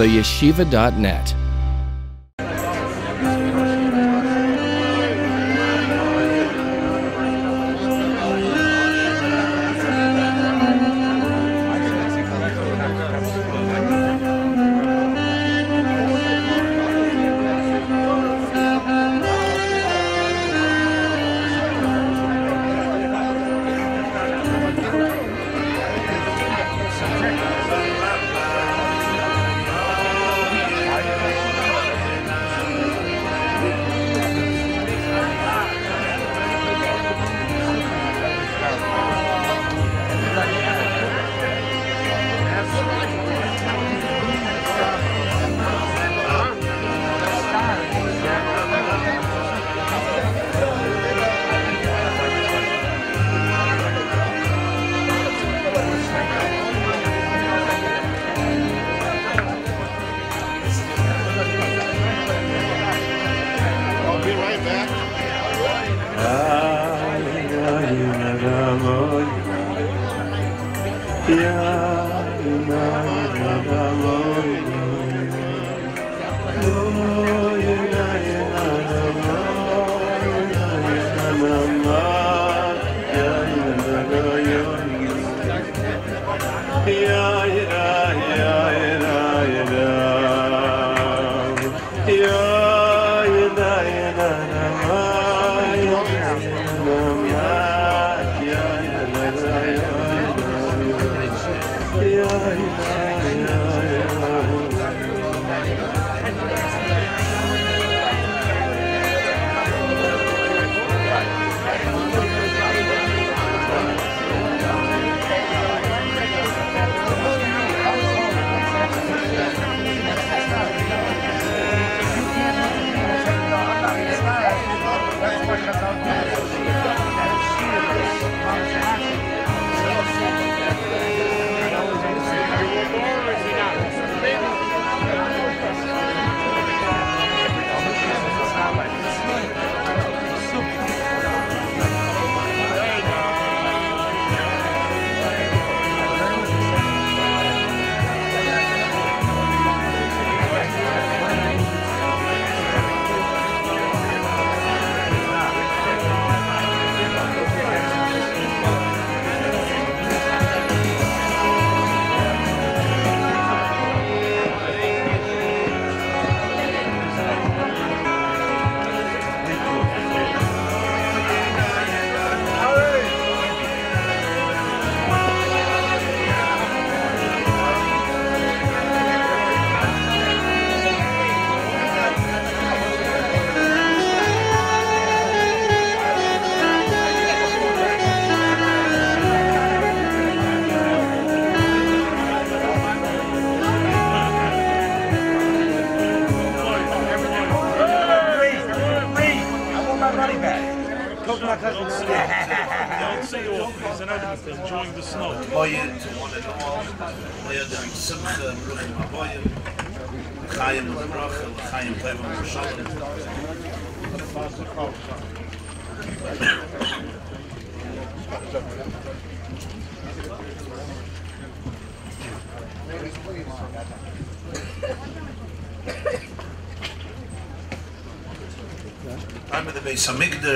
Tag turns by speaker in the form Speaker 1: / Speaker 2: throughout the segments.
Speaker 1: theyeshiva.net.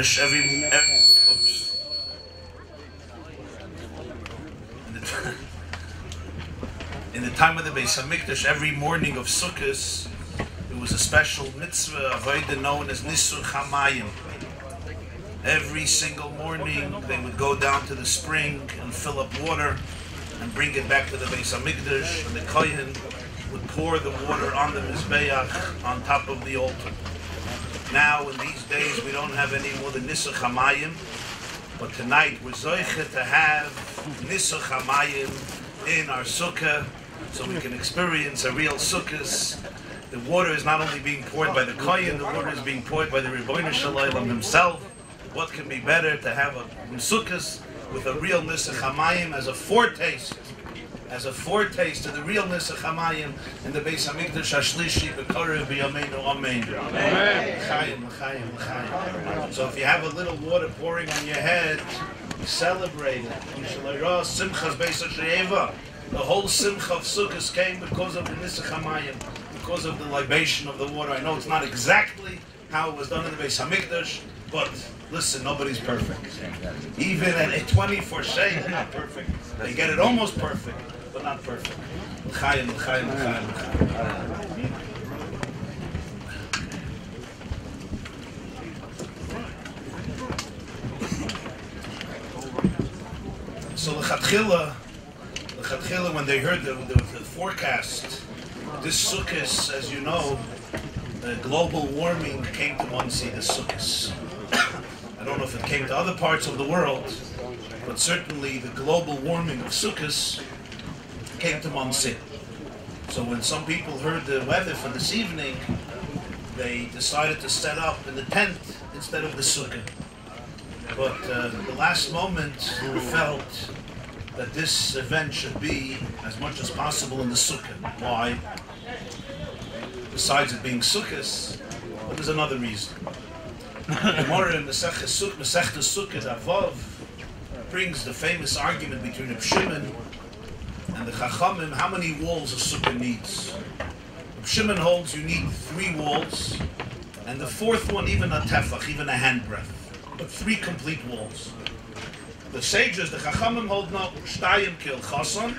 Speaker 2: Every, ev- oops. In the- time of the Beis Hamikdash, every morning of Sukkot, it was a special mitzvah avodah known as Nisuch HaMayim. Every single morning, they would go down to the spring and fill up water and bring it back to the Beis Hamikdash, and the Kohen would pour the water on the Mizbeach on top of the altar. Now, in these days, we don't have any more than Nisuch HaMayim, but tonight we're zoiche to have Nisuch HaMayim in our sukkah, so we can experience a real sukkahs. The water is not only being poured by the Kohen, the water is being poured by the Ribbono Shel Olam himself. What can be better to have a sukkahs with a real Nisuch HaMayim as a foretaste as a foretaste of the realness of Chamayim in the Beis Hamikdash Hashlishi B'Korev B'Yameinu Amen. L'chaim, l'chaim, l'chaim. So if you have a little water pouring on your head, celebrate it. Simchas Beis. The whole Simcha of Sukkot came because of the Nisach HaMayim, because of the libation of the water. I know it's not exactly how it was done in the Beis Hamikdash, but listen, nobody's perfect. Even at a 24 shade, they're not perfect. They get it almost perfect, but not perfect. L'chaim, l'chaim, l'chaim. So the Chatchila, the Chatchila, when they heard the, the, the forecast, this Sukkot, as you know, the global warming came to Monsey the Sukkot. I don't know if it came to other parts of the world, but certainly the global warming of Sukkot came to Monsey. So when some people heard the weather for this evening, they decided to set up in the tent instead of the sukkah. But uh, the last moment we felt that this event should be as much as possible in the sukkah. Why? Besides it being sukkahs, but there's another reason. The Gemara in Masechta Sukkah, Avav, brings the famous argument between Reb Shimon and the Chachamim, how many walls a sukkah needs. Shimon holds you need three walls, and the fourth one even a tefach, even a handbreadth, but three complete walls. The sages, the Chachamim hold no shtayim kil chason,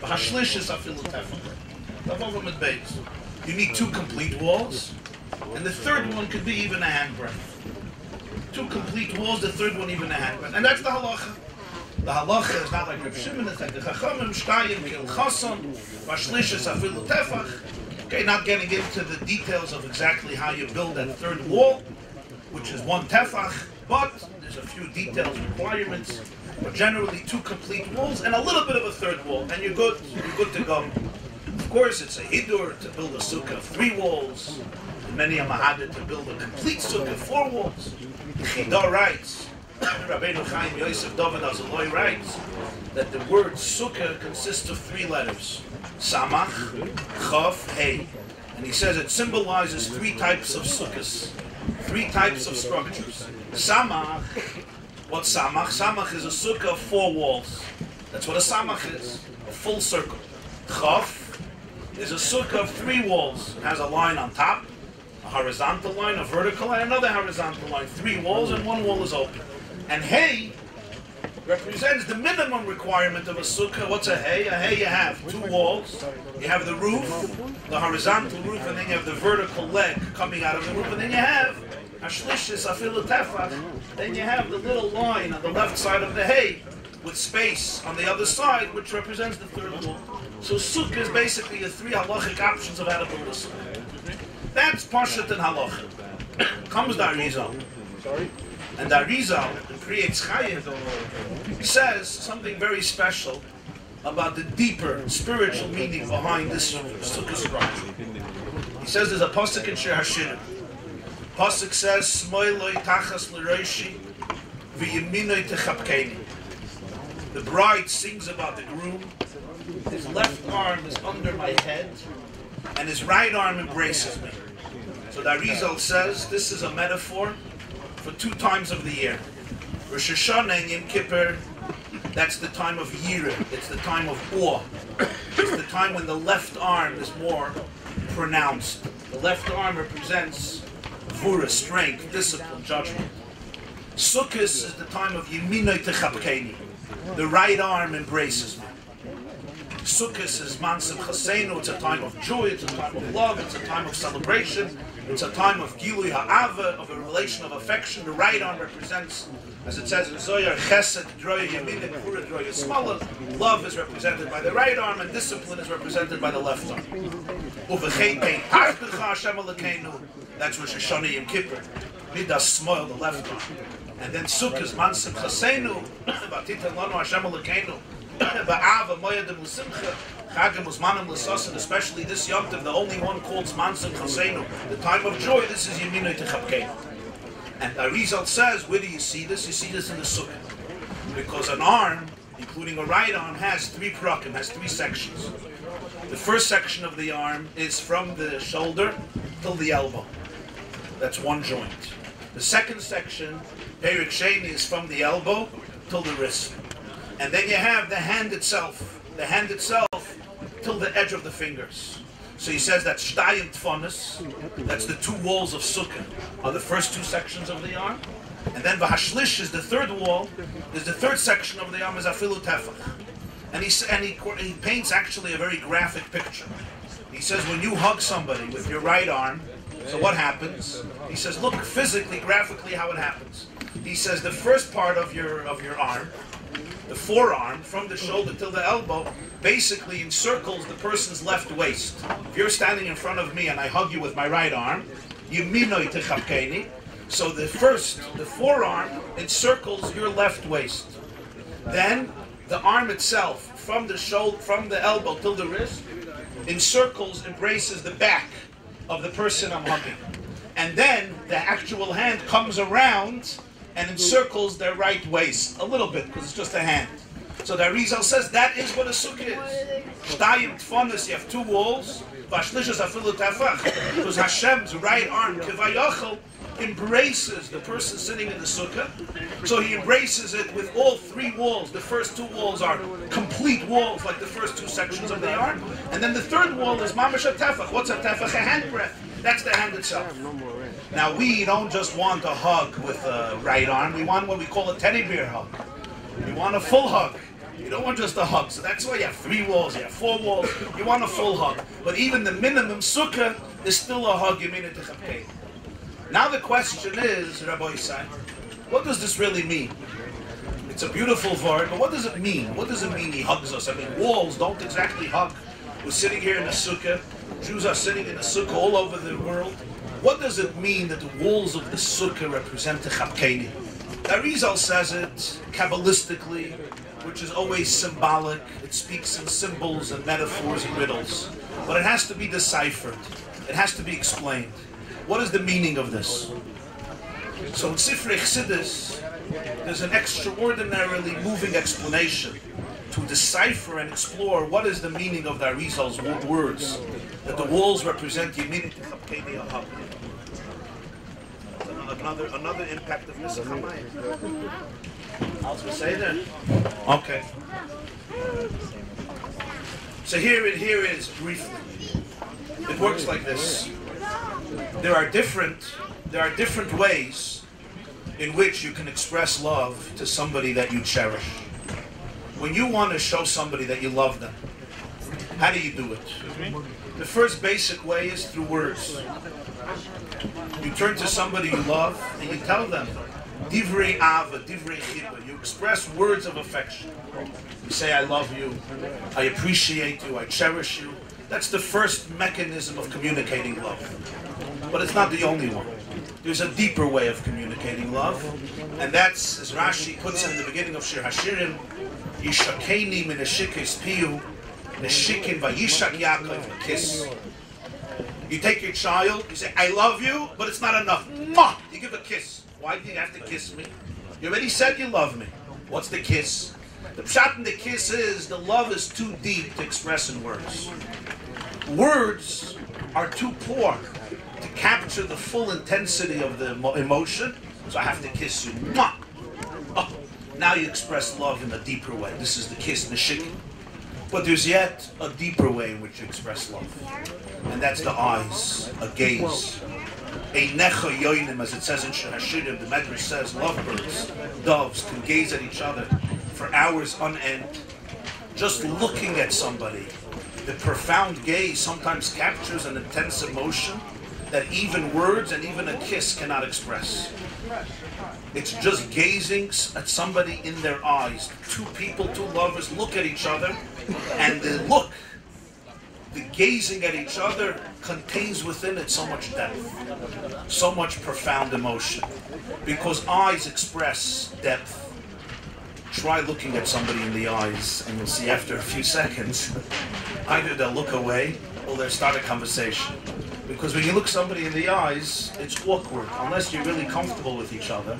Speaker 2: v'hashlish is afilu tefach. You need two complete walls, and the third one could be even a handbreadth. Two complete walls, the third one even a handbreadth. And that's the halacha. The halacha is not like Reb Shimon, it's like the Chachamim, Shtayim, Kil Chason, Vashlishis, Afilu Tefach. Okay, not getting into the details of exactly how you build that third wall, which is one Tefach, but there's a few details, requirements, but generally two complete walls and a little bit of a third wall, and you're good, you're good to go. Of course, it's a hidur to build a sukkah of three walls, many a mahadid to build a complete sukkah of four walls. Chida writes, Rabbeinu Chaim Yosef David Azulai writes that the word sukkah consists of three letters: samach, chaf, hey, and he says it symbolizes three types of sukkahs, three types of structures. Samach, what's samach? Samach is a sukkah of four walls. That's what a samach is, a full circle. Chaf is a sukkah of three walls. It has a line on top, a horizontal line, a vertical line, another horizontal line. Three walls, and one wall is open. And hay represents the minimum requirement of a sukkah. What's a hay? A hay you have two walls. You have the roof, the horizontal roof, and then you have the vertical leg coming out of the roof, and then you have ashlishis afilu tefach. Then you have the little line on the left side of the hay with space on the other side, which represents the third wall. So sukkah is basically the three halachic options of how to build a sukkah. That's Pashat and halacha. Comes the Arizal. And the Arizal creates Chayiv. He says something very special about the deeper spiritual meaning behind this sukkah structure. He says there's a pasuk in Shir Hashirim. Pasuk says, "Smoiloi tachas l'roishi v'yeminoi techapkeni." The bride sings about the groom. His left arm is under my head, and his right arm embraces me. So the says this is a metaphor for two times of the year. Rosh Hashanah and Yom Kippur, that's the time of Yira. It's the time of awe. It's the time when the left arm is more pronounced. The left arm represents Vura, strength, discipline, judgment. Sukkot is the time of Yeminoi Techapkeni. The right arm embraces me. Sukkot is Mansim Chasenu. It's a time of joy. It's a time of love. It's a time of celebration. It's a time of Gilui Ha'ava, of a relation of affection. The right arm represents, as it says in Zohar, Chesed, Droya Yamin, and Kura Droya. Love is represented by the right arm, and discipline is represented by the left arm. That's Rosh Hashanah Yom Kippur. Midas Smoil, the left arm. And then Sukkot Mansim Chasenu. Batitan Lanu Hashem Elokeinu. Ba'ava Moyadim L'Simcha. Chagim Uzmanim L'Sosin, especially this Yom the only one called Mansim Chasenu. The time of joy, this is Yeminoi Techapkeinu. And Arizal says, where do you see this? You see this in the Sukkah. Because an arm, including a right arm, has three prakim, has three sections. The first section of the arm is from the shoulder till the elbow. That's one joint. The second section, Perik Sheni, is from the elbow till the wrist. And then you have the hand itself. The hand itself till the edge of the fingers. So he says that shtayim tfonis, that's the two walls of sukkah, are the first two sections of the arm. And then v'hashlish is the third wall, is the third section of the arm is afilu tefach. And he, and he, he paints actually a very graphic picture. He says when you hug somebody with your right arm, so what happens? He says, look physically, graphically how it happens. He says the first part of your of your arm, the forearm, from the shoulder till the elbow, basically encircles the person's left waist. If you're standing in front of me and I hug you with my right arm, you yiminoi techapkeni. So the first, the forearm encircles your left waist. Then the arm itself, from the shoulder, from the elbow till the wrist, encircles, embraces the back of the person I'm hugging. And then the actual hand comes around and encircles their right waist a little bit because it's just a hand. So the Arizal says that is what a sukkah is. You have two walls. Because Hashem's right arm, kivayachal, embraces the person sitting in the sukkah. So he embraces it with all three walls. The first two walls are complete walls, like the first two sections of the arm. And then the third wall is mamash tefach. What's a tefach? A hand breath. That's the hand itself. Now we don't just want a hug with the right arm. We want what we call a teddy bear hug. We want a full hug. You don't want just a hug. So that's why you have three walls, you have four walls. You want a full hug. But even the minimum sukkah is still a hug. You mean it to Now the question is, Rabbi Isai, what does this really mean? It's a beautiful word, but what does it mean? What does it mean he hugs us? I mean, walls don't exactly hug. We're sitting here in a sukkah. Jews are sitting in a sukkah all over the world. What does it mean that the walls of the sukkah represent the chapkeni? Arizal says it kabbalistically, which is always symbolic. It speaks in symbols and metaphors and riddles, but it has to be deciphered. It has to be explained. What is the meaning of this? So in Sifrei Chassidus, there's an extraordinarily moving explanation to decipher and explore what is the meaning of the Arizal's words, that the walls represent Yemin Another, another impact of Mr. Hamayim. Else we say that? Okay. So here it here it is briefly. It works like this. There are different there are different ways in which you can express love to somebody that you cherish. When you want to show somebody that you love them, how do you do it? The first basic way is through words. You turn to somebody you love and you tell them, divrei ava, divrei chiba. You express words of affection. You say, I love you, I appreciate you, I cherish you. That's the first mechanism of communicating love. But it's not the only one. There's a deeper way of communicating love, and that's, as Rashi puts it in the beginning of Shir Hashirim, Yishakeni min neshikin vayishak Yaakov, kiss. You take your child, you say, I love you, but it's not enough. Mwah! You give a kiss. Why do you have to kiss me? You already said you love me. What's the kiss? The pshat in the kiss is the love is too deep to express in words. Words are too poor to capture the full intensity of the emotion, so I have to kiss you. Mwah! Now you express love in a deeper way. This is the kiss, the shik. But there's yet a deeper way in which you express love, and that's the eyes, a gaze. A necha yoinim, as it says in Shahashirim, the Medrash says, lovebirds, doves, can gaze at each other for hours on end, just looking at somebody. The profound gaze sometimes captures an intense emotion that even words and even a kiss cannot express. It's just gazing at somebody in their eyes. Two people, two lovers look at each other, and the look, the gazing at each other, contains within it so much depth, so much profound emotion. Because eyes express depth. Try looking at somebody in the eyes, and you'll see after a few seconds, either they'll look away or they'll start a conversation. Because when you look somebody in the eyes, it's awkward. Unless you're really comfortable with each other,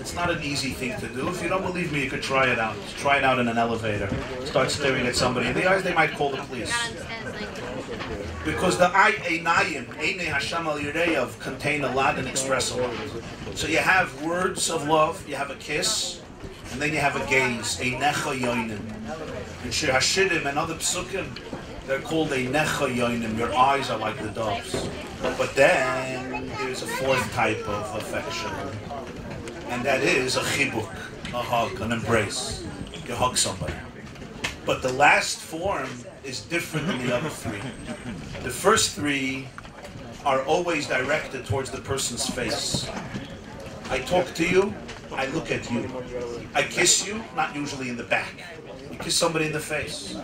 Speaker 2: it's not an easy thing to do. If you don't believe me, you could try it out. Try it out in an elevator. Start staring at somebody in the eyes, they might call the police. Because the eye einayim, eine Hashem al Yireyav, contain a lot and express a lot. So you have words of love, you have a kiss, and then you have a gaze, a necha yoinim. In Shir Hashirim and other psukim, They're called a necha yoinim. Your eyes are like the doves. But then there's a fourth type of affection, and that is a chibuk, a hug, an embrace. You hug somebody. But the last form is different than the other three. The first three are always directed towards the person's face. I talk to you, I look at you. I kiss you, not usually in the back. Kiss somebody in the face.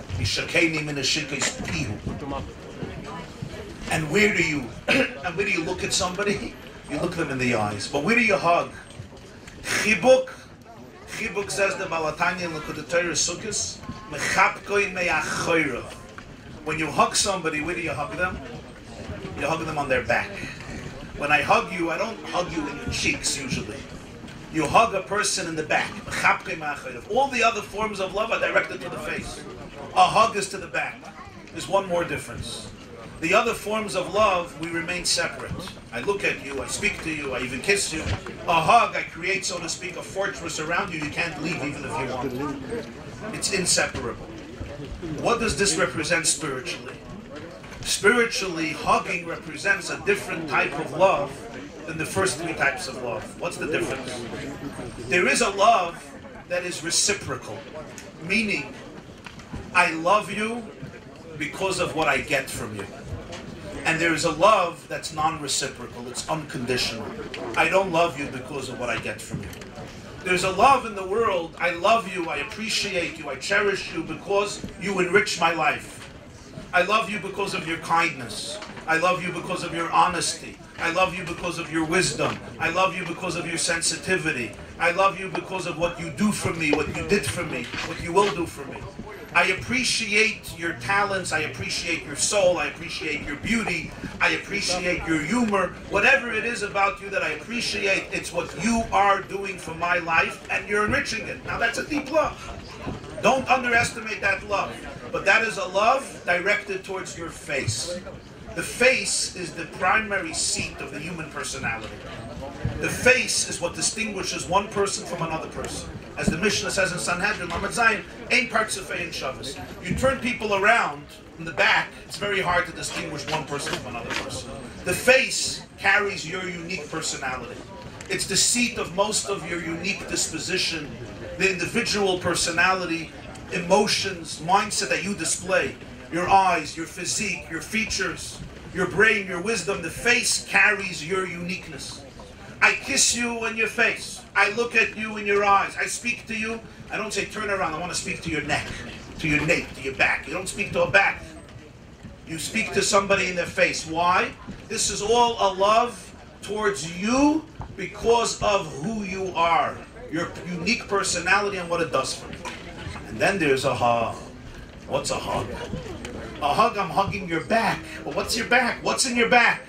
Speaker 2: And where do you and where do you look at somebody? You look them in the eyes. But where do you hug? Chibuk. Chibuk says the Balatanya Lakudatayra Sukkis. When you hug somebody, where do you hug them? You hug them on their back. When I hug you, I don't hug you in your cheeks usually. You hug a person in the back. All the other forms of love are directed to the face. A hug is to the back. There's one more difference. The other forms of love, we remain separate. I look at you, I speak to you, I even kiss you. A hug, I create, so to speak, a fortress around you. You can't leave even if you want. To. It's inseparable. What does this represent spiritually? Spiritually, hugging represents a different type of love than the first three types of love. What's the difference? There is a love that is reciprocal, meaning I love you because of what I get from you. And there is a love that's non reciprocal, it's unconditional. I don't love you because of what I get from you. There's a love in the world, I love you, I appreciate you, I cherish you because you enrich my life. I love you because of your kindness. I love you because of your honesty. I love you because of your wisdom. I love you because of your sensitivity. I love you because of what you do for me, what you did for me, what you will do for me. I appreciate your talents. I appreciate your soul. I appreciate your beauty. I appreciate your humor. Whatever it is about you that I appreciate, it's what you are doing for my life, and you're enriching it. Now, that's a deep love. Don't underestimate that love. But that is a love directed towards your face. The face is the primary seat of the human personality. The face is what distinguishes one person from another person. As the Mishnah says in Sanhedrin, Lamed Zayin, ain't parts of and Shabbos. You turn people around in the back, it's very hard to distinguish one person from another person. The face carries your unique personality. It's the seat of most of your unique disposition, the individual personality, emotions, mindset that you display. Your eyes, your physique, your features, your brain, your wisdom. The face carries your uniqueness. I kiss you in your face. I look at you in your eyes. I speak to you. I don't say turn around. I want to speak to your neck, to your nape, to your back. You don't speak to a back. You speak to somebody in their face. Why? This is all a love towards you because of who you are, your unique personality and what it does for you. And then there's a hug. What's a hug? A hug, I'm hugging your back. Well, what's your back? What's in your back?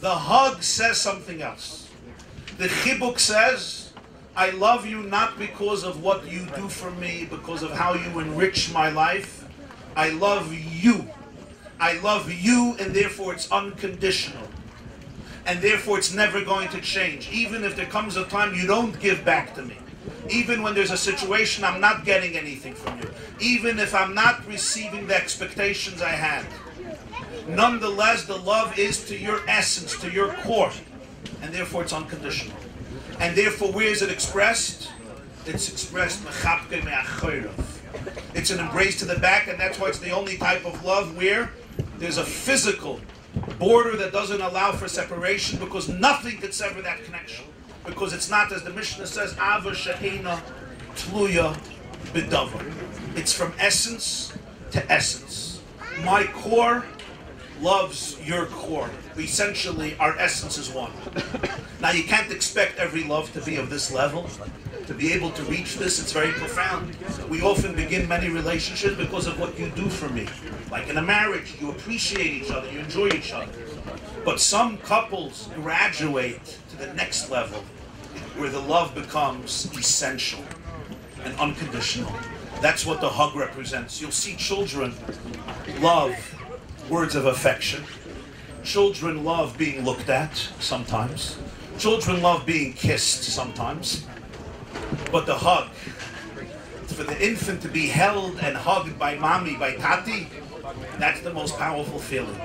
Speaker 2: The hug says something else. The chibuk says, I love you not because of what you do for me, because of how you enrich my life. I love you. I love you, and therefore it's unconditional. And therefore it's never going to change. Even if there comes a time you don't give back to me. Even when there's a situation I'm not getting anything from you. Even if I'm not receiving the expectations I had. Nonetheless, the love is to your essence, to your core. And therefore it's unconditional. And therefore, where is it expressed? It's expressed It's an embrace to the back, and that's why it's the only type of love where there's a physical border that doesn't allow for separation because nothing could sever that connection. Because it's not, as the Mishnah says, Ava Shahina Tluya Bidava. It's from essence to essence. My core loves your core. Essentially, our essence is one. Now, you can't expect every love to be of this level. To be able to reach this, it's very profound. We often begin many relationships because of what you do for me. Like in a marriage, you appreciate each other, you enjoy each other. But some couples graduate to the next level where the love becomes essential and unconditional. That's what the hug represents. You'll see children love words of affection. Children love being looked at sometimes. Children love being kissed sometimes. But the hug, for the infant to be held and hugged by mommy, by tati, That's the most powerful feeling.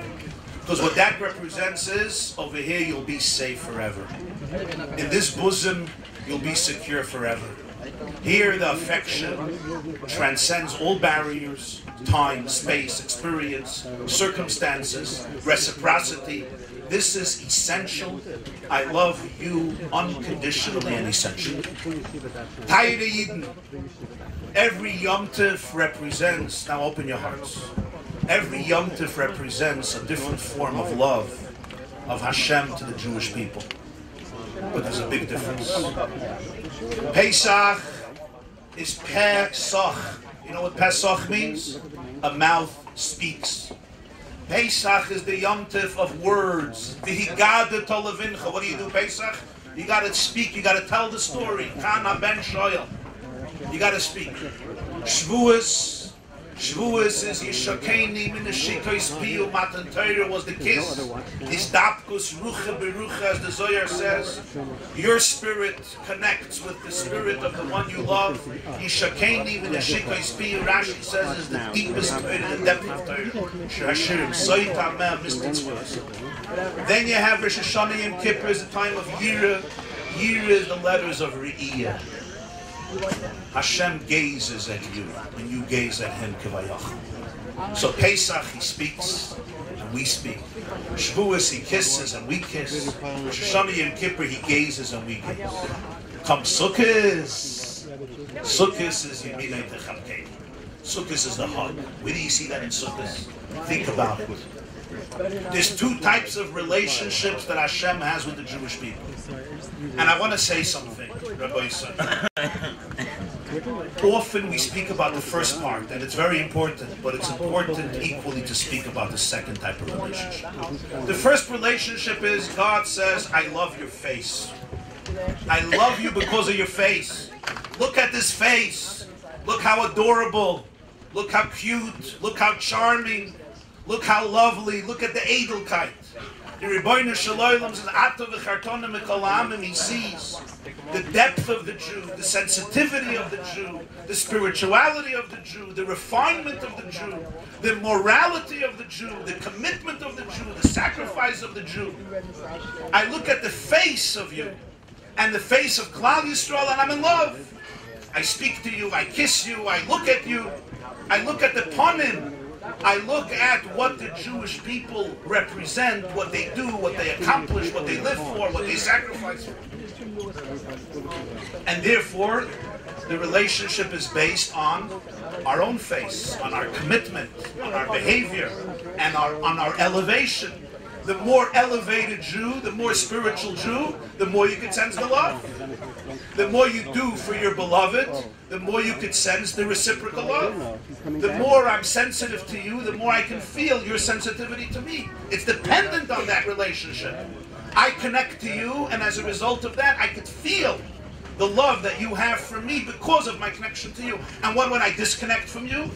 Speaker 2: Because what that represents is over here you'll be safe forever. In this bosom, you'll be secure forever. Here, the affection transcends all barriers, time, space, experience, circumstances, reciprocity. This is essential. I love you unconditionally and essentially. Tayre Yidden. Every Yom Tif represents, now open your hearts. Every Yom Tif represents a different form of love of Hashem to the Jewish people. But there's a big difference. Pesach is Pesach. You know what Pesach means? A mouth speaks. Pesach is the Yom Tif of words. What do you do, Pesach? You got to speak. You got to tell the story. Kana ben shoyel. You got to speak. Shavuos. Shavuos is Yishakeni min Shikois Piyu Matan Torah was the kiss. Isdapkus Rucha Berucha, as the Zohar says. Your spirit connects with the spirit of the one you love. Yishakeni min Shikois Piyu, Rashi says, is the deepest Torah, the depth of Torah. Shashirim, Soit Ameh, Mistitzvahs. Then you have Rosh Hashanah Yom Kippur, is the time of Yira. Yira is the letters of Re'iyah. Hashem gazes at you, and you gaze at Him kavayach. So Pesach He speaks, and we speak. Shavuos He kisses, and we kiss. Rosh Hashanah Yom Kippur He gazes, and we gaze. Come Sukkot. Sukkot is Yeminei Techamkei. Sukkot is the hug. Where do you see that in Sukkot? Think about it. There's two types of relationships that Hashem has with the Jewish people. And I want to say something, Rabbi Son. Often we speak about the first part, and it's very important, but it's important equally to speak about the second type of relationship. The first relationship is God says, I love your face. I love you because of your face. Look at this face. Look how adorable. Look how cute. Look how charming. Look how lovely. Look at the Edelkeit. The Ribbono Shel Olam says, Atav v'chartonim mikolamim, he sees the depth of the Jew, the sensitivity of the Jew, the spirituality of the Jew, the refinement of the Jew, the morality of the Jew, the commitment of the Jew, the sacrifice of the Jew. I look at the face of you and the face of Klal Yisrael and I'm in love. I speak to you, I kiss you, I look at you, I look at the panim, I look at what the Jewish people represent, what they do, what they accomplish, what they live for, what they sacrifice for. And therefore, the relationship is based on our own face, on our commitment, on our behavior, and our, on our elevation. The more elevated Jew, the more spiritual Jew, the more you can sense the love. The more you do for your beloved, the more you could sense the reciprocal love. The more I'm sensitive to you, the more I can feel your sensitivity to me. It's dependent on that relationship. I connect to you, and as a result of that, I could feel the love that you have for me because of my connection to you. And what when I disconnect from you?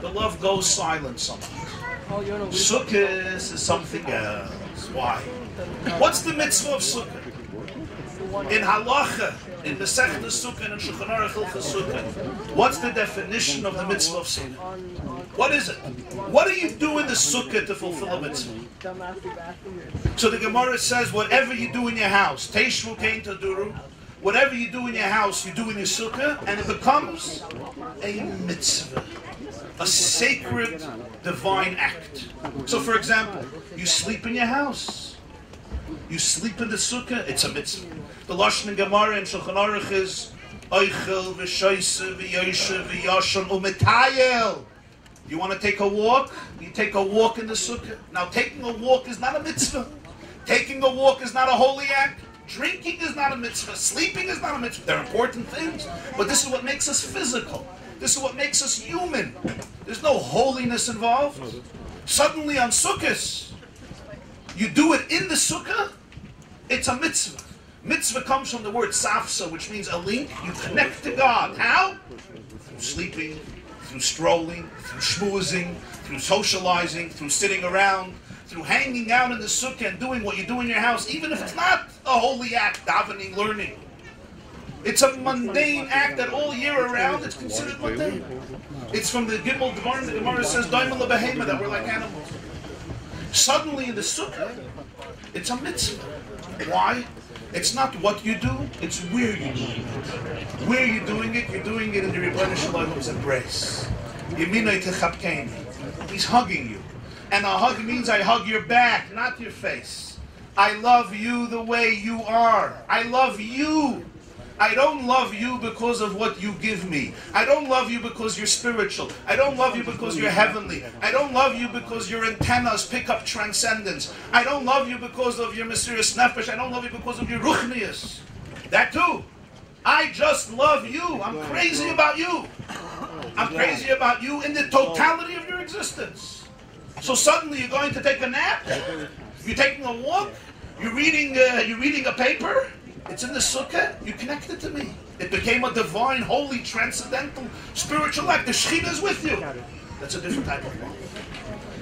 Speaker 2: The love goes silent somehow. Sukkot is something else. Why? What's the mitzvah of Sukkah? In halacha, in the Sechta Sukkot and Shulchan Aruch Sukkot, what's the definition of the mitzvah of Sukkah? What is it? What do you do in the Sukkah to fulfill a mitzvah? So the Gemara says, whatever you do in your house, Teishvu Kain Taduru, whatever you do in your house, you do in your Sukkah, and it becomes a mitzvah a sacred divine act. So, for example, you sleep in your house. You sleep in the sukkah, it's a mitzvah. The Lashon and Gemara and Shulchan Aruch is Oichel v'shoyse v'yoshe v'yashon u'metayel. You want to take a walk? You take a walk in the sukkah. Now, taking a walk is not a mitzvah. Taking a walk is not a holy act. Drinking is not a mitzvah. Sleeping is not a mitzvah. They're important things, but this is what makes us physical. This is what makes us human. There's no holiness involved. Suddenly on Sukkot, you do it in the Sukkah, it's a mitzvah. Mitzvah comes from the word safsa, which means a link. You connect to God. How? Through sleeping, through strolling, through schmoozing, through socializing, through sitting around, through hanging out in the sukkah and doing what you do in your house, even if it's not a holy act, davening, learning. It's a mundane act that all year around it's considered mundane. It's from the Gimel Gemara. The Gemara says, "Daimon lebehema," that we're like animals. Suddenly in the sukkah, it's a mitzvah. Why? It's not what you do, it's where you do it. Where you're doing it, you're doing it in the Ribbono Shel Olam's embrace. He's hugging you. And a hug means I hug your back, not your face. I love you the way you are. I love you. I don't love you because of what you give me. I don't love you because you're spiritual. I don't love you because you're heavenly. I don't love you because your antennas pick up transcendence. I don't love you because of your mysterious nefesh. I don't love you because of your ruchnius. That too. I just love you. I'm crazy about you. I'm crazy about you in the totality of your existence. So suddenly you're going to take a nap. You're taking a walk. You're reading. Uh, you're reading a paper. It's in the sukkah. You connected to me. It became a divine, holy, transcendental, spiritual act. The Shekhinah is with you. That's a different type of love.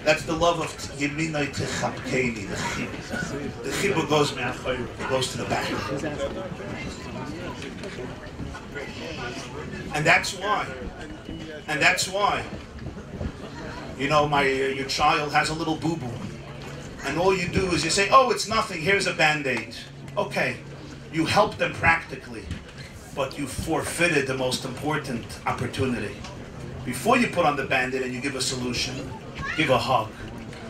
Speaker 2: That's the love of Yeminai Techapkeni, the Chibuk. The Chibuk goes it goes to the back. And that's why. And that's why. You know, my uh, your child has a little boo-boo. And all you do is you say, oh, it's nothing, here's a band-aid. Okay, you help them practically, but you forfeited the most important opportunity. Before you put on the band-aid and you give a solution, give a hug.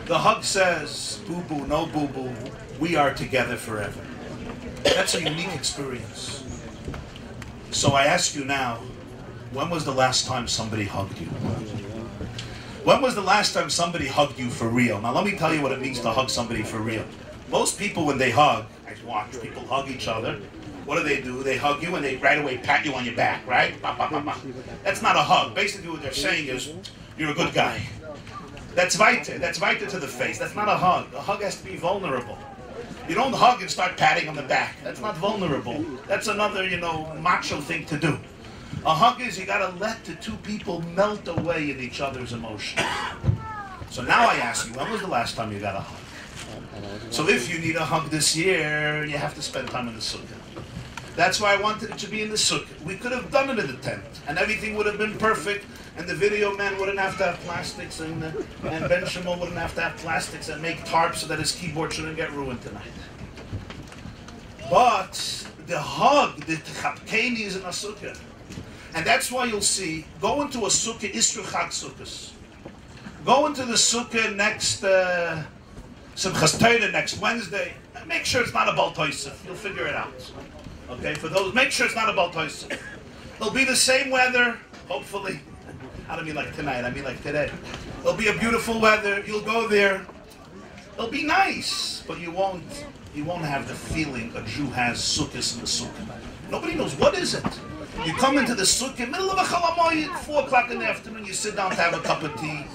Speaker 2: The hug says, boo-boo, no boo-boo, we are together forever. That's a unique experience. So I ask you now, when was the last time somebody hugged you? When was the last time somebody hugged you for real? Now let me tell you what it means to hug somebody for real. Most people when they hug, Watch people hug each other. What do they do? They hug you and they right away pat you on your back, right? Ba, ba, ba, ba. That's not a hug. Basically what they're saying is, you're a good guy. That's weiter. That's weiter to the face. That's not a hug. A hug has to be vulnerable. You don't hug and start patting on the back. That's not vulnerable. That's another, you know, macho thing to do. A hug is you gotta let the two people melt away in each other's emotions. So now I ask you, when was the last time you got a hug? So if you need a hug this year, you have to spend time in the sukkah. That's why I wanted it to be in the sukkah. We could have done it in the tent, and everything would have been perfect, and the video man wouldn't have to have plastics, and, and Ben Shimon wouldn't have to have plastics and make tarps so that his keyboard shouldn't get ruined tonight. But the hug, the chapkeni is in a sukkah. And that's why you'll see, go into a sukkah, Isru Chag Sukkahs. Go into the sukkah next, uh, Simchas Torah next Wednesday. Make sure it's not a Baltoisif. You'll figure it out. Okay, for those, make sure it's not a Baltoisif. It'll be the same weather, hopefully. I don't mean like tonight, I mean like today. It'll be a beautiful weather. You'll go there. It'll be nice, but you won't you won't have the feeling a Jew has sukkahs in the sukkah. Nobody knows what is it. You come into the sukkah, middle of a chalamoyed, four o'clock in the afternoon, you sit down to have a cup of tea,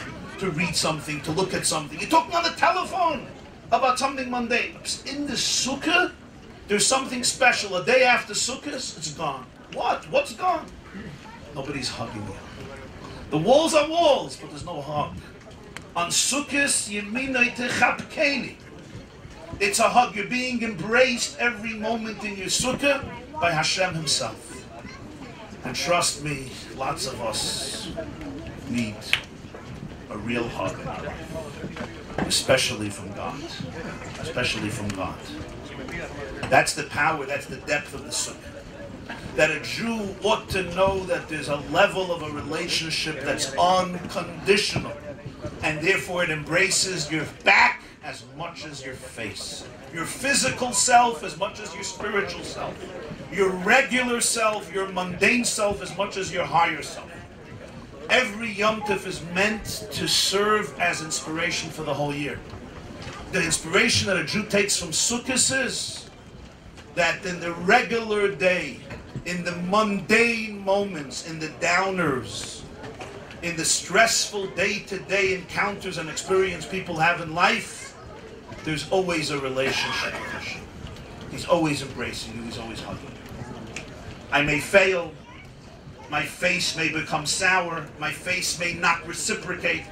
Speaker 2: to read something, to look at something. You're talking on the telephone about something mundane. In the sukkah, there's something special. A day after sukkahs, it's gone. What? What's gone? Nobody's hugging you. The walls are walls, but there's no hug. On sukkahs, yeminai techapkeni. It's a hug. You're being embraced every moment in your sukkah by Hashem Himself. And trust me, lots of us need a real hug especially from God. Especially from God. That's the power, that's the depth of the sukkah. That a Jew ought to know that there's a level of a relationship that's unconditional. And therefore it embraces your back as much as your face. Your physical self as much as your spiritual self. Your regular self, your mundane self as much as your higher self. Every Yom Tov is meant to serve as inspiration for the whole year. The inspiration that a Jew takes from Sukkot is that in the regular day, in the mundane moments, in the downers, in the stressful day-to-day encounters and experience people have in life, there's always a relationship. He's always embracing you, he's always hugging you. I may fail, my face may become sour, my face may not reciprocate,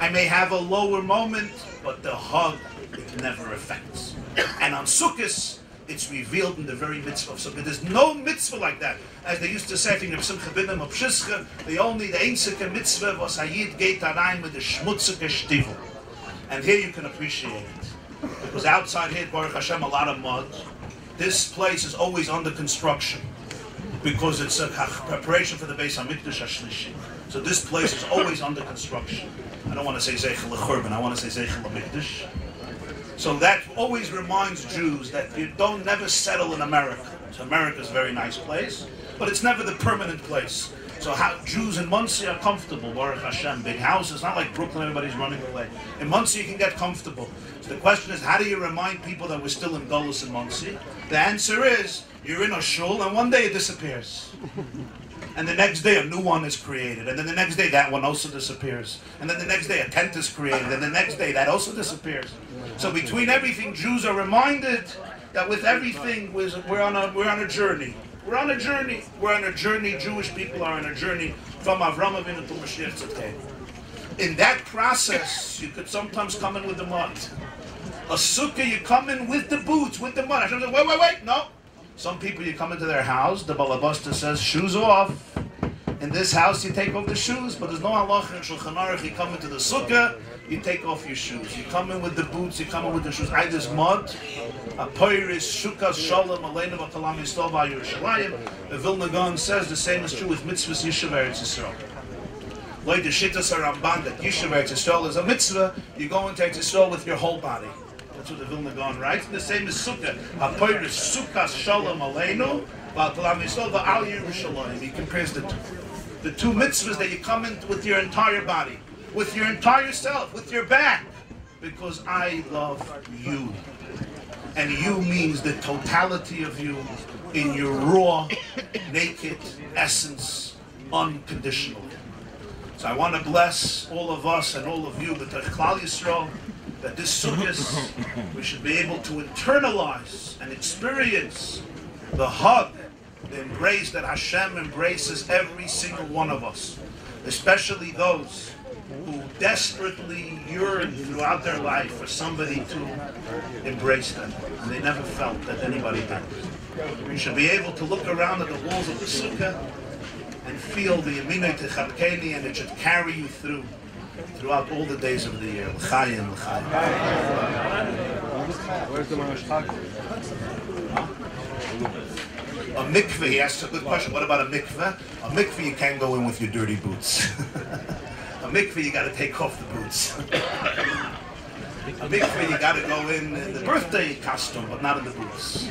Speaker 2: I may have a lower moment, but the hug, it never affects. And on Sukkot, it's revealed in the very mitzvah of sukkah. There's no mitzvah like that. As they used to say, in Simcha Bunim of Pshischa, the only, the einzige mitzvah was Hayid geht rein with the schmutzige Stiefel. And here you can appreciate it. Because outside here, Baruch Hashem, a lot of mud. This place is always under construction because it's a preparation for the Beis Hamikdash Hashlishi. So this place is always under construction. I don't want to say Zeichel Lechurban, I want to say Zeichel Hamikdash. So that always reminds Jews that you don't never settle in America. So America is a very nice place, but it's never the permanent place. So how Jews in Monsey are comfortable, Baruch Hashem, big houses, not like Brooklyn, everybody's running away. In Monsey you can get comfortable. So the question is, how do you remind people that we're still in Golis in Monsey? The answer is, you're in a shul and one day it disappears. And the next day a new one is created. And then the next day that one also disappears. And then the next day a tent is created. And the next day that also disappears. So between everything, Jews are reminded that with everything, we're on a, we're on a journey. We're on a journey. We're on a journey. Jewish people are on a journey from Avram Avinu to Mashiach Tzedkei. In that process, you could sometimes come in with the mud. A sukkah, you come in with the boots, with the mud. I said, wait, wait, wait, no. Some people, you come into their house, the balabasta says, shoes off. In this house, you take off the shoes, but there's no halacha in Shulchan Aruch. You come into the sukkah, you take off your shoes. You come in with the boots, you come in with the shoes. I there's mud, a poiris, shukas, shalom, aleinu, v'kalam, yistov, Yerushalayim. The Vilna Gaon says the same is true with mitzvahs Yishuv Eretz Yisrael. Like the Shittas Ramban, that Yishuv Eretz Yisrael is a mitzvah, you go into Eretz Yisrael with your whole body. That's what the Vilna Gaon writes. The same is Sukkah. HaPoiris Sukkah Shalom Aleinu, V'Atalam Yisrael V'Al Yerushalayim. He compares the two. The two mitzvahs that you come in with your entire body, with your entire self, with your back, because I love you. And you means the totality of you in your raw, naked essence, unconditionally. So I want to bless all of us and all of you, but Klal Yisrael, that this sukkah, we should be able to internalize and experience the hug, the embrace that Hashem embraces every single one of us, especially those who desperately yearn throughout their life for somebody to embrace them, and they never felt that anybody did. You should be able to look around at the walls of the sukkah and feel the Yamina Techabkeni, and it should carry you through throughout all the days of the year. L'chaim, l'chaim.
Speaker 3: Where's the Mashtak?
Speaker 2: A mikveh, he asks a good question. What about a mikveh? A mikveh, you can't go in with your dirty boots. mikveh, you got to take off the boots. a mikveh, you got to go in, in the birthday costume, but not in the boots.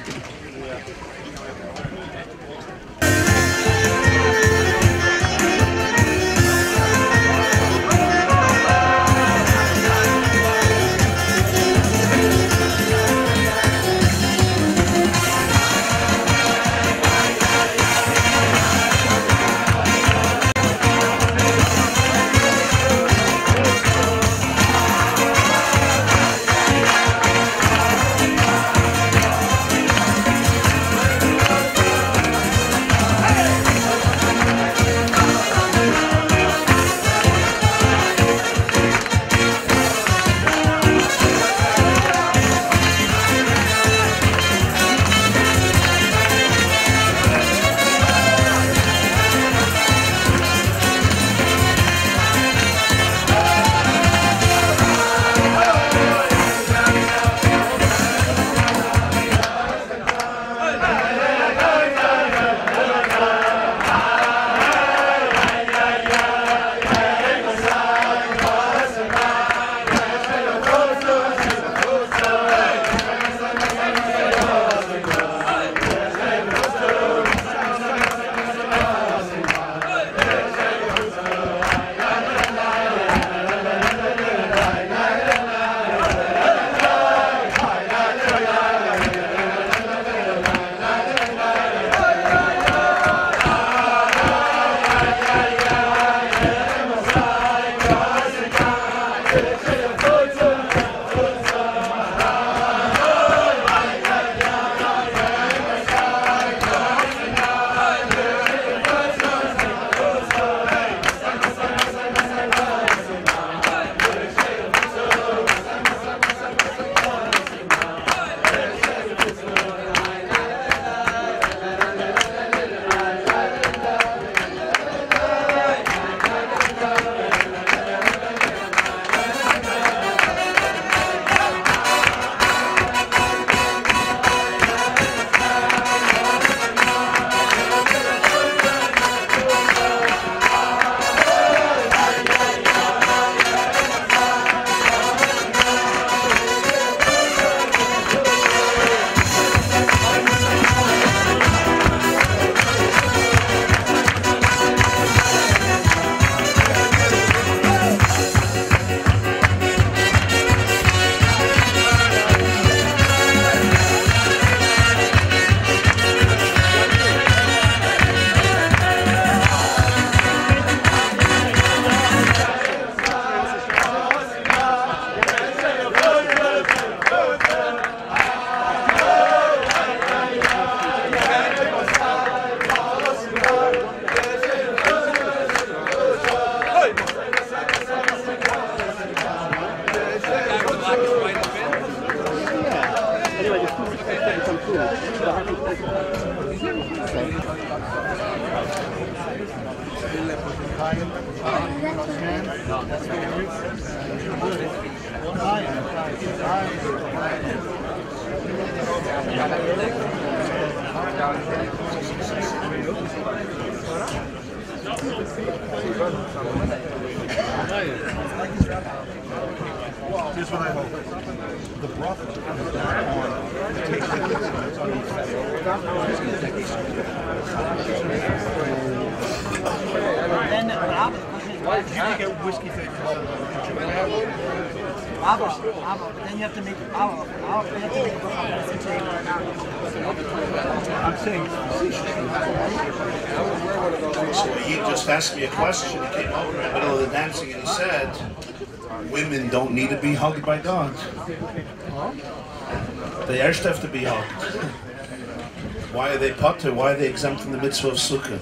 Speaker 2: They exempt from the mitzvah of sukkah?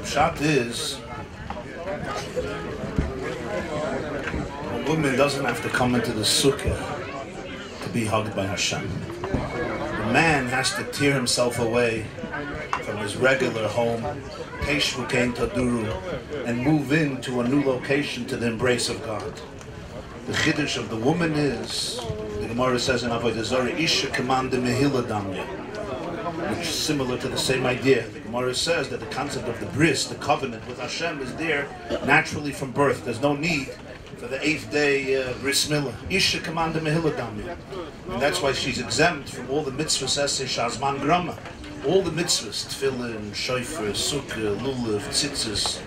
Speaker 2: The shot is." A woman doesn't have to come into the sukkah to be hugged by Hashem. The man has to tear himself away from his regular home, Teshvu Kein Taduru, and move into a new location to the embrace of God. The chiddush of the woman is, the Gemara says in Avodah Zarah, Isha command mehila damya, similar to the same idea. The Gemara says that the concept of the bris, the covenant with Hashem, is there naturally from birth. There's no need for the eighth day uh, bris milah. Isha command mehila damya. And that's why she's exempt from all the mitzvahs essay shazman grama. All the mitzvahs, tefillin, shofar, sukkah, lulav, tzitzis,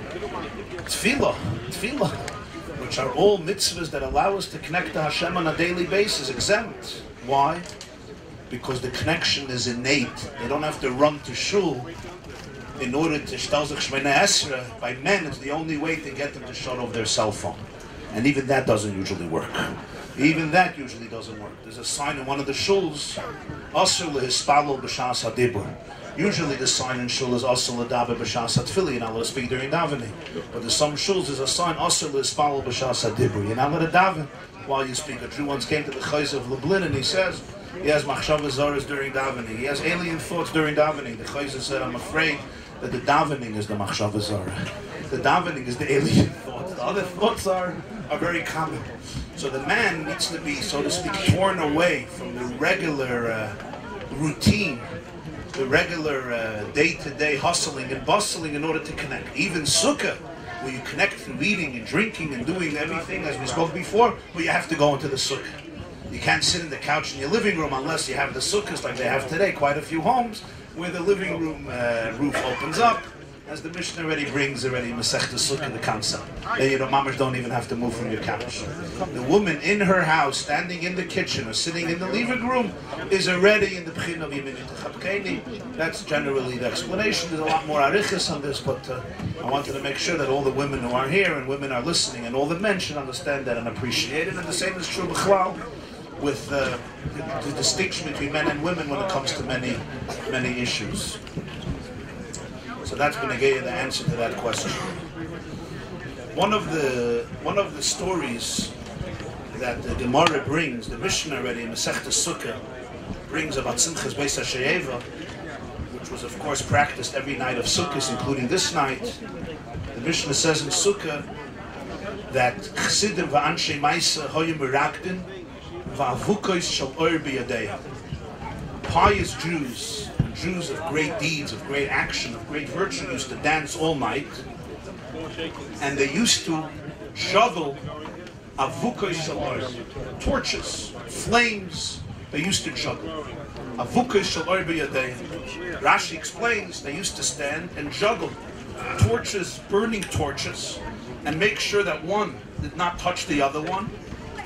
Speaker 2: tefillah, tefillah, which are all mitzvahs that allow us to connect to Hashem on a daily basis, exempt. Why? Because the connection is innate. They don't have to run to shul in order to shtal sich shmena esra. By men, it's the only way to get them to shut off their cell phone. And even that doesn't usually work. Even that usually doesn't work. There's a sign in one of the shuls, Asr lehispalo b'shas hadibur. Usually the sign in shul is Asr ledaber b'shas hadfili, you're not allowed to speak during davening. But there's some shuls, there's a sign Asr lehispalo b'shas hadibur. You're not allowed to daven while you speak. A Jew once came to the Chayz of Lublin and he says, he has machshavas zaras during davening. He has alien thoughts during davening. The Chayz said, I'm afraid that the davening is the machshavas zara. The davening is the alien thoughts. The other thoughts are, are very common. So the man needs to be, so to speak, torn away from the regular uh, routine, the regular uh, day-to-day hustling and bustling in order to connect. Even sukkah, where you connect through eating and drinking and doing everything, as we spoke before, but you have to go into the sukkah. You can't sit in the couch in your living room unless you have the sukkahs like they have today, quite a few homes, where the living room uh, roof opens up, as the Mishnah already brings already Masechta Sukkah, the concept. Then you know, mamas don't even have to move from your couch. The woman in her house, standing in the kitchen or sitting in the living room, is already in the Bchin of Yemin Chapkeni. That's generally the explanation. There's a lot more arichas on this, but uh, I wanted to make sure that all the women who are here and women are listening and all the men should understand that and appreciate it. And the same is true B'chlal with uh, the, the distinction between men and women when it comes to many, many issues. So that's going to give you the answer to that question. One of the one of the stories that the Gemara brings, the Mishnah already in Masechta Sukkah brings about Simchas Beis Hashoavah, which was of course practiced every night of Sukkot, including this night. The Mishnah says in Sukkah that Chassidim va'anshe Maisa hoyim merakdin va'avukos shal oir. Pious Jews, Jews of great deeds, of great action, of great virtue, used to dance all night, and they used to juggle avukos shal oir, torches, flames. They used to juggle. Avukos shal oir. Rashi explains they used to stand and juggle torches, burning torches, and make sure that one did not touch the other one,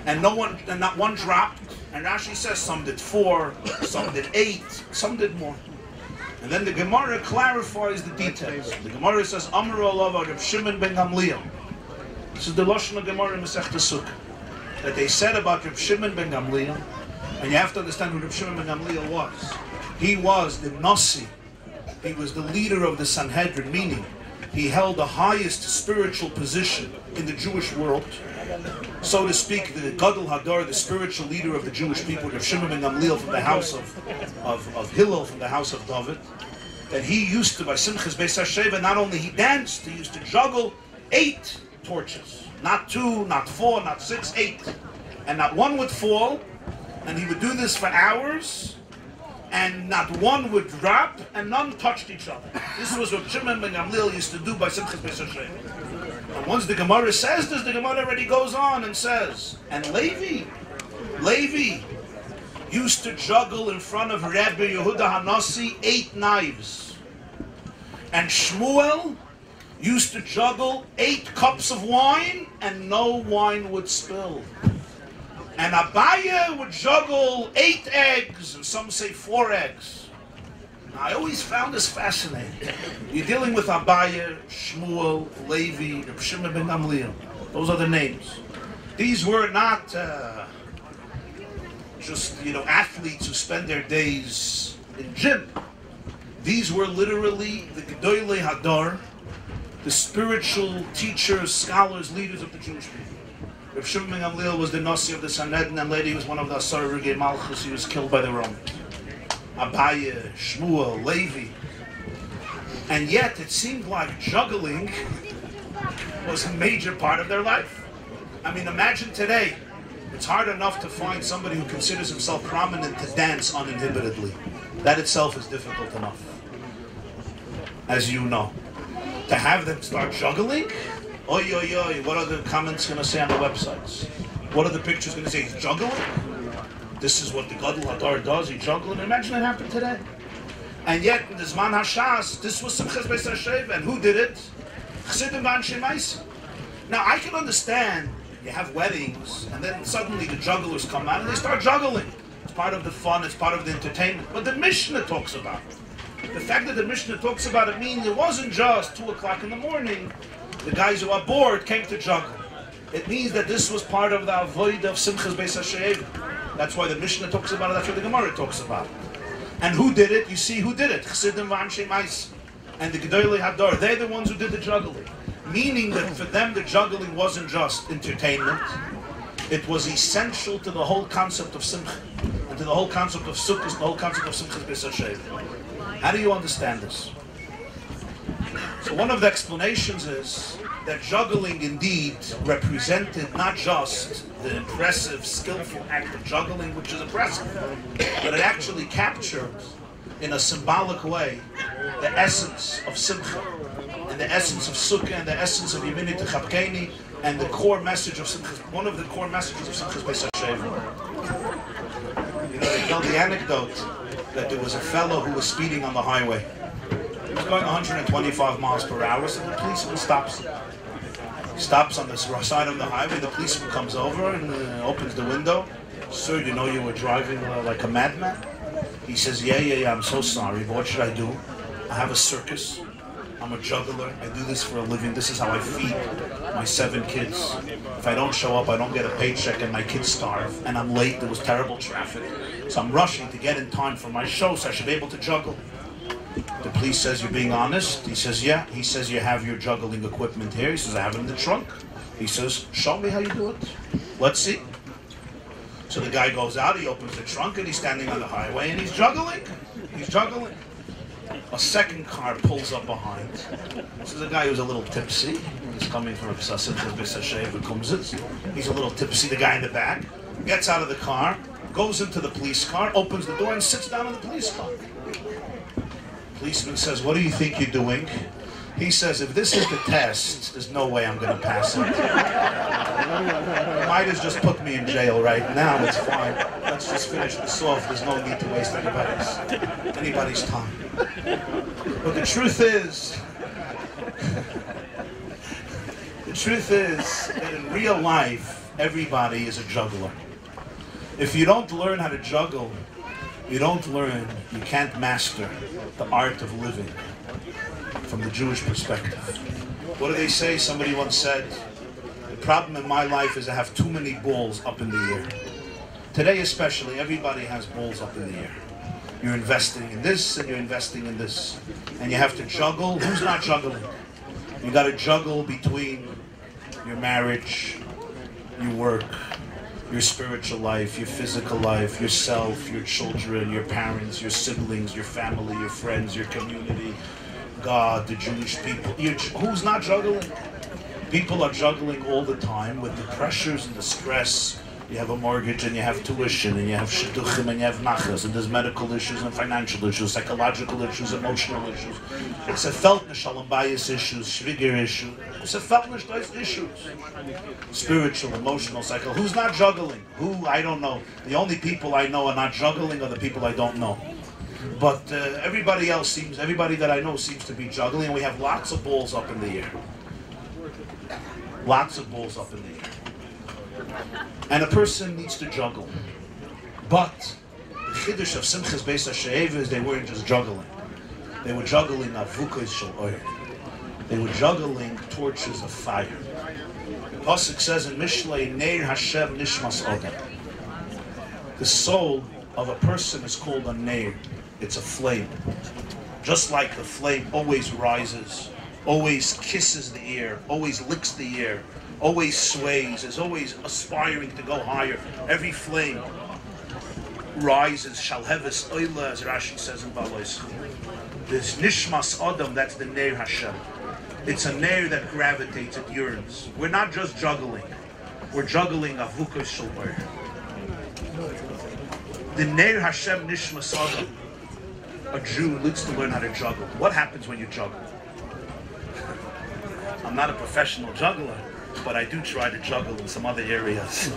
Speaker 2: and no one, and not one dropped. And Rashi says some did four, some did eight, some did more. And then the Gemara clarifies the details. The Gemara says, Amr Allah Reb Shimon ben Gamliel. This is the Lashon Gemara in. That they said about Reb Shimon ben Gamliel, and you have to understand who Reb Shimon ben Gamliel was. He was the Nasi. He was the leader of the Sanhedrin, meaning he held the highest spiritual position in the Jewish world. So to speak, the Gadol Hadar, the spiritual leader of the Jewish people, Rav Shimon ben Gamliel from the house of, of, of Hillel, from the house of David, that he used to, by Simchas Beis Hashoavah, not only he danced, he used to juggle eight torches. Not two, not four, not six, eight. And not one would fall, and he would do this for hours, and not one would drop, and none touched each other. This was what Shimon ben Gamliel used to do by Simchas Beis Hashoavah. And once the Gemara says this, the Gemara already goes on and says, and Levi, Levi used to juggle in front of Rabbi Yehuda Hanassi eight knives. And Shmuel used to juggle eight cups of wine and no wine would spill. And Abaye would juggle eight eggs, and some say four eggs. I always found this fascinating. You're dealing with Abaye, Shmuel, Levi, Shimon ben Gamliel. Those are the names. These were not uh, just you know athletes who spend their days in gym. These were literally the Gedoyle Hadar, the spiritual teachers, scholars, leaders of the Jewish people. Reb Shimon ben Gamliel was the Nasi of the Sanhedrin, and later he was one of the Asar Malchus. He was killed by the Romans. Abaye, Shmuel, Levi. And yet it seemed like juggling was a major part of their life. I mean, imagine today, it's hard enough to find somebody who considers himself prominent to dance uninhibitedly. That itself is difficult enough, as you know. To have them start juggling, oi, oi, oi, what are the comments going to say on the websites? What are the pictures going to say? He's juggling? This is what the Gadol Hadar does. He juggling. Imagine it happened today. And yet, in the Zman Hashas, this was Simchas Beis HaShev, and who did it? Chassidim Ban. Now, I can understand you have weddings, and then suddenly the jugglers come out and they start juggling. It's part of the fun, it's part of the entertainment. But the Mishnah talks about it. The fact that the Mishnah talks about it means it wasn't just 2 o'clock in the morning. The guys who are bored came to juggle. It means that this was part of the avoid of Simchas Beis HaShev. That's why the Mishnah talks about it, that's why the Gemara talks about. And who did it? You see who did it. Chassidim V'Anshei Mais. And the Gedolei Hadar. They're the ones who did the juggling. Meaning that for them the juggling wasn't just entertainment. It was essential to the whole concept of Simcha. And to the whole concept of Sukkot, the whole concept of Simcha Beis HaShev. How do you understand this? So one of the explanations is that juggling indeed represented not just the impressive, skillful act of juggling, which is impressive, but it actually captured in a symbolic way the essence of Simcha, and the essence of Sukkah, and the essence of Yemini Techapkeni, and the core message of Simcha, one of the core messages of Simcha's Beis You know, they tell the anecdote that there was a fellow who was speeding on the highway. He was going 125 miles per hour, so the policeman stops him stops on the side of the highway. The policeman comes over and uh, opens the window. Sir, you know you were driving uh, like a madman? He says, yeah, yeah, yeah, I'm so sorry, but what should I do? I have a circus. I'm a juggler. I do this for a living. This is how I feed my seven kids. If I don't show up, I don't get a paycheck and my kids starve. And I'm late. There was terrible traffic. So I'm rushing to get in time for my show so I should be able to juggle. The police says you're being honest. He says, yeah. He says you have your juggling equipment here. He says I have it in the trunk. He says, show me how you do it. Let's see. So the guy goes out. He opens the trunk and he's standing on the highway and he's juggling. He's juggling. A second car pulls up behind. This is a guy who's a little tipsy. He's coming from Psasim comes He's a little tipsy. The guy in the back gets out of the car, goes into the police car, opens the door, and sits down in the police car policeman says, what do you think you're doing? He says, if this is the test, there's no way I'm going to pass it. Might as just put me in jail right now. It's fine. Let's just finish this off. There's no need to waste anybody's, anybody's time. But the truth is, the truth is that in real life, everybody is a juggler. If you don't learn how to juggle, you don't learn, you can't master the art of living from the Jewish perspective. What do they say? Somebody once said, the problem in my life is I have too many balls up in the air. Today especially, everybody has balls up in the air. You're investing in this and you're investing in this. And you have to juggle. Who's not juggling? You got to juggle between your marriage, your work, your spiritual life, your physical life, yourself, your children, your parents, your siblings, your family, your friends, your community, God, the Jewish people. You're, who's not juggling? People are juggling all the time with the pressures and the stress. You have a mortgage and you have tuition and you have shidduchim and you have nachas and there's medical issues and financial issues, psychological issues, emotional issues. It's a feltnish shalom bayis issues, shviger issue. It's a feltnish issues. Spiritual, emotional, psycho. Who's not juggling? Who? I don't know. The only people I know are not juggling are the people I don't know. But uh, everybody else seems, everybody that I know seems to be juggling and we have lots of balls up in the air. Lots of balls up in the air. And a person needs to juggle. But the chiddush of Simchas Beis Hashoavah is they weren't just juggling. They were juggling avukas shel oil. They were juggling torches of fire. The Pasuk says in Mishlei, Neir Hashem Nishmas Odem. The soul of a person is called a Neir. It's a flame. Just like the flame always rises, always kisses the air, always licks the air, always sways, is always aspiring to go higher. Every flame rises, Shall shalhevis oila, as Rashi says in Balois. This nishmas adam, that's the Neir Hashem. It's a Neir that gravitates, it yearns. We're not just juggling. We're juggling avukas shulber. The Neir Hashem nishmas adam. A Jew needs to learn how to juggle. What happens when you juggle? I'm not a professional juggler, but I do try to juggle in some other areas.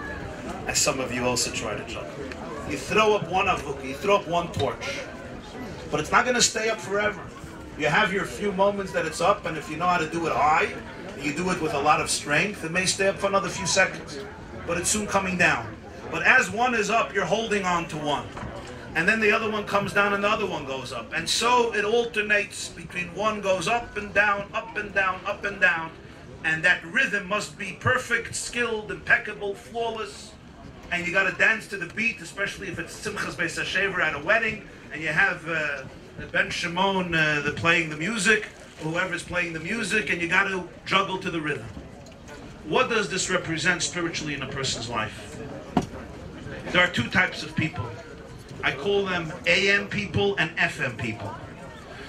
Speaker 2: As some of you also try to juggle. You throw up one avuk, you throw up one torch, but it's not going to stay up forever. You have your few moments that it's up, and if you know how to do it high, you do it with a lot of strength, it may stay up for another few seconds, but it's soon coming down. But as one is up, you're holding on to one. And then the other one comes down and the other one goes up. And so it alternates between one goes up and down, up and down, up and down. And that rhythm must be perfect, skilled, impeccable, flawless. And you got to dance to the beat, especially if it's Simchas Beis HaShever at a wedding, and you have uh, Ben Shimon uh, the playing the music, whoever's playing the music, and you got to juggle to the rhythm. What does this represent spiritually in a person's life? There are two types of people. I call them AM people and FM people.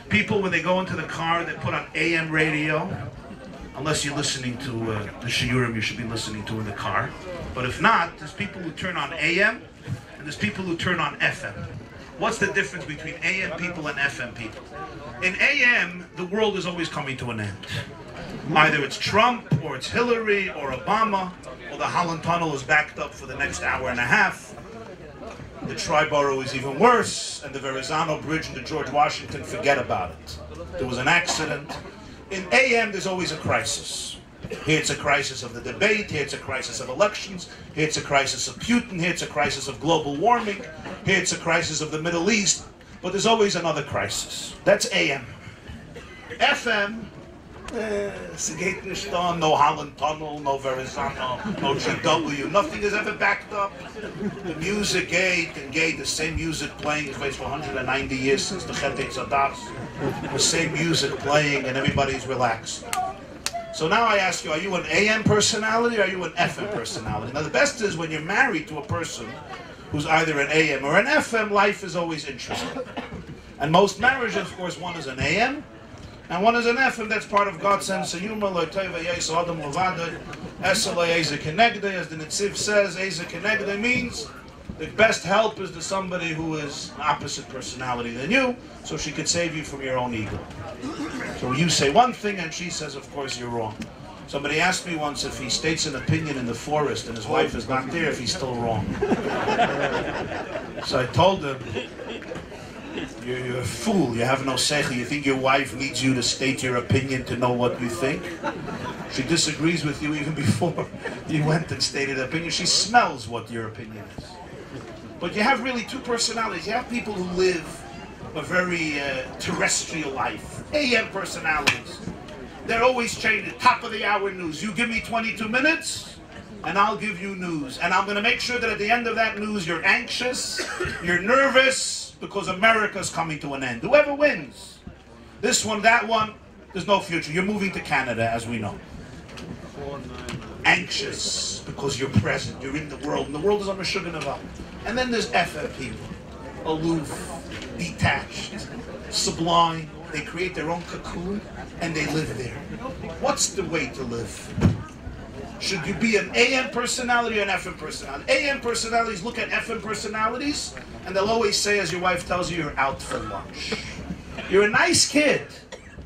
Speaker 2: People, when they go into the car, they put on AM radio, unless you're listening to uh, the shiurim you should be listening to in the car. But if not, there's people who turn on AM, and there's people who turn on FM. What's the difference between AM people and FM people? In AM, the world is always coming to an end. Either it's Trump, or it's Hillary, or Obama, or the Holland Tunnel is backed up for the next hour and a half. The Triborough is even worse, and the Verrazano Bridge and the George Washington, forget about it. There was an accident. In AM, there's always a crisis. Here it's a crisis of the debate, here it's a crisis of elections, here it's a crisis of Putin, here it's a crisis of global warming, here it's a crisis of the Middle East, but there's always another crisis. That's AM. FM, eh, nicht no Holland Tunnel, no Verrazano, no GW, nothing is ever backed up. The music gate and gate, the same music playing is for 190 years since the Chet Zadas. The same music playing and everybody's relaxed. So now I ask you, are you an AM personality or are you an FM personality? Now the best is when you're married to a person who's either an AM or an FM, life is always interesting. And most marriages, of course, one is an AM and one is an FM. That's part of God's sense of humor. Yes Adam Kenegde, as the Netziv says, Eza Kenegde means the best help is to somebody who is opposite personality than you, so she could save you from your own ego. So you say one thing and she says, of course, you're wrong. Somebody asked me once if he states an opinion in the forest and his wife is not there, if he's still wrong. So I told him, you're, you're a fool. You have no seichel. You think your wife needs you to state your opinion to know what you think? She disagrees with you even before you went and stated opinion. She smells what your opinion is. But you have really two personalities. You have people who live a very uh, terrestrial life, AM personalities. They're always changing. Top of the hour news. You give me 22 minutes, and I'll give you news. And I'm going to make sure that at the end of that news, you're anxious, you're nervous, because America's coming to an end. Whoever wins, this one, that one, there's no future. You're moving to Canada, as we know. anxious because you're present, you're in the world, and the world is on a sugar nava. And then there's FM people, aloof, detached, sublime. They create their own cocoon and they live there. What's the way to live? Should you be an AM personality or an FM personality? AM personalities look at FM personalities and they'll always say, as your wife tells you, you're out for lunch. You're a nice kid,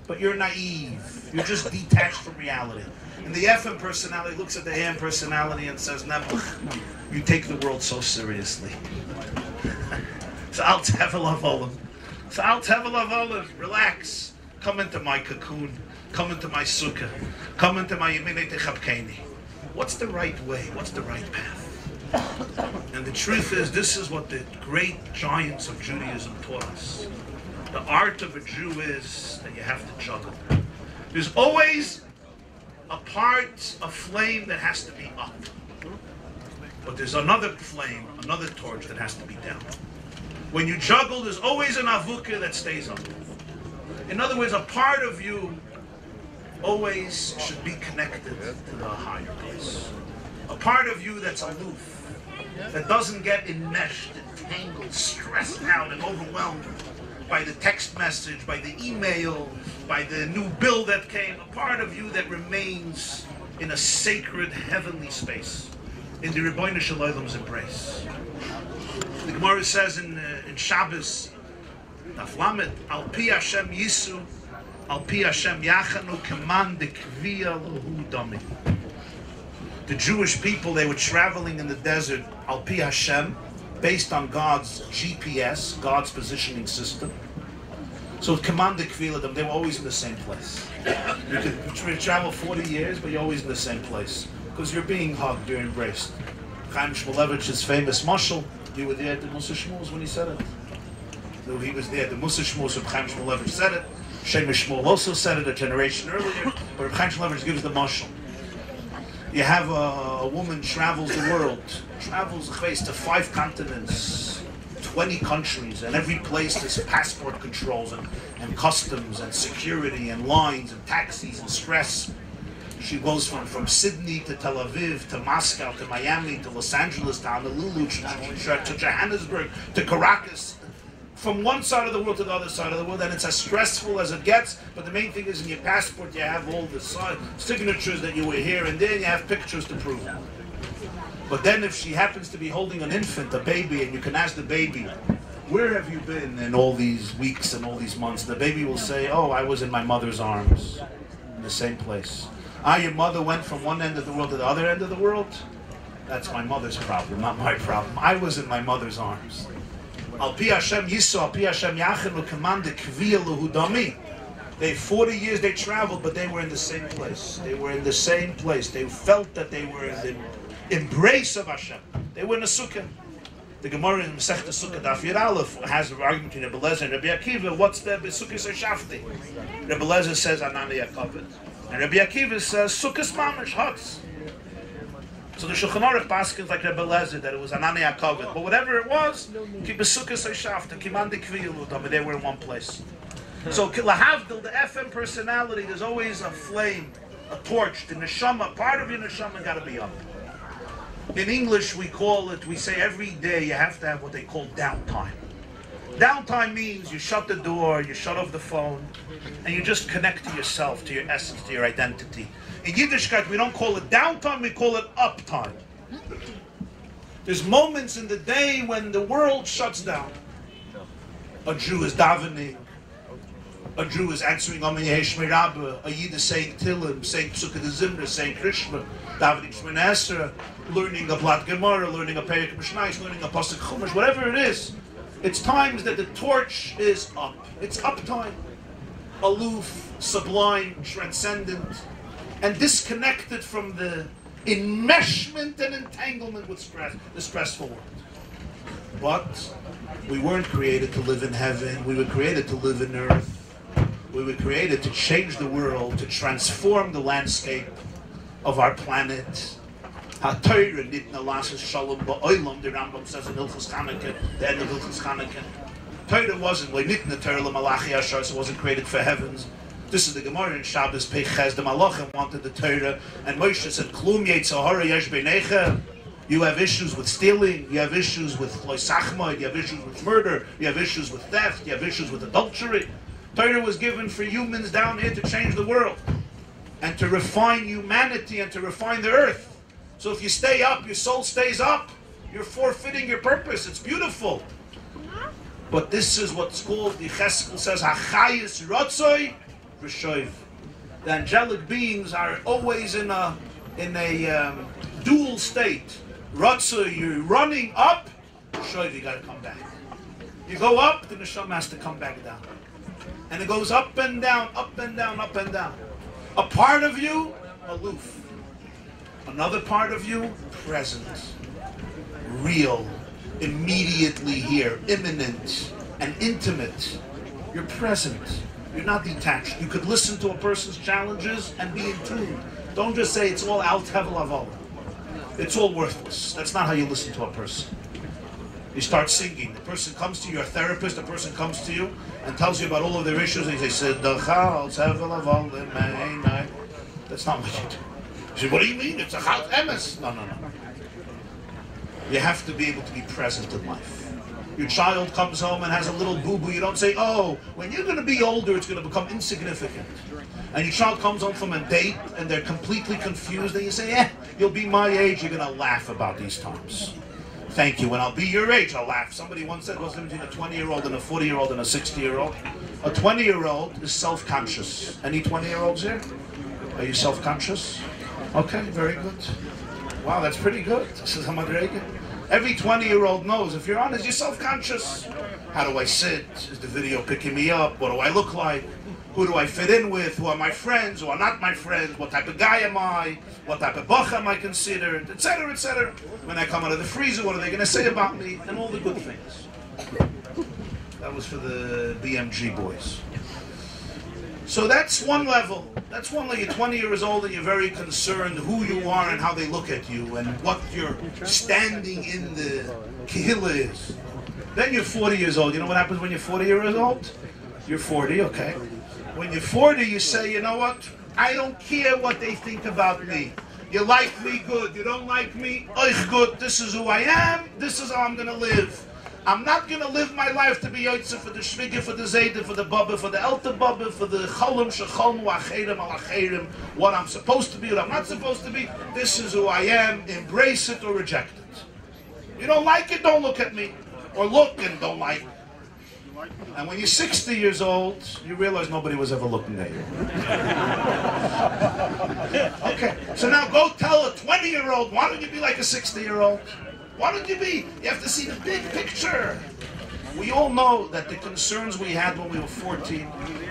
Speaker 2: but you're naive. You're just detached from reality. And the FM personality looks at the AM personality and says, Nebuch, you take the world so seriously. so I'll love Olam. So I'll love Olam. Relax. Come into my cocoon. Come into my sukkah. Come into my Yeminei Techapkeni. What's the right way? What's the right path? And the truth is, this is what the great giants of Judaism taught us. The art of a Jew is that you have to juggle. There's always a part, a flame that has to be up. But there's another flame, another torch that has to be down. When you juggle, there's always an avuka that stays up. In other words, a part of you always should be connected to the higher place. A part of you that's aloof, that doesn't get enmeshed, entangled, stressed out, and overwhelmed by the text message, by the email, by the new bill that came. A part of you that remains in a sacred heavenly space, in the Ribbono Shel Olam's embrace. The Gemara says in, uh, in Shabbos, Taflamet, Al Pi Hashem Yisu, Al Pi Hashem Yachanu Lahu Dami. The Jewish people, they were traveling in the desert, Al Pi Hashem, based on God's GPS, God's positioning system. So Kaman de Kviya they were always in the same place. You could travel 40 years, but you're always in the same place. Because you're being hugged, you're embraced. Chaim Shmulevitz's famous mashal, you were there at the Musa Shmuels when he said it. So he was there. The Musa Shmuels of Chaim Shmulevitz said it. Shemesh Shmuel also said it a generation earlier. But Chaim Shmulevitz gives the mashal. You have a, a woman travels the world, travels to five continents, 20 countries, and every place there's passport controls and, and customs and security and lines and taxis and stress. She goes from, from Sydney to Tel Aviv to Moscow to Miami to Los Angeles to Honolulu to, to Johannesburg to Caracas. From one side of the world to the other side of the world, and it's as stressful as it gets. But the main thing is in your passport, you have all the signatures that you were here, and then you have pictures to prove. But then, if she happens to be holding an infant, a baby, and you can ask the baby, Where have you been in all these weeks and all these months? The baby will say, Oh, I was in my mother's arms, in the same place. Ah, your mother went from one end of the world to the other end of the world? That's my mother's problem, not my problem. I was in my mother's arms. Al pi Hashem Yisro, al pi Hashem. They 40 years they traveled, but they were in the same place. They were in the same place. They felt that they were in the embrace of Hashem. They were in a sukkah. The Gemara in Masechta Sukkah Daf Yud Aleph has an argument between Rebbe Lezer and Rebbe Akiva. What's the Sukkah Shafti? Rebbe Lezer says Anani Yakovit. And Rebbe Akiva says Sukkah Mamish, huts. So the Shulchan Aruch paskens like Rebbe Lezer that it was Anani Yakovit. But whatever it was, keep a Sukkah Shafti, Kimandi Kviyul, they were in one place. So Lahavdil, the FM personality, there's always a flame, a torch, the neshama, part of your neshama got to be up. In English, we call it, we say every day you have to have what they call downtime. Downtime means you shut the door, you shut off the phone, and you just connect to yourself, to your essence, to your identity. In Yiddishkeit, we don't call it downtime, we call it uptime. There's moments in the day when the world shuts down. A Jew is davening, a Jew is answering Amen Yeheshmei Rabbah, a Yid is saying Tillim, saying de Zimra, saying Krishma, davening Esra, learning a Blat Gemara, learning a Perek Mishnais, learning a Pasuk Chumash, whatever it is. It's times that the torch is up. It's up time. Aloof, sublime, transcendent, and disconnected from the enmeshment and entanglement with stress, the stressful world. But we weren't created to live in heaven. We were created to live in earth. We were created to change the world, to transform the landscape of our planet. The Rambam says in Hilchos Chanukah, the end of Hilchos Chanukah. Torah wasn't, like nitna Torah l'malachi it wasn't created for heavens. This is the Gemara in Shabbos Peiches. The Malachim wanted the Torah, and Moshe said, "Klum yetzahara yesh beinecha." You have issues with stealing. You have issues with loisachma. You have issues with murder. You have issues with theft. You have issues with adultery. Torah was given for humans down here to change the world and to refine humanity and to refine the earth. So if you stay up, your soul stays up. You're forfeiting your purpose. It's beautiful. But this is what's called, the Cheskel says, Hachayis Rotzoi V'shoiv. The angelic beings are always in a, in a um, dual state. Rotzoi, you're running up, Shoiv, you gotta come back. You go up, the neshama has to come back down. And it goes up and down, up and down, up and down. A part of you, aloof. Another part of you, present. Real. Immediately here. Imminent and intimate. You're present. You're not detached. You could listen to a person's challenges and be in tune. Don't just say it's all al tevel. It's all worthless. That's not how you listen to a person. You start singing. The person comes to you, your therapist, the person comes to you and tells you about all of their issues, and they say. That's not what you do. You say, what do you mean? It's a chal emes. No, no, no. You have to be able to be present in life. Your child comes home and has a little boo-boo. You don't say, oh, when you're going to be older, it's going to become insignificant. And your child comes home from a date and they're completely confused, and you say, eh, you'll be my age, you're going to laugh about these times. Thank you. When I'll be your age, I'll laugh. Somebody once said, what's the difference between a 20-year-old and a 40-year-old and a 60-year-old? A 20-year-old is self-conscious. Any 20-year-olds here? Are you self-conscious? Okay, very good. Wow, that's pretty good. This is. Every 20 year old knows if you're honest, you're self conscious. How do I sit? Is the video picking me up? What do I look like? Who do I fit in with? Who are my friends? Who are not my friends? What type of guy am I? What type of bach am I considered? Etc. Etc. When I come out of the freezer, what are they going to say about me? And all the good things. That was for the BMG boys. So that's one level. That's one level. You're 20 years old and you're very concerned who you are and how they look at you and what your standing in the kihila is. Then you're 40 years old. You know what happens when you're 40 years old? You're 40, okay. When you're 40, you say, you know what? I don't care what they think about me. You like me, good. You don't like me, oich, good. This is who I am. This is how I'm going to live. I'm not going to live my life to be Yotze for the Shmigge, for the Zayde, for the Baba, for the Elta Baba, for the Cholim, Shecholmu, Acherim, Alacherim, what I'm supposed to be, what I'm not supposed to be. This is who I am. Embrace it or reject it. You don't like it, don't look at me. Or look and don't like it. And when you're 60 years old, you realize nobody was ever looking at you. okay, so now go tell a 20 year old, why don't you be like a 60 year old? Why don't you be? You have to see the big picture. We all know that the concerns we had when we were 14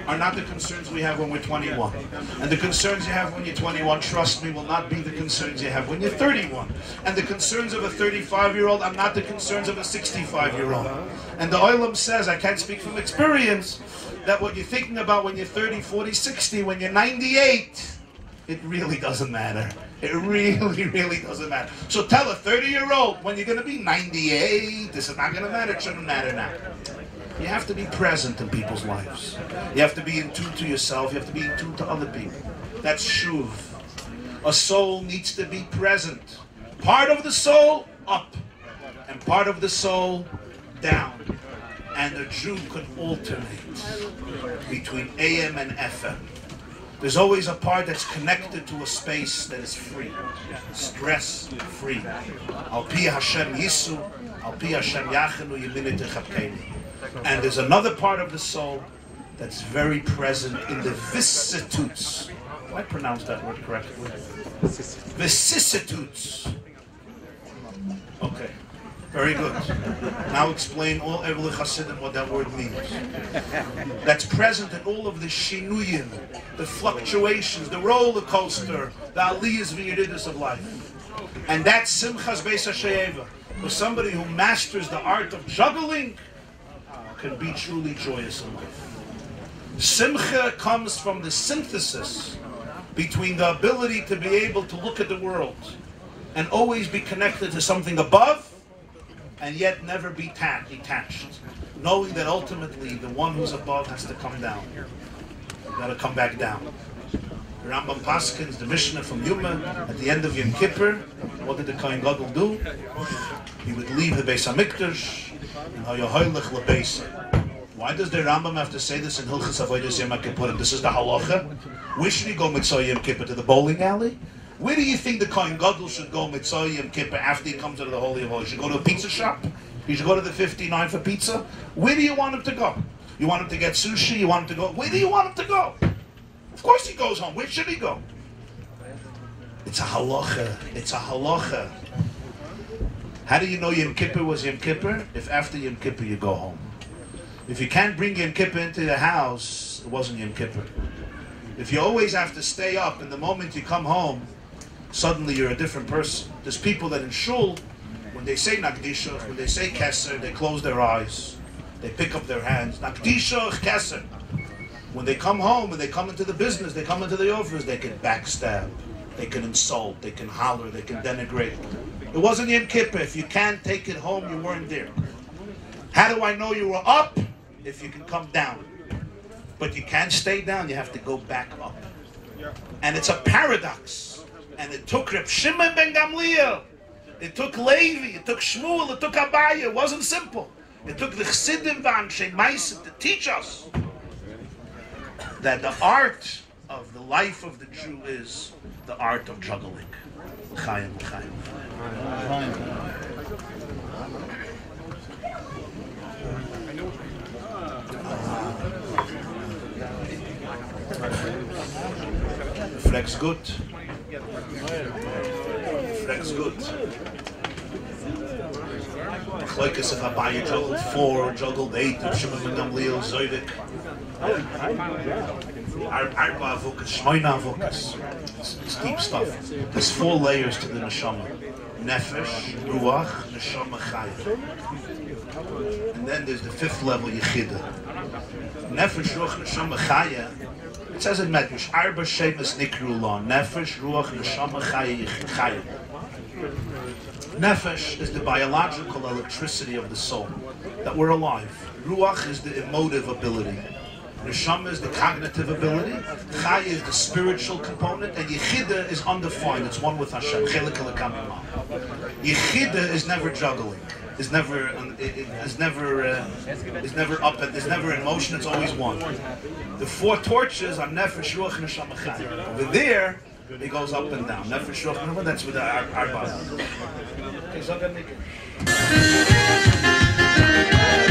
Speaker 2: are not the concerns we have when we're 21. And the concerns you have when you're 21, trust me, will not be the concerns you have when you're 31. And the concerns of a 35 year old are not the concerns of a 65 year old. And the Oilam says, I can't speak from experience, that what you're thinking about when you're 30, 40, 60, when you're 98, it really doesn't matter. It really, really doesn't matter. So tell a 30 year old when you're going to be 98, this is not going to matter. It shouldn't matter now. You have to be present in people's lives. You have to be in tune to yourself. You have to be in tune to other people. That's shuv. A soul needs to be present. Part of the soul, up. And part of the soul, down. And a Jew could alternate between AM and FM. There's always a part that's connected to a space that is free, stress free. Al pi Hashem Yisu, al pi Hashem Yachenu Yemini Techapkeni. And there's another part of the soul that's very present in the vicissitudes. Did I pronounce that word correctly? Vicissitudes. Okay. Very good. Now explain all Evli Hasidim what that word means. That's present in all of the shinuyim, the fluctuations, the roller coaster, the aliyahs v'yiridus of life. And that's Simchas Beis Hashoavah. For somebody who masters the art of juggling can be truly joyous in life. Simcha comes from the synthesis between the ability to be able to look at the world and always be connected to something above and yet never be ta- detached, knowing that ultimately the one who's above has to come down. You got to come back down. The Rambam Paskens, the Mishnah from Yuma, at the end of Yom Kippur, what did the Kohen Gadol do? He would leave the Beis Hamikdash and LeBeis. Why does the Rambam have to say this in Hilchas Avodas Yom Kippur? This is the halacha. Where should go Mitzvah Yom Kippur? To the bowling alley? Where do you think the Kohen Gadol should go Mitzvah Yom Kippur after he comes out of the Holy of Holies? Should go to a pizza shop? He should go to the 59 for pizza? Where do you want him to go? You want him to get sushi? You want him to go? Where do you want him to go? Of course he goes home. Where should he go? It's a halacha. It's a halacha. How do you know Yom Kippur was Yom Kippur? If after Yom Kippur you go home. If you can't bring Yom Kippur into the house, it wasn't Yom Kippur. If you always have to stay up, and the moment you come home, suddenly you're a different person. There's people that in shul, when they say Nagdishah, when they say Keser, they close their eyes. They pick up their hands. Nagdishah, Keser. When they come home and they come into the business, they come into the office, they can backstab, they can insult, they can holler, they can denigrate. It wasn't Yom Kippur. If you can't take it home, you weren't there. How do I know you were up? If you can come down. But you can't stay down, you have to go back up. And it's a paradox. And it took Reb Shimon ben Gamliel, it took Levi, it took Shmuel, it took Abaye. It wasn't simple. It took the Chassidim van Shemaisim to teach us that the art of the life of the Jew is the art of juggling. Chaim, Chaim. Flex good. Flex good. Chloikas if Abaye juggled four, juggled eight, and Shimon ben Gamliel, Zoidik. Arba avokas, Shmoina avokas. It's, deep stuff. There's four layers to the neshama. Nefesh, Ruach, Neshama, Chayah. And then there's the fifth level, Yechida. Nefesh, Ruach, Neshama, Chayah. It says in Medrash, Arba Shemas Nikru Law. Nefesh, Ruach, Neshama, Chayah. Nefesh is the biological electricity of the soul, that we're alive. Ruach is the emotive ability. Neshama is the cognitive ability. Chaya is the spiritual component, and Yechida is undefined. It's one with Hashem. Chelik Yechida is never juggling. Is never, is never, uh, is never up. and Is never in motion. It's always one. The four torches are Nefesh, Ruach, Neshama, Over there, it goes up and down. Nefesh, Ruach, Neshama. That's with our body. Okay, so I'm gonna make it.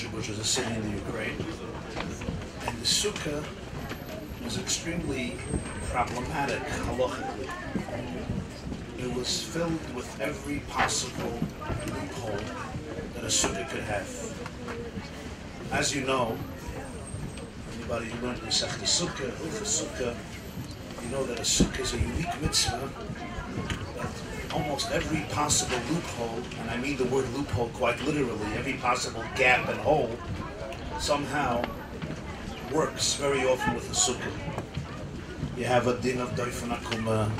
Speaker 2: Mezhebush is a city in the Ukraine. And the sukkah was extremely problematic halachically. It was filled with every possible loophole that a sukkah could have. As you know, anybody who learned Masech the Sukkah, Hilfa Sukkah, you know that a sukkah is a unique mitzvah every possible loophole, and I mean the word loophole quite literally, every possible gap and hole, somehow works very often with a sukkah. You have a din of doifen akuma,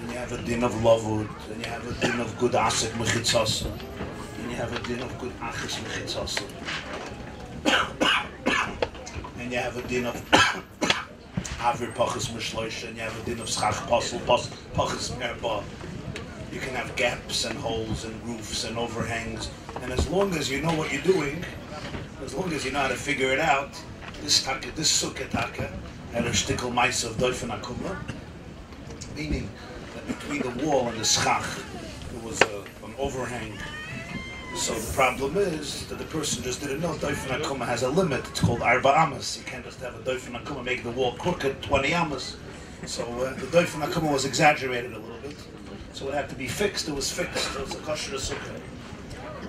Speaker 2: and you have a din of lavud, and you have a din of gud asik mechitzasa, and you have a din of gud achis mechitzasa, and you have a din of avir pachas mishloish, and you have a din of schach posel pachas merba. Can have gaps and holes and roofs and overhangs, and as long as you know what you're doing, as long as you know how to figure it out, this taka, this sukkah taka, had a shtickle mice of akuma, meaning that between the wall and the schach there was a, an overhang. So the problem is that the person just didn't know doifen akuma has a limit. It's called arba amas. You can't just have a doifen akuma make the wall crooked 20 amas. So uh, the doifen akuma was exaggerated a little. So it had to be fixed. It was fixed. It was a kosher sukkah.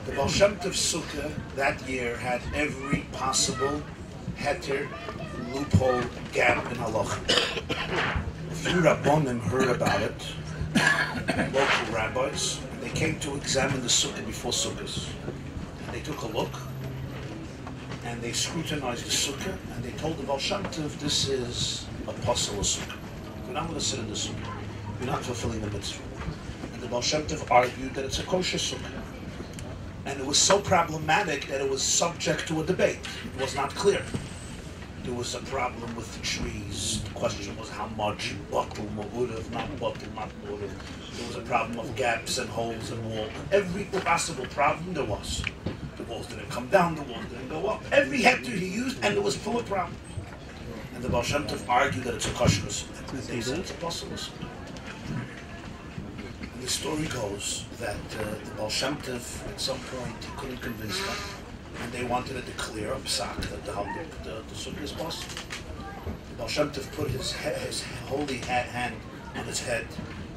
Speaker 2: The Baal Shem Tov Sukkah that year had every possible heter, loophole, gap in halacha. A few rabbonim heard about it, local rabbis, they came to examine the sukkah before sukkahs. And they took a look, and they scrutinized the sukkah, and they told the Baal Shem Tov, this is a posul sukkah. You're not going to sit in the sukkah. You're not fulfilling the mitzvah. Tov argued that it's a kosher sukkah. And it was so problematic that it was subject to a debate. It was not clear. There was a problem with the trees. The question was how much bottle ma'udav, not bottle, not ma'udav. There was a problem of gaps and holes and wall. Every posul problem there was. The walls didn't come down, the walls didn't go up. Every heter he used, and it was full of problems. And the Baal Shem Tov argued that it's a kosher sukkah. They said it's a possible sukkah. The story goes that uh, the Baal at some point, he couldn't convince them, and they wanted it to declare a psak that the, the, the, the sukkah is posul. Baal put his, his holy ha- hand on his head,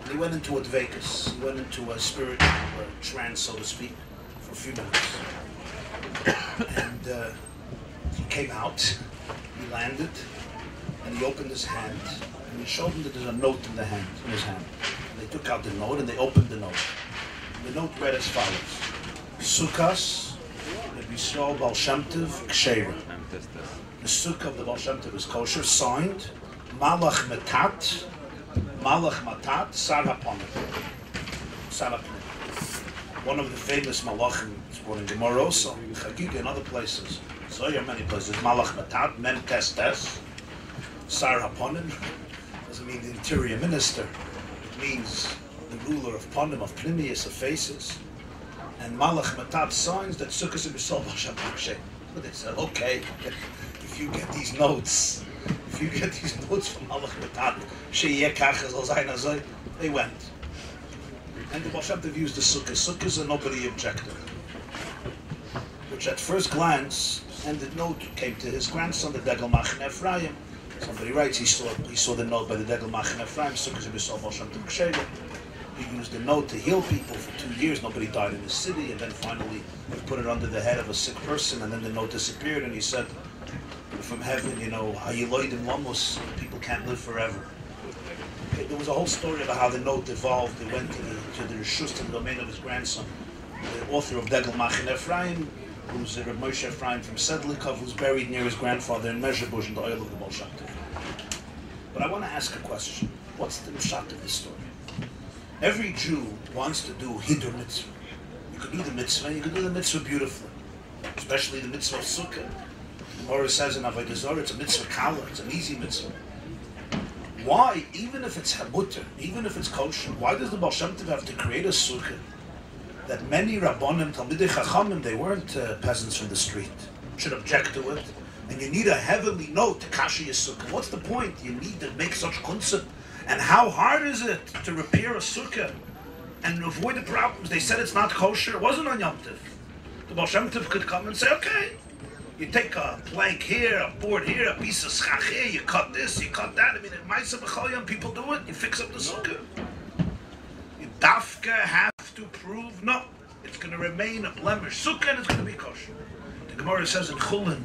Speaker 2: and he went into a dvekas. He went into a spiritual uh, trance, so to speak, for a few minutes. And uh, he came out, he landed, and he opened his hand, and he showed them that there's a note in the hand, in his hand. And they took out the note and they opened the note. The note read as follows: Sukkos, Rabbi Yisrael Baal Ksheira. The sukkah of the Baal Shem is kosher, signed Malach Metat, Malach Matat, Saraponim. Saraponim. One of the famous malachim is born in Gemara also, in Chagiga and other places. So there are many places. Malach Matat, Mem Tes, Sar Haponim, doesn't mean the interior minister. It means the ruler of Ponim, of Plinius, of faces. And Malach Matat signs that Sukkot is B'Sol Hashem B'Shem. But they said, okay, if you get these notes, if you get these notes from Malach Matat, Sheyeh Kach Zal Azay, they went. And the Baal used the Sukkah. Sukkahs are nobody objected. Which at first glance, and the note came to his grandson, the Degel Machaneh Ephraim. Somebody writes, he saw, he saw the note by the Degel Machaneh Ephraim, Sukkahs B'Sol Hashem B'Shem. He used the note to heal people for two years. Nobody died in the city, and then finally he put it under the head of a sick person, and then the note disappeared, and he said from heaven, you know, Hayiloidim Lamos, people can't live forever. There was a whole story about how the note evolved. It went to the, to the Rishus, to the domain of his grandson, the author of Degel Machaneh Ephraim, who's Reb uh, Moshe Ephraim from Sudilkov, who's buried near his grandfather in Mezhebush in the oil of the Tov. But I want to ask a question. What's the shot of this story? Every Jew wants to do Hidur Mitzvah. You can do the mitzvah, you can do the mitzvah beautifully. Especially the mitzvah of Sukkah. Gemara says in Avodah it's a mitzvah kala, it's an easy mitzvah. Why, even if it's hamutter, even if it's kosher, why does the Baal Shem Tov have to create a sukkah that many Rabbonim, Talmidei Chachamim, they weren't uh, peasants from the street, should object to it? And you need a heavenly note to your sukkah. What's the point? You need to make such concept. And how hard is it to repair a sukkah and avoid the problems? They said it's not kosher. It wasn't on Yom Tov. The Baal Shem could come and say, okay, you take a plank here, a board here, a piece of schach here, you cut this, you cut that. I mean, in Maisa B'chalayim, people do it. You fix up the sukkah. You dafka have to prove, no, it's going to remain a blemish sukkah and it's going to be kosher. The Gemara says in Chulin,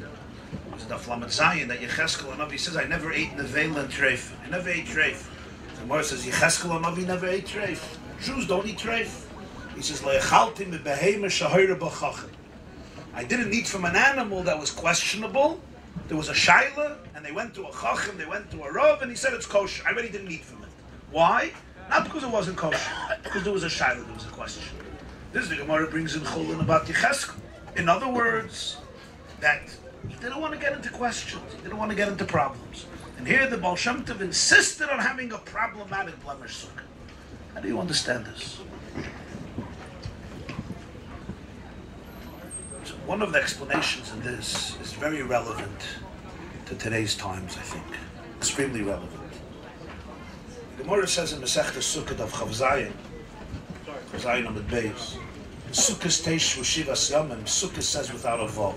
Speaker 2: it's the Flamet Zion, that Yecheskel Anavi says, I never ate nevela and treif. I never ate treif. The Gemara says, Yecheskel Anavi never ate treif. Jews don't eat treif. He says. I didn't eat from an animal that was questionable. There was a shaila, and they went to a chachim, they went to a rav, and he said it's kosher. I really didn't eat from it. Why? Not because it wasn't kosher, because there was a shaila, there was a question. This is the Gemara brings in chulin about Yecheskel. In other words, that he didn't want to get into questions, he didn't want to get into problems. And here the Baal Shem Tov insisted on having a problematic blemish sukkah. How do you understand this? So one of the explanations in this is very relevant to today's times, I think. Extremely relevant. The Gemara says in Masechta Sukkot of Chavzayin, Chavzayin on the base, Sukkot Teish Shivas Yamim, Sukkot says without a vav.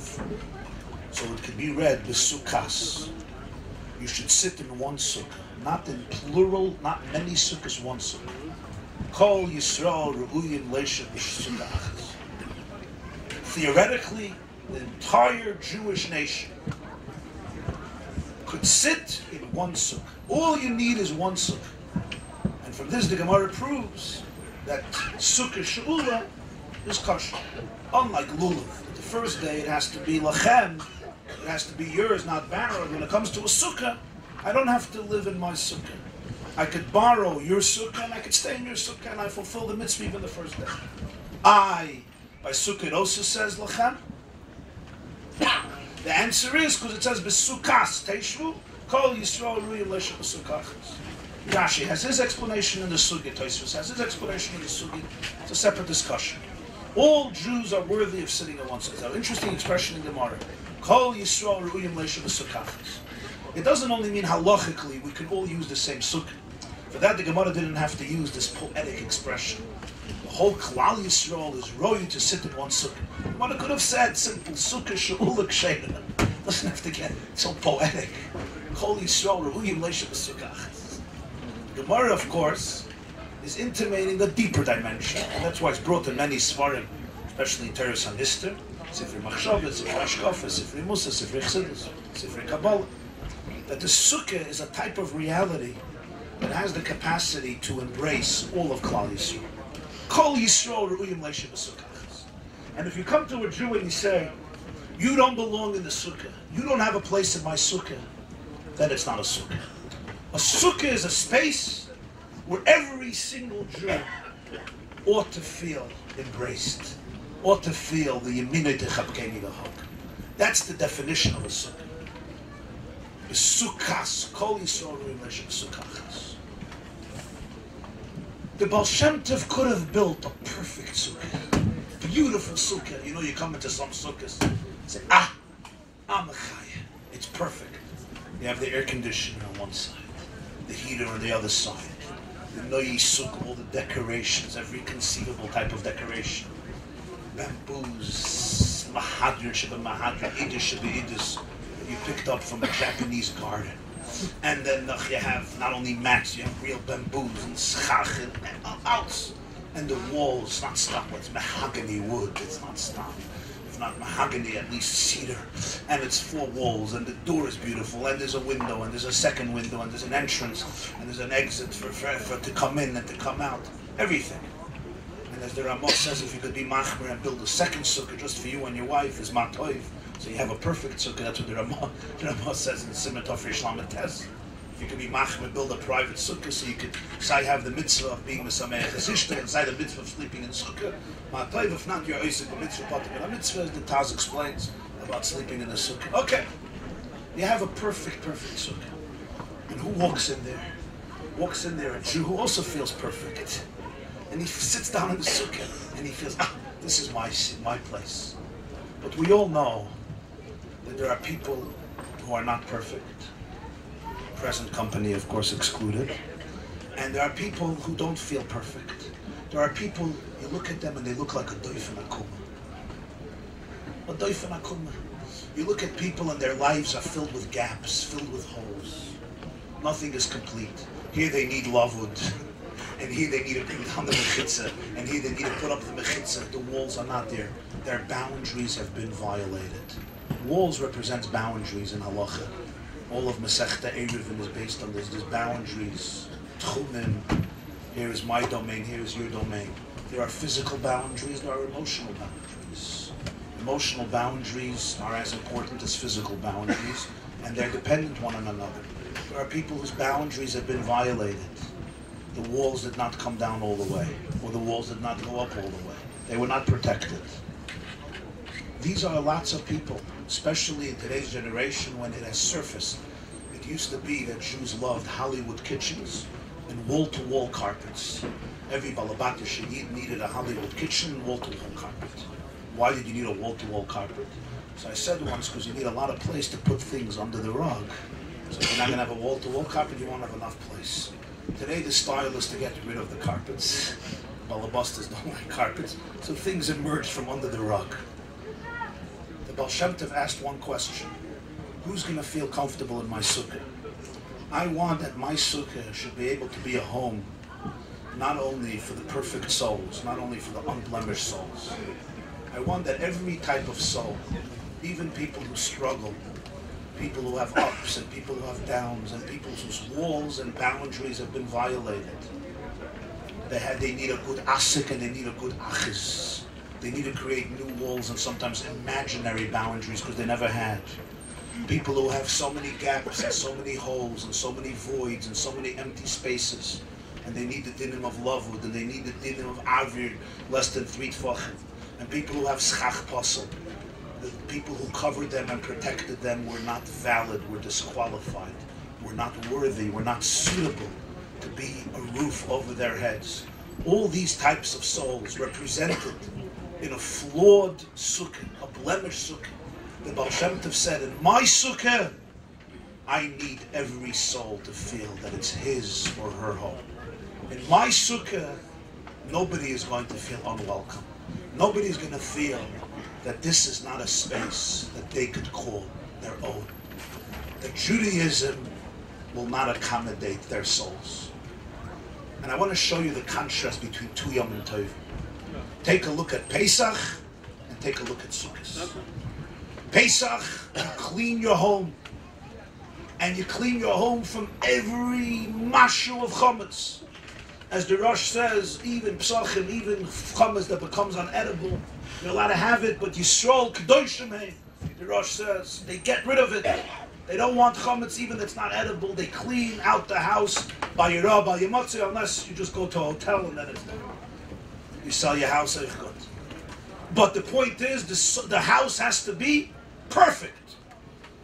Speaker 2: So it can be read Besukas. You should sit in one sukkah, not in plural, not many sukkahs, one sukkah. Kol Yisrael Re'uyim Leisha B'Sukkah theoretically, the entire Jewish nation could sit in one sukkah. All you need is one sukkah. From this, the Gemara proves that sukkah she'ula is kosher. Unlike lulav, the first day it has to be lachem, it has to be yours, not borrowed. When it comes to a sukkah, I don't have to live in my sukkah. I could borrow your sukkah and I could stay in your sukkah and I fulfill the mitzvah even the first day. I by Sukkot also says Lachem? The answer is because it says Besukas Teishvu, Kol Yisrael Ruyim Lesha Besukachas. Rashi has his explanation in the Sugi, Tosfos has his explanation in the Sugi. It's a separate discussion. All Jews are worthy of sitting on one side. It's an interesting expression in the Gemara. Kol Yisrael Ruyim Besukachas. It doesn't only mean halachically we can all use the same sukkah. For that, the Gemara didn't have to use this poetic expression The whole Klal Yisrael is royal to sit in one sukkah. One could have said simple sukkah she'ulak shayna. Doesn't have to get so poetic. Chol Yisrael ru'uyim leisha b'sukkah. Gemara, of course, is intimating a deeper dimension, and that's why it's brought in many svarim, especially in Teres HaNister, Sifri Machshavah, Sifri Ashkafa, Sifri Musa, Sifri Chassidus, Sifri Kabbalah, that the sukkah is a type of reality that has the capacity to embrace all of Klal Yisrael. Kol Yisrael Ru'uyim Leisha B'Sukkahs. And if you come to a Jew and you say, you don't belong in the sukkah, you don't have a place in my sukkah, then it's not a sukkah. A sukkah is a space where every single Jew ought to feel embraced, ought to feel the Yemini Techapkeni Hug. That's the definition of a sukkah. Besukas, Kol Yisrael Leisha B'Sukkahs. The Baal Shem Tov could have built a perfect sukkah. Beautiful sukkah. You know, you come into some sukkahs, and say, ah, I'm a chaya. It's perfect. You have the air conditioner on one side, the heater on the other side, the noyi sukkah, all the decorations, every conceivable type of decoration. Bamboos, mahadra shiba mahadra, idis shiba idis, you picked up from a Japanese garden. And then uh, you have not only mats, you have real bamboos and schach and uh, outs. And the walls, not stone, it's mahogany wood, it's not stone. If not mahogany, at least cedar. And it's four walls, and the door is beautiful, and there's a window, and there's a second window, and there's an entrance, and there's an exit for, for, for to come in and to come out. Everything. And as the Ramah says, if you could be machmer and build a second sukkah just for you and your wife, is matoiv. So you have a perfect sukkah. That's what the Ramah, the Ramah says in Simon Tofri Shlamet Tes. If you could be machmer, build a private sukkah, so you could say have the mitzvah of being with some chesishta inside the mitzvah of sleeping in sukkah. My Matoiv, if not, you're oisik the mitzvah. But the mitzvah, as the Taz explains about sleeping in a sukkah. Okay, you have a perfect, perfect sukkah. And who walks in there? walks in there, a Jew who also feels perfect. And he sits down in the sukkah and he feels, ah, this is my, my place. But we all know that there are people who are not perfect. Present company, of course, excluded. And there are people who don't feel perfect. There are people, you look at them and they look like a doif and a kuma. A doif and a kuma. You look at people and their lives are filled with gaps, filled with holes. Nothing is complete. Here they need lavud. And here they need to bring down the mechitza. And here they need to put up the mechitza. The walls are not there. Their boundaries have been violated. Walls represent boundaries in halacha. All of Masechta Eruvin is based on this. There's boundaries. Tchumim. Here is my domain. Here is your domain. There are physical boundaries. There are emotional boundaries. Emotional boundaries are as important as physical boundaries, and they're dependent one on another. There are people whose boundaries have been violated. The walls did not come down all the way, or the walls did not go up all the way. They were not protected. These are lots of people, especially in today's generation when it has surfaced. It used to be that Jews loved Hollywood kitchens and wall-to-wall carpets. Every Balabata Shahid needed a Hollywood kitchen, and wall-to-wall carpet. Why did you need a wall-to-wall carpet? So I said once, because you need a lot of place to put things under the rug. So if you're not going to have a wall-to-wall carpet, you won't have enough place. Today the style is to get rid of the carpets. Balabastas don't like carpets, so things emerge from under the rug. Baal Shem Tov asked one question. Who's going to feel comfortable in my sukkah? I want that my sukkah should be able to be a home not only for the perfect souls, not only for the unblemished souls. I want that every type of soul, even people who struggle, people who have ups and people who have downs, and people whose walls and boundaries have been violated, they, had, they need a gud asik and they need a gud achis. They need to create new walls and sometimes imaginary boundaries because they never had. People who have so many gaps and so many holes and so many voids and so many empty spaces. And they need the dinim of lavud and they need the dinim of avir less than three tfachim. And people who have schach pasel. The people who covered them and protected them were not valid, were disqualified, were not worthy, were not suitable to be a roof over their heads. All these types of souls represented in a flawed sukkah, a blemished sukkah. The Baal Shem Tov said, in my sukkah, I need every soul to feel that it's his or her home. In my sukkah, nobody is going to feel unwelcome. Nobody is going to feel that this is not a space that they could call their own. That Judaism will not accommodate their souls. And I want to show you the contrast between two Yom and Tov. Take a look at Pesach and take a look at Sukkot. Pesach, you clean your home. And you clean your home from every mashu of chametz. As the Rosh says, even psachim, even chametz that becomes unedible, you're allowed to have it, but Yisrael kedoshim. The Rosh says they get rid of it. They don't want chametz even that's not edible. They clean out the house by your by your matzah, unless you just go to a hotel and then it's done. You sell your house, good. But the point is, the, the house has to be perfect.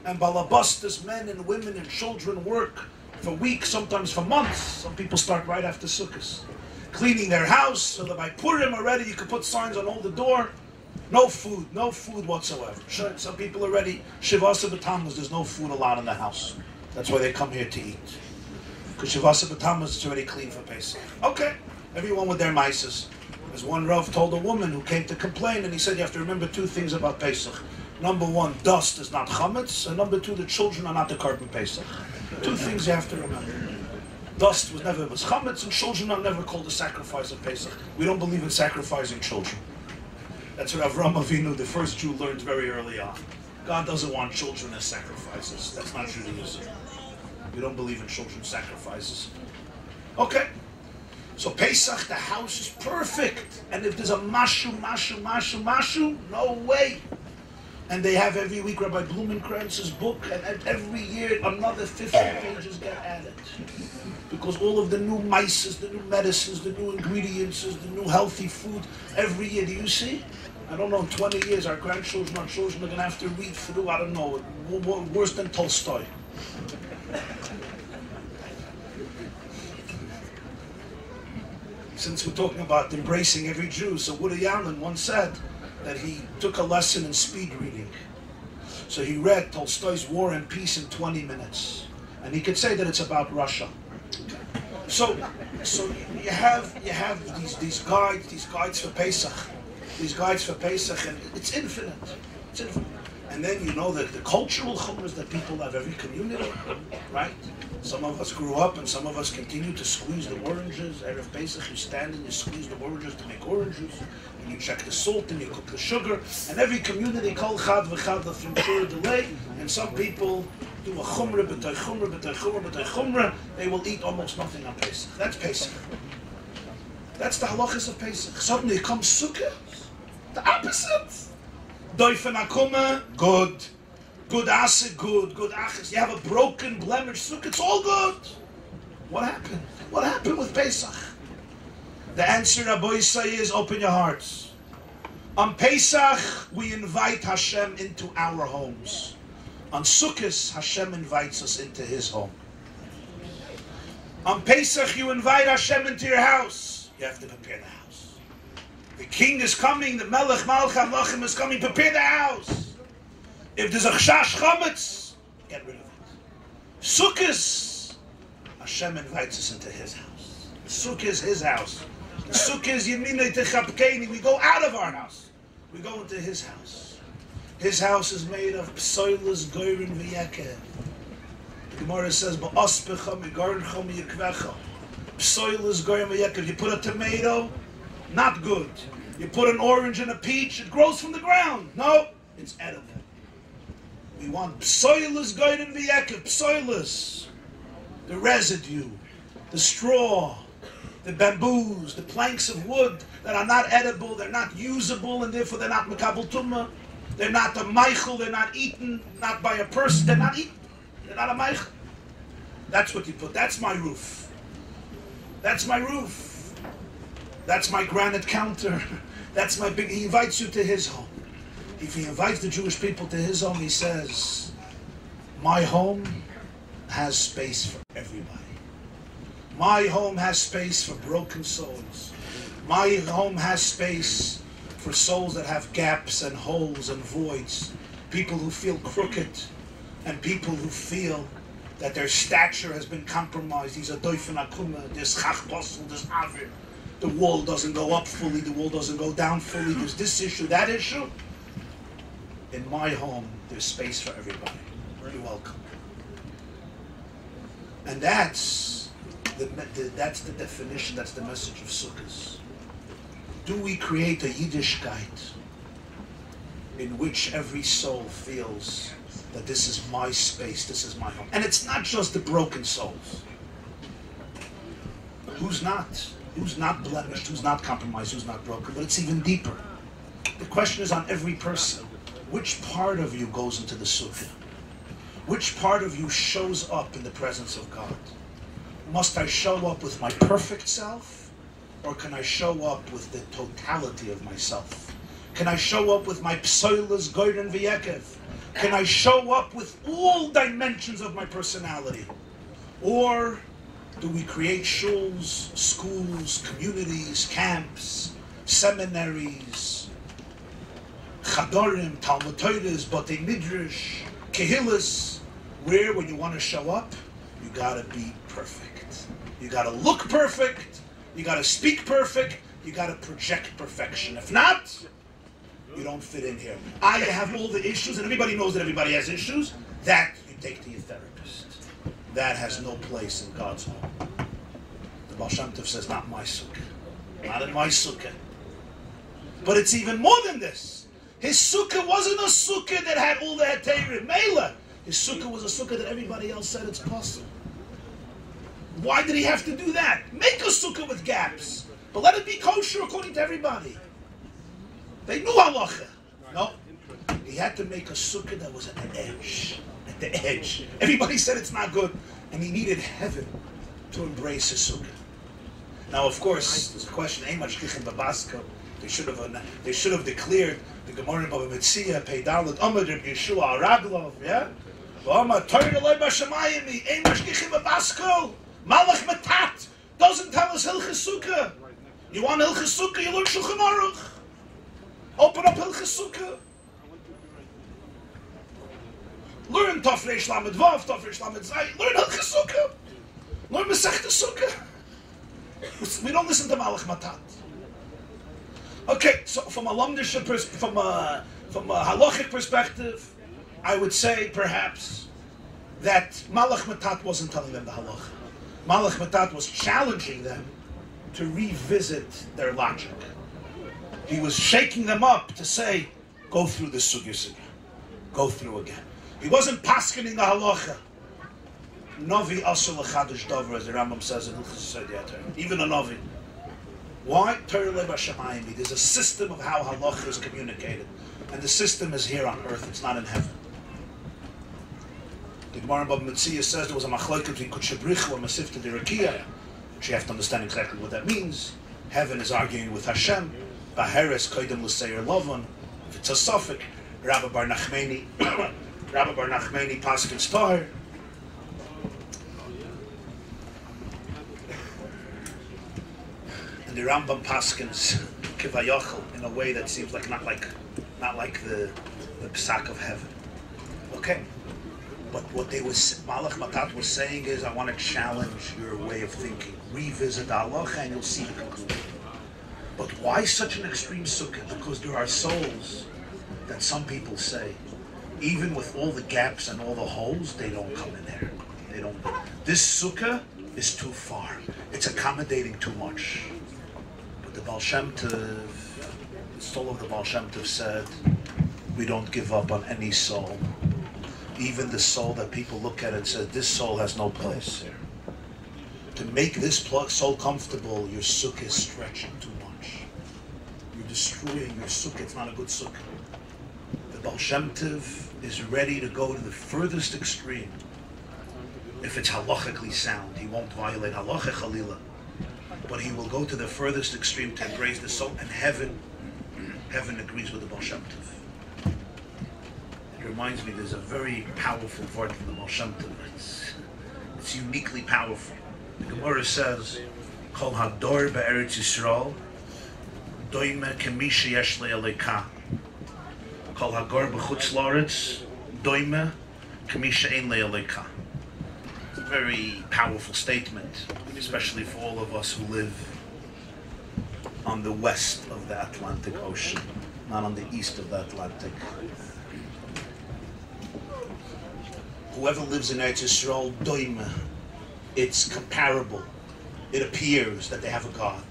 Speaker 2: And balabastas, men and women and children work for weeks, sometimes for months. Some people start right after Sukkot. Cleaning their house so that by Purim already you can put signs on all the door. No food, no food whatsoever. Some people already, Shivasa Batamas, there's no food allowed in the house. That's why they come here to eat. Because Shivasa Batamas is already clean for Pesach. Okay, everyone with their mices. As one Rav told a woman who came to complain, and he said, You have to remember two things about Pesach. Number one, dust is not chametz, and number two, the children are not the korban Pesach. Two things you have to remember. Dust was never was chametz, and children are never called the sacrifice of Pesach. We don't believe in sacrificing children. That's what Avram Avinu, the first Jew, learned very early on. God doesn't want children as sacrifices. That's not Judaism. We don't believe in children's sacrifices. Okay. So Pesach, the house is perfect. And if there's a mashu, mashu, mashu, mashu, no way. And they have every week Rabbi Blumenkranz's book, and every year another 50 pages get added. Because all of the new mices, the new medicines, the new ingredients, the new healthy food, every year, do you see? I don't know, in 20 years, our grandchildren, our children are going to have to read through, I don't know, worse than Tolstoy. Since we're talking about embracing every Jew, so Woody Allen once said that he took a lesson in speed reading. So he read Tolstoy's War and Peace in 20 minutes. And he could say that it's about Russia. So, so you have you have these these guides, these guides for Pesach, these guides for Pesach, and it's infinite. It's infinite. And then you know that the cultural chumras that people have every community, right? Some of us grew up and some of us continue to squeeze the oranges. Erev Pesach, you stand and you squeeze the oranges to make orange juice. And you check the salt and you cook the sugar. And every community, kol chad v'chad from sure delay. And some people do a chumrah, but chumrah, b'tay chumrah, b'tay chumrah. They will eat almost nothing on Pesach. That's Pesach. That's the halachas of Pesach. Suddenly comes Sukkah. The opposite. Doifen akuma, good. Good asa, good. Good achas. You have a broken, blemished sukkah, it's all good. What happened? What happened with Pesach? The answer, Rabbi Yisai, is open your hearts. On Pesach, we invite Hashem into our homes. On Sukkot, Hashem invites us into His home. On Pesach, you invite Hashem into your house. You have to prepare the house. The king is coming, the Melech Malcham Lachim is coming, prepare the house. If there's a chash chametz, get rid of it. Sukkot, Hashem invites us into His house. Sukkot is His house. Sukkot is Techapkeni. We go out of our house. We go into His house. His house is made of psoilas, goyrin, v'yekev. The Gemara says, "Ba'aspecha migarncha miyekvecha." Psoilas, goyrin, v'yekev. You put a tomato, not good. You put an orange and a peach, it grows from the ground. No, it's edible. We want psoilas, goyrin, v'yekev. Psoilas, the residue, the straw, the bamboos, the planks of wood that are not edible, they're not usable, and therefore they're not makabel tumah. They're not a ma'achal, they're not eaten, not by a person, they're not eaten. They're not a ma'achal. That's what you put. That's my roof. That's my roof. That's my granite counter. That's my big. He invites you to his home. If he invites the Jewish people to his home, he says, My home has space for everybody. My home has space for broken souls. My home has space for souls that have gaps and holes and voids, people who feel crooked, and people who feel that their stature has been compromised. These are doifen akuma, there's schach posel, there's avir. The wall doesn't go up fully, the wall doesn't go down fully, there's this issue, that issue. In my home, there's space for everybody. You're welcome. And that's the, the, that's the definition, that's the message of Sukkot do we create a Yiddishkeit in which every soul feels that this is my space, this is my home? And it's not just the broken souls. Who's not? Who's not blemished? Who's not compromised? Who's not broken? But it's even deeper. The question is on every person. Which part of you goes into the sukkah? Which part of you shows up in the presence of God? Must I show up with my perfect self? or can I show up with the totality of myself? Can I show up with my psoilas, goyren, v'yekev? Can I show up with all dimensions of my personality? Or do we create shuls, schools, communities, camps, seminaries, chadorim, Talmud Torahs, Batei Midrash, Kehillas, where when you want to show up, you gotta be perfect. You gotta look perfect, you got to speak perfect. You got to project perfection. If not, you don't fit in here. I have all the issues, and everybody knows that everybody has issues. That you take to your therapist. That has no place in God's home. The Baal Shem Tov says, not my sukkah. Not in my sukkah. But it's even more than this. His sukkah wasn't a sukkah that had all the heterim. Mela. His sukkah was a sukkah that everybody else said it's posul. Why did he have to do that? Make a sukkah with gaps, but let it be kosher according to everybody. They knew halacha. No, he had to make a sukkah that was at the edge, the edge. Everybody said it's not good, and he needed heaven to embrace his sukkah. Now, of course, there's a question: babasko. They should have uh, they should have declared the Gemara Baba Metzia Peidalit Amad Yeshua Araglov. Yeah. V'Amad Torah Loi Bashamayim Ein Mashgichim Babasko. Malach Matat doesn't tell us Hilchas Sukkah. You want Hilchas Sukkah, you learn Shulchan Aruch. Open up Hilchas Sukkah. Learn Tafresh Lamed Vav, Tafresh Lamed Zay. Learn Hilchas Sukkah. Learn Masechta Sukkah. We don't listen to Malach Matat. Okay, so from a pers- from a from a halachic perspective, I would say perhaps that Malach Matat wasn't telling them the halacha. Malach Matat was challenging them to revisit their logic. He was shaking them up to say, go through the again. Go through again. He wasn't paskening the halacha. Novi asur l'chadish dover, as the Rambam says in Hilchos Yisod Even a Novi. Why? There's a system of how halacha is communicated. And the system is here on earth, it's not in heaven. The Gemara Bab Metzia says there was a machlokes between Kutshabrich and Masifta Dirakia. Which you have to understand exactly what that means. Heaven is arguing with Hashem. Baheres Koidem L'Seir Lovon. If it's a suffix, Rabbi Bar Nachmeni, Rabbi Bar Nachmeni Paskin Star. And the Rambam Paskens Kivayachal in a way that seems like not like not like the the psak of heaven. Okay. But what they was Malach Matat was saying is, I want to challenge your way of thinking. Revisit Allah, and you'll see the conclusion. But why such an extreme sukkah? Because there are souls that some people say, even with all the gaps and all the holes, they don't come in there. They don't. This sukkah is too far. It's accommodating too much. But the Baal Shem Tov, the soul of the Baal Shem Tov said, we don't give up on any soul even the soul that people look at and say, this soul has no place here. To make this soul comfortable, your sukkah is stretching too much. You're destroying your sukkah. It's not a good sukkah. The Baal Shem Tov is ready to go to the furthest extreme. If it's halachically sound, he won't violate halacha chalila, but he will go to the furthest extreme to embrace the soul. And heaven, heaven agrees with the Baal. It reminds me there's a very powerful word from the Baal. It's, it's uniquely powerful. The Gemara says, Kol hador be'eretz Yisrael, doime kemisha yesh le'aleka. Kol hagor b'chutz la'aretz, doime kemisha ein. It's a very powerful statement, especially for all of us who live on the west of the Atlantic Ocean, not on the east of the Atlantic. whoever lives in Eretz Yisrael, doima, it's comparable. It appears that they have a God.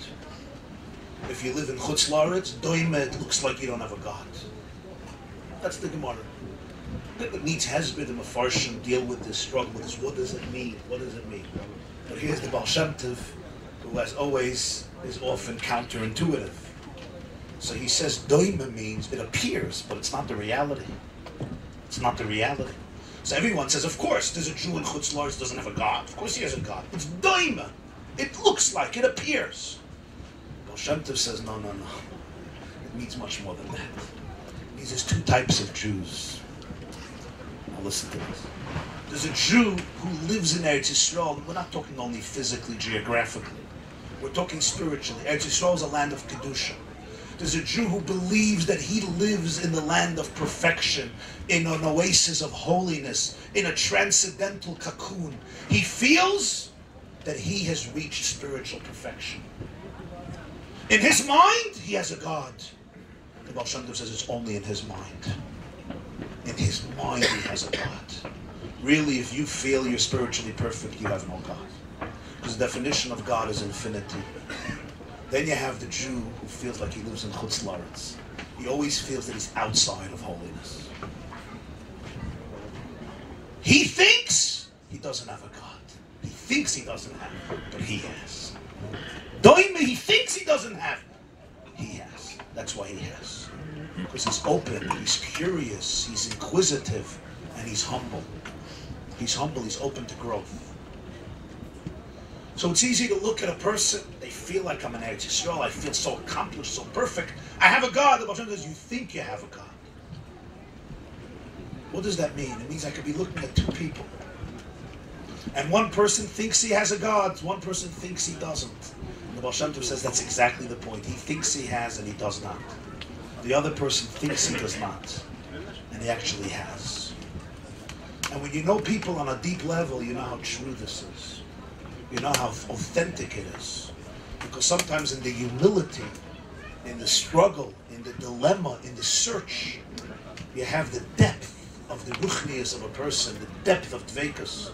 Speaker 2: If you live in Chutz Laretz, doima, it looks like you don't have a God. That's the Gemara. It needs Hezbollah and Mefarshim deal with this, struggle with this. What does it mean? What does it mean? But here's the Baal Shem Tov, who as always is often counterintuitive. So he says doima means it appears, but it's not the reality. It's not the reality. So everyone says, of course, there's a Jew in Chutz Laretz doesn't have a God. Of course he has a God. It's daima. It looks like, it appears. Baal Shem Tov says, no, no, no. It means much more than that. There's two types of Jews. Now listen to this. There's a Jew who lives in Eretz Yisrael. We're not talking only physically, geographically. We're talking spiritually. Eretz Yisrael is a land of Kedusha. There's a Jew who believes that he lives in the land of perfection, in an oasis of holiness, in a transcendental cocoon. He feels that he has reached spiritual perfection. In his mind, he has a God. The Baal Shem Tov says it's only in his mind. In his mind, he has a God. Really, if you feel you're spiritually perfect, you have no God. Because the definition of God is infinity. Then you have the Jew who feels like he lives in Chutz Laretz. He always feels that he's outside of holiness. He thinks he doesn't have a God. He thinks he doesn't have, but he has. Doime, he thinks he doesn't have. He has. That's why he has. Because he's open, he's curious, he's inquisitive, and he's humble. He's humble, he's open to growth. So it's easy to look at a person, they feel like I'm an Eretz Yisrael, I feel so accomplished, so perfect. I have a God. The Baal says, you think you have a God. What does that mean? It means I could be looking at two people. And one person thinks he has a God, one person thinks he doesn't. The Baal says that's exactly the point. He thinks he has and he does not. The other person thinks he does not, and he actually has. And when you know people on a deep level, you know how true this is. You know how authentic it is. Because sometimes in the humility, in the struggle, in the dilemma, in the search, you have the depth of the ruchnius of a person, the depth of dvekas.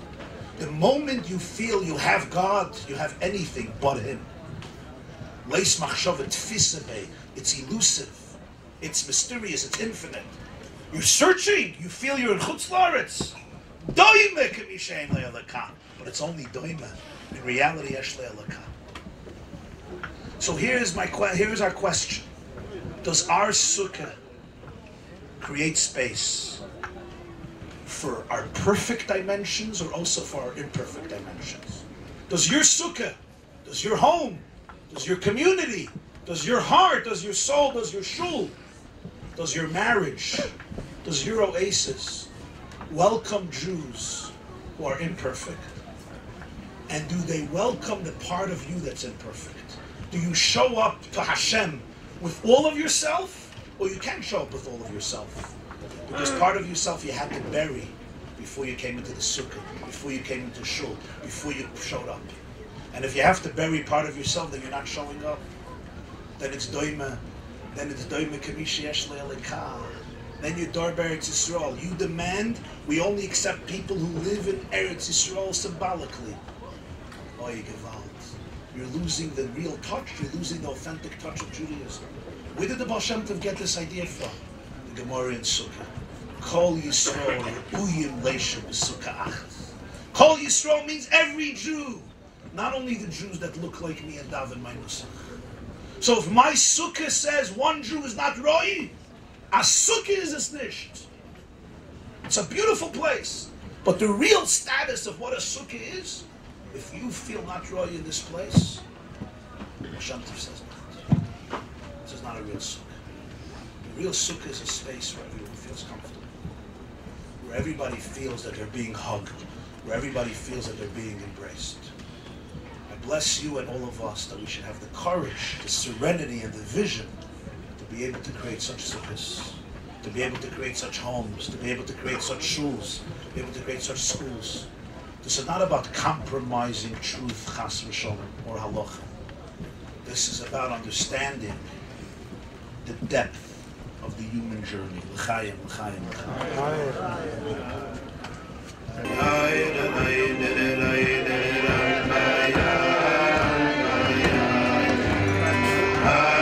Speaker 2: The moment you feel you have God, you have anything but Him. Leis machshavet tfisabe. It's elusive. It's mysterious. It's infinite. You're searching. You feel you're in chutz laretz. Doime k'mishein le'alaka. But it's only doime. In reality, yesh le'alaka. So here's my here's our question: Does our sukkah create space for our perfect dimensions, or also for our imperfect dimensions? Does your sukkah, does your home, does your community, does your heart, does your soul, does your shul, does your marriage, does your oasis welcome Jews who are imperfect? And do they welcome the part of you that's imperfect? Do you show up to Hashem with all of yourself, or you can't show up with all of yourself? Because part of yourself you had to bury before you came into the sukkah, before you came into shul, before you showed up. And if you have to bury part of yourself, then you're not showing up. Then it's doima, then it's doima kamishi yesh le'alekah. Then you dar Eretz Yisrael. You demand we only accept people who live in Eretz Yisrael symbolically. Oh, you gewalt. You're losing the real touch. You're losing the authentic touch of Judaism. Where did the Baal Shem Tov get this idea from? The Gemara in Sukkah. Kol Yisrael uyim leisha b'sukkah achas. Kol Yisrael means every Jew, not only the Jews that look like me and daven my nusach. So if my sukkah says one Jew is not roi, a sukkah is a snisht. It's a beautiful place. But the real status of what a sukkah is, if you feel not roi in this place, Tov says not. This is not a real sukkah. The real sukkah is a space where everyone feels comfortable, where everybody feels that they're being hugged, where everybody feels that they're being embraced. Bless you and all of us that we should have the courage, the serenity, and the vision to be able to create such sukkahs, to be able to create such homes, to be able to create such shuls, to be able to create such schools. This is not about compromising truth, chas v'sholem, or halacha. This is about understanding the depth of the human journey. L'chaim, l'chaim, l'chaim.
Speaker 4: No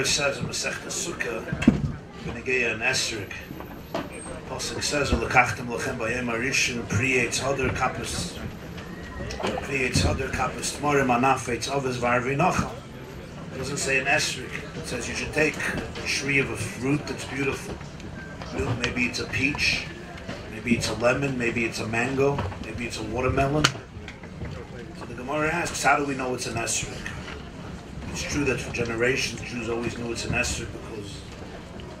Speaker 2: Gemara says in Masechta Sukkah, and Esrik, Pasuk says, "Lekachtem bayem arishin kapus, kapus tmorim anafetz avos varvi nachal." It doesn't say an Esrik. It says you should take a tree of a fruit that's beautiful. Maybe it's a peach, maybe it's a lemon, maybe it's a mango, maybe it's a watermelon. So the Gemara asks, how do we know it's an Esrik? True that for generations Jews always knew it's an Esrik because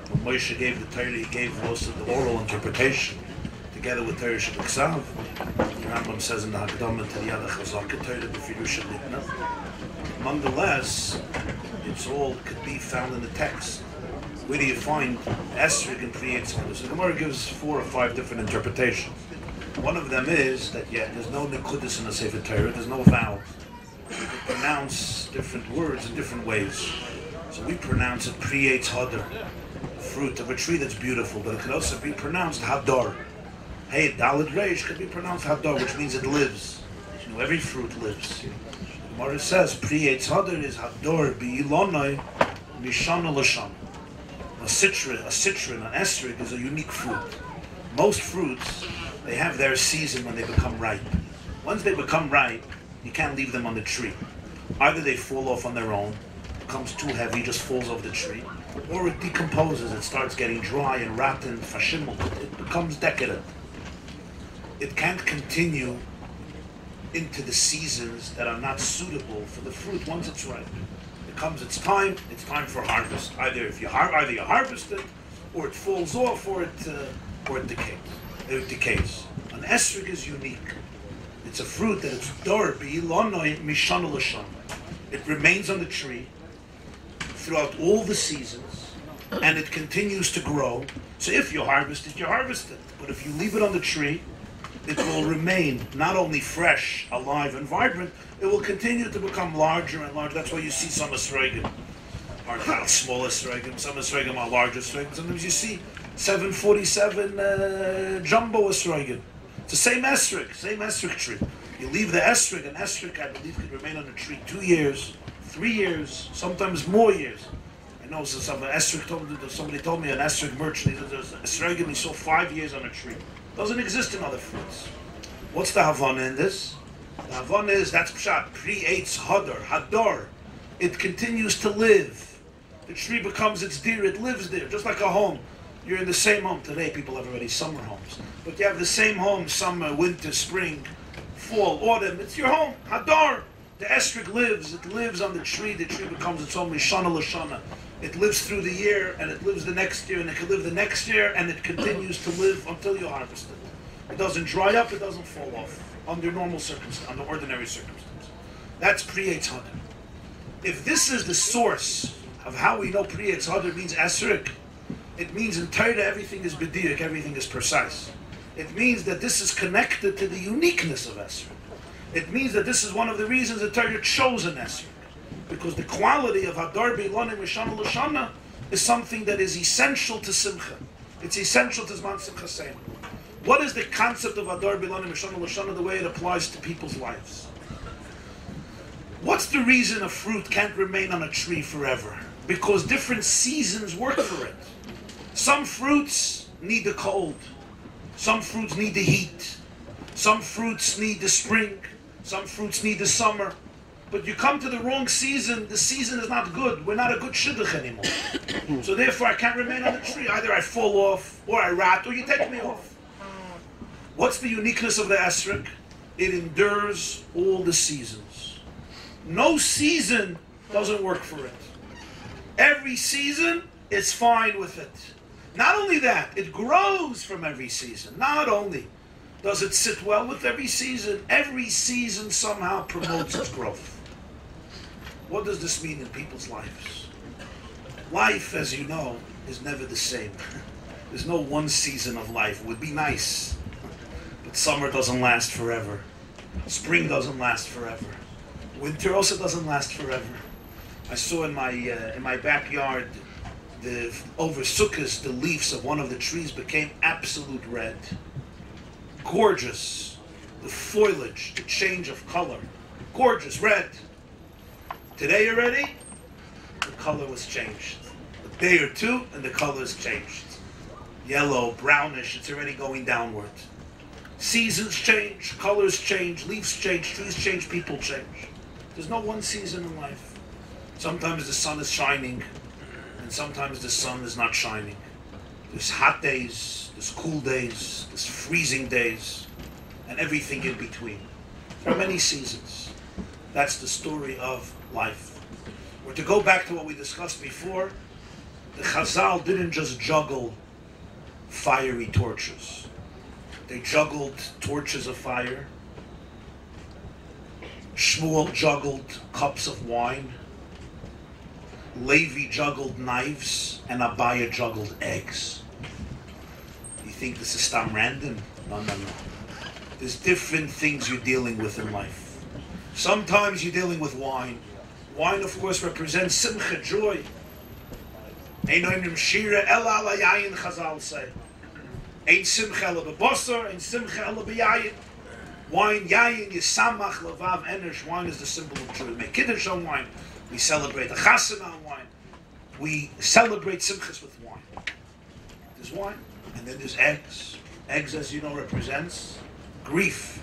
Speaker 2: when Moshe gave the Torah, he gave most of the oral interpretation together with Torah Shabbat The Rambam says in the Hagdama to the other HaChazaka Torah, the Firusha Litna. Nonetheless, it's all could be found in the text. Where do you find Esrig and creates So the Gemara gives four or five different interpretations. One of them is that yeah, there's no Nikudis in the Sefer Torah, there's no vowels. Pronounce different words in different ways. So we pronounce it creates Hadar, fruit of a tree that's beautiful, but it could also be pronounced Hadar. Hey, Dalid Reish could be pronounced Hadar, which means it lives. You know, every fruit lives. Gemara says, Eitz Hadar is Hadar B'ilonai Mishana Lashana. A citron, a citron, an estrig is a unique fruit. Most fruits, they have their season when they become ripe. Once they become ripe, you can't leave them on the tree. Either they fall off on their own, becomes too heavy, just falls off the tree, or it decomposes, it starts getting dry and rotten, fashimel, it becomes decadent. It can't continue into the seasons that are not suitable for the fruit once it's ripe. It comes its time, it's time for harvest. Either if you har- either you harvest it, or it falls off, or it uh, or it decays. It decays. An esrig is unique. It's a fruit that it's dor b'ilonoi mishana l'shana. It remains on the tree throughout all the seasons, and it continues to grow. So if you harvest it, you harvest it. But if you leave it on the tree, it will remain not only fresh, alive, and vibrant, it will continue to become larger and larger. That's why you see some esrogim are not small esrogim, some esrogim are larger esrogim. Sometimes you see 747 uh, jumbo esrogim. It's the same esrog, same esrog tree. You leave the esrog, and esrog, I believe, can remain on the tree two years, three years, sometimes more years. I know so some esrog told me, somebody told me an esrog merchant, he said there's esrogim, he saw five years on a tree. Doesn't exist in other fruits. What's the Havana in this? The Havana is that's pshat, creates hadar, hadar. It continues to live. The tree becomes its deer, it lives there, just like a home. You're in the same home today, people have already summer homes. But you have the same home, summer, winter, spring, fall, autumn. It's your home, hadar. The estrig lives, it lives on the tree, the tree becomes its own mishana l'shana. It lives through the year, and it lives the next year, and it can live the next year, and it continues to live until you harvest it. It doesn't dry up, it doesn't fall off under normal circumstances, under ordinary circumstances. That's Pri Eitz Hadar. If this is the source of how we know Pri Eitz Hadar means Esrik, it means in Torah everything is bediak, everything is precise. It means that this is connected to the uniqueness of Esrik. It means that this is one of the reasons the Torah chose an Esrik. Because the quality of Hadar Beilonim Mishana Lashana is something that is essential to Simcha. It's essential to Zman Simcha Seinu. What is the concept of Hadar Beilonim Mishana Lashana, the way it applies to people's lives? What's the reason a fruit can't remain on a tree forever? Because different seasons work for it. Some fruits need the cold. Some fruits need the heat. Some fruits need the spring. Some fruits need the summer. But you come to the wrong season, the season is not good. We're not a good shidduch anymore. so therefore I can't remain on the tree. Either I fall off, or I rot, or you take me off. What's the uniqueness of the esrog? It endures all the seasons. No season doesn't work for it. Every season is fine with it. Not only that, it grows from every season. Not only does it sit well with every season, every season somehow promotes its growth. What does this mean in people's lives? Life, as you know, is never the same. There's no one season of life. It would be nice, but summer doesn't last forever. Spring doesn't last forever. Winter also doesn't last forever. I saw in my uh, in my backyard the over sukkahs, the leaves of one of the trees became absolute red. Gorgeous. The foliage, the change of color. Gorgeous red. Today already, the color was changed. A day or two, and the color has changed. Yellow, brownish, it's already going downward. Seasons change, colors change, leaves change, trees change, people change. There's no one season in life. Sometimes the sun is shining, and sometimes the sun is not shining. There's hot days, there's cool days, there's freezing days, and everything in between. There are many seasons. That's the story of life. Or to go back to what we discussed before, the Chazal didn't just juggle fiery torches. They juggled torches of fire. Shmuel juggled cups of wine. Levi juggled knives, and Abaye juggled eggs. You think this is stam random? No, no, no. There's different things you're dealing with in life. Sometimes you're dealing with wine. Wine, of course, represents simcha, joy. Einoim shira el ala Chazal say. Ein simcha ele bebosser, ein simcha ele. Wine, yayin, yisamach, levav, enersh. Wine is the symbol of joy. Make kiddush on wine. We celebrate a chasana on wine. We celebrate simchas with wine. There's wine, and then there's eggs. Eggs, as you know, represents grief.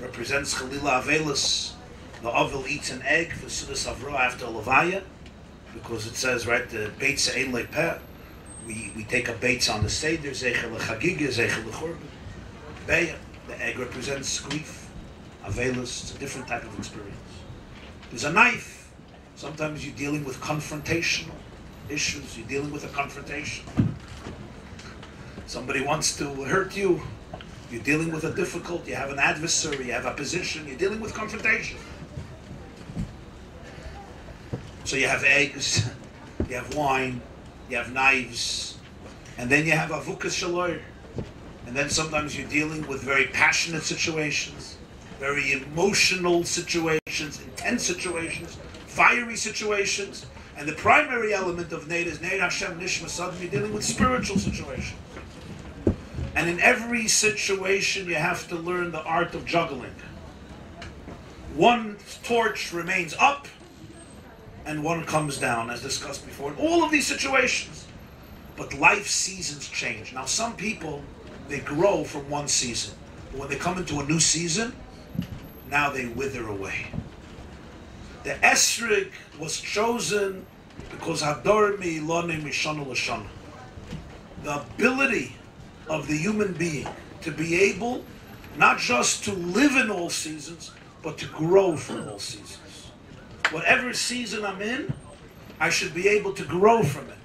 Speaker 2: Represents chalila avelis. The ovel eats an egg for sudas avra after levaya, because it says right the beitza ein lepeh. We we take a beitza on the seder zecher lechagiga zecher lechorban. Beya. The egg represents grief. Avelis. It's a different type of experience. There's a knife. Sometimes you're dealing with confrontational issues. You're dealing with a confrontation. Somebody wants to hurt you. You're dealing with a difficult. You have an adversary. You have a position. You're dealing with confrontation. So you have eggs, you have wine, you have knives, and then you have avukas shaloy. And then sometimes you're dealing with very passionate situations, very emotional situations, intense situations, fiery situations. And the primary element of Neid is Neid Hashem Nishma you're dealing with spiritual situations. And in every situation, you have to learn the art of juggling. One torch remains up, and one comes down, as discussed before, in all of these situations. But life seasons change. Now, some people, they grow from one season. But when they come into a new season, now they wither away. The Esrig was chosen because Hador mi ilone mishana l'shana. The ability of the human being to be able not just to live in all seasons, but to grow from all seasons. Whatever season I'm in, I should be able to grow from it.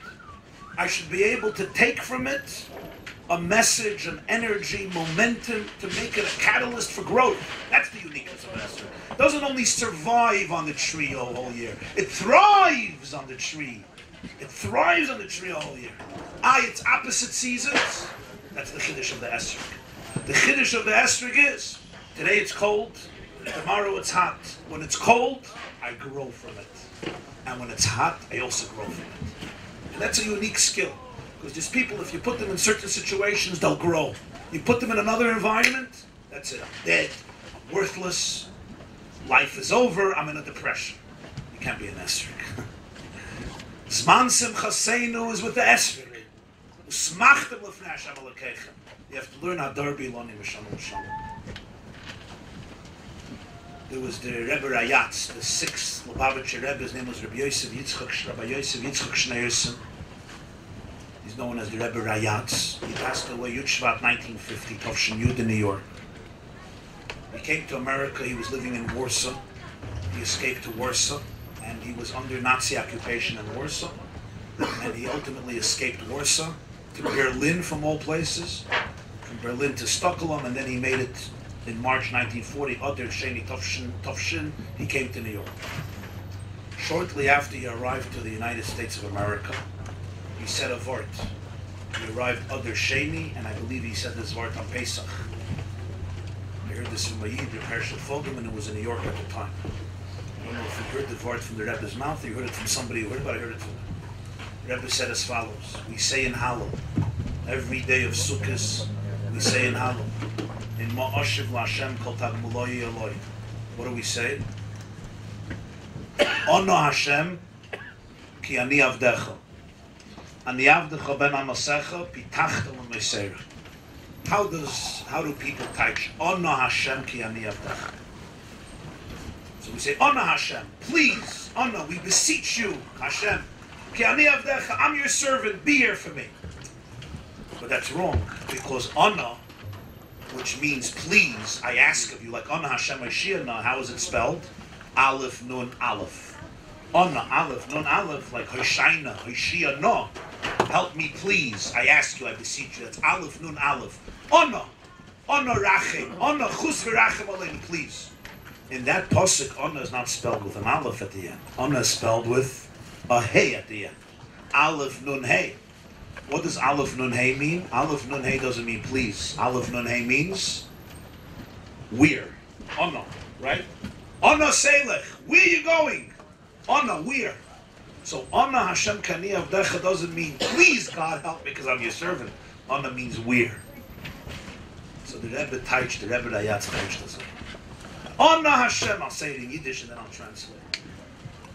Speaker 2: I should be able to take from it a message, an energy, momentum to make it a catalyst for growth. That's the uniqueness of Esther. It doesn't only survive on the tree all year, it thrives on the tree. It thrives on the tree all year. Ah, its opposite seasons. That's the chiddush of the esrog. The chiddush of the esrog is today it's cold, tomorrow it's hot. When it's cold, I grow from it, and when it's hot, I also grow from it. And that's a unique skill because there's people if you put them in certain situations, they'll grow. You put them in another environment, that's it. I'm dead. I'm worthless. Life is over. I'm in a depression. You can't be an esrog. Zman simchaseinu is with the esrog. Usmachtem lefnei Hashem Elokeichem. You have to learn how darbi loni mishanu. There was the Rebbe Rayatz, the sixth Lubavitcher Rebbe. His name was Rabbi Yosef Yitzchak, Rabbi Yosef Yitzchak Schneerson. He's known as the Rebbe Rayatz. He passed away Yud Shvat 1950, Tovshin Yud in New York. He came to America. He was living in Warsaw. He escaped to Warsaw, and he was under Nazi occupation in Warsaw. And he ultimately escaped Warsaw to Berlin, from all places, from Berlin to Stockholm, and then he made it in March 1940, Adar Sheni Tovshin, he came to New York. Shortly after he arrived to the United States of America, he said a vort. He arrived Adar Sheni, and I believe he said this vort on Pesach. I heard this from Mayid, the Herschel Fogelman, who was in New York at the time. I don't know if you heard the vort from the Rebbe's mouth, or you heard it from somebody who heard it, but I heard it from him. The Rebbe said as follows, we say in Hallel, every day of Sukkot, we say in Hallel, in Ma'ashiv Lashem Kol Tagmuloi Eloi. What do we say? Ono Hashem ki ani avdecha. Ani avdecha ben amasecha pitachta l'meseira. How does how do people type Ona Hashem ki ani avdecha? So we say Ona Hashem, please, Ona, we beseech you, Hashem, ki ani avdecha, I'm your servant, be here for me. But that's wrong because Ona, which means please, I ask of you, like Ona Hashem Mashiach, how is it spelled? Aleph Nun Aleph. Ona Aleph Nun Aleph, like Hoshaina, Hoshia No. Help me, please. I ask you, I beseech you. That's Aleph Nun Aleph. Ona, Ona Rachem, Ona Chus Rachem Aleinu, please. In that pasuk, Ona is not spelled with an Aleph at the end. Ona is spelled with a Hey at the end. Aleph Nun Hey. What does Aleph Nun Hey mean? Aleph Nun Hey doesn't mean please. Aleph Nun Hey means we're. Ona, right? Ona Selech, where are you going? Ona, where? So Ona Hashem Kani Avdecha doesn't mean please God help me because I'm your servant. Ona means where. So the Rebbe Taich, the Rebbe Rayatz Taich does it. Ona Hashem, I'll say it in Yiddish and then I'll translate.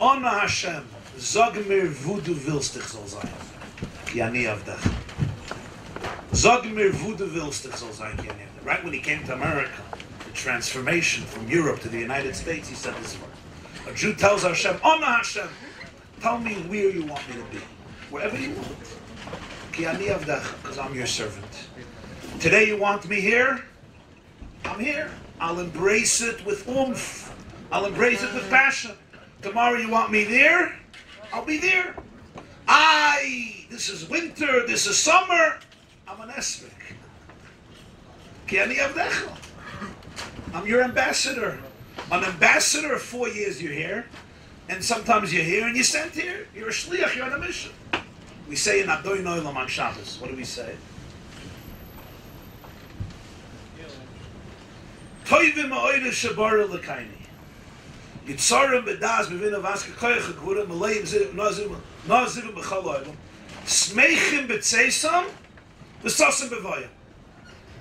Speaker 2: Ona Hashem, sag mir, wo du willst dich soll sein. Ki ani avdecha. Sag mir, wo du willst dich sein. Avdecha. Right when he came to America, the transformation from Europe to the United States, he said this. A Jew tells Hashem, oh, Ona Hashem, tell me where you want me to be. Wherever you want. Because I'm your servant. Today you want me here? I'm here. I'll embrace it with oomph. I'll embrace it with passion. Tomorrow you want me there? I'll be there. I, this is winter, this is summer. I'm an Esrik. I'm your ambassador. An ambassador, of four years you're here, and sometimes you're here and you're sent here. You're a shliach, you're on a mission. We say in Adoy Noilam on Shabbos, what do we say?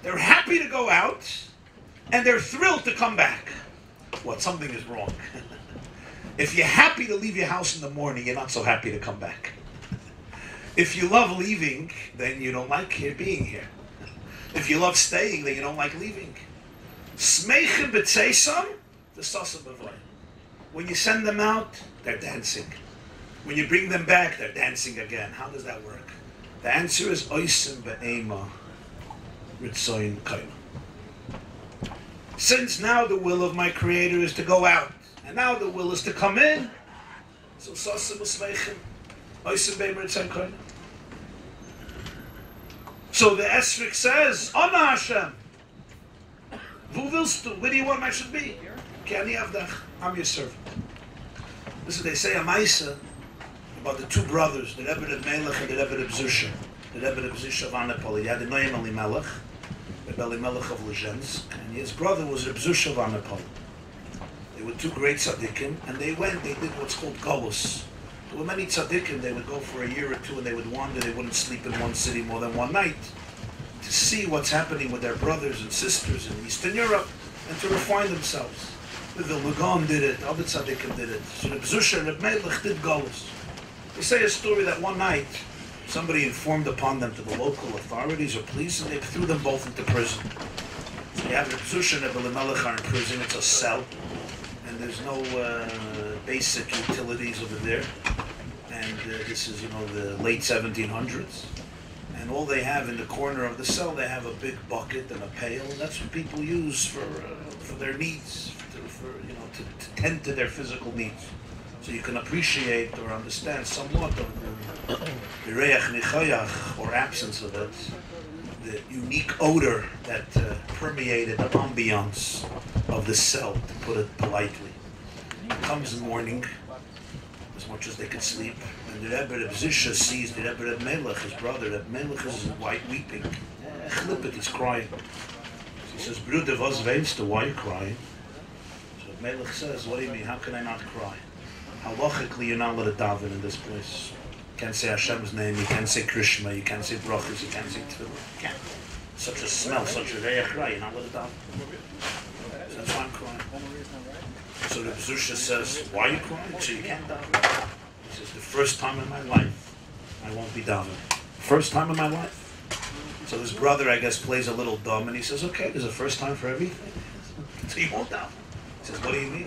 Speaker 2: They're happy to go out and they're thrilled to come back. What, something is wrong. if you're happy to leave your house in the morning, you're not so happy to come back. If you love leaving, then you don't like here being here. If you love staying, then you don't like leaving. The. When you send them out, they're dancing. When you bring them back, they're dancing again. How does that work? The answer is oisim be'ema ritzoyin kaima. Since now the will of my Creator is to go out, and now the will is to come in, so. So the Esrik says, Ana Hashem, Wo willst du? Where do you want I should be? Kani Avdach, I'm your servant. Listen, they say a Maisa about the two brothers, the Rebbe of Melech and the Rebbe of Zusha. The Rebbe of Zusha of Anapol. He had the Noam Elimelech, the Elimelech of Lezhensk, and his brother was Reb Zusha of Anapol. They were two great tzaddikim, and they went, they did what's called Golus. There were many tzaddikim, they would go for a year or two and they would wander, they wouldn't sleep in one city more than one night to see what's happening with their brothers and sisters in Eastern Europe and to refine themselves. The Lagon did it, other tzaddikim did it. So the Bzusha and the Melech did Golus. They say a story that one night somebody informed upon them to the local authorities or police and they threw them both into prison. So you have the Bzusha and the are in prison, it's a cell, and there's no uh, basic utilities over there. And uh, this is, you know, the late 1700s and all they have in the corner of the cell, they have a big bucket and a pail, and that's what people use for uh, for their needs, to, for you know, to, to tend to their physical needs. So you can appreciate or understand somewhat of the, the reach nichayach, or absence of it, the unique odor that uh, permeated the ambiance of the cell, to put it politely. It comes morning, as much as they could sleep, and the Rebbe of Zisha sees the Rebbe of Melech, his brother, Rebbe Melech is white weeping. Chlippet, is crying. He says, Bruder, was weinst? Why are you crying? So Melech says, what do you mean? How can I not cry? Halachically, you're not allowed to daven in this place. You can't say Hashem's name, you can't say Krishma, you can't say brachas, you can't say tefillah. You can't. Such a smell, such a reach, you're not allowed to daven. So that's why I'm crying. So the Zusha says, why are you crying? So you can't daven. He says, the first time in my life, I won't be davening. First time in my life. So his brother, I guess, plays a little dumb, and he says, okay, there's a first time for everything. So you won't daven. He says, what do you mean?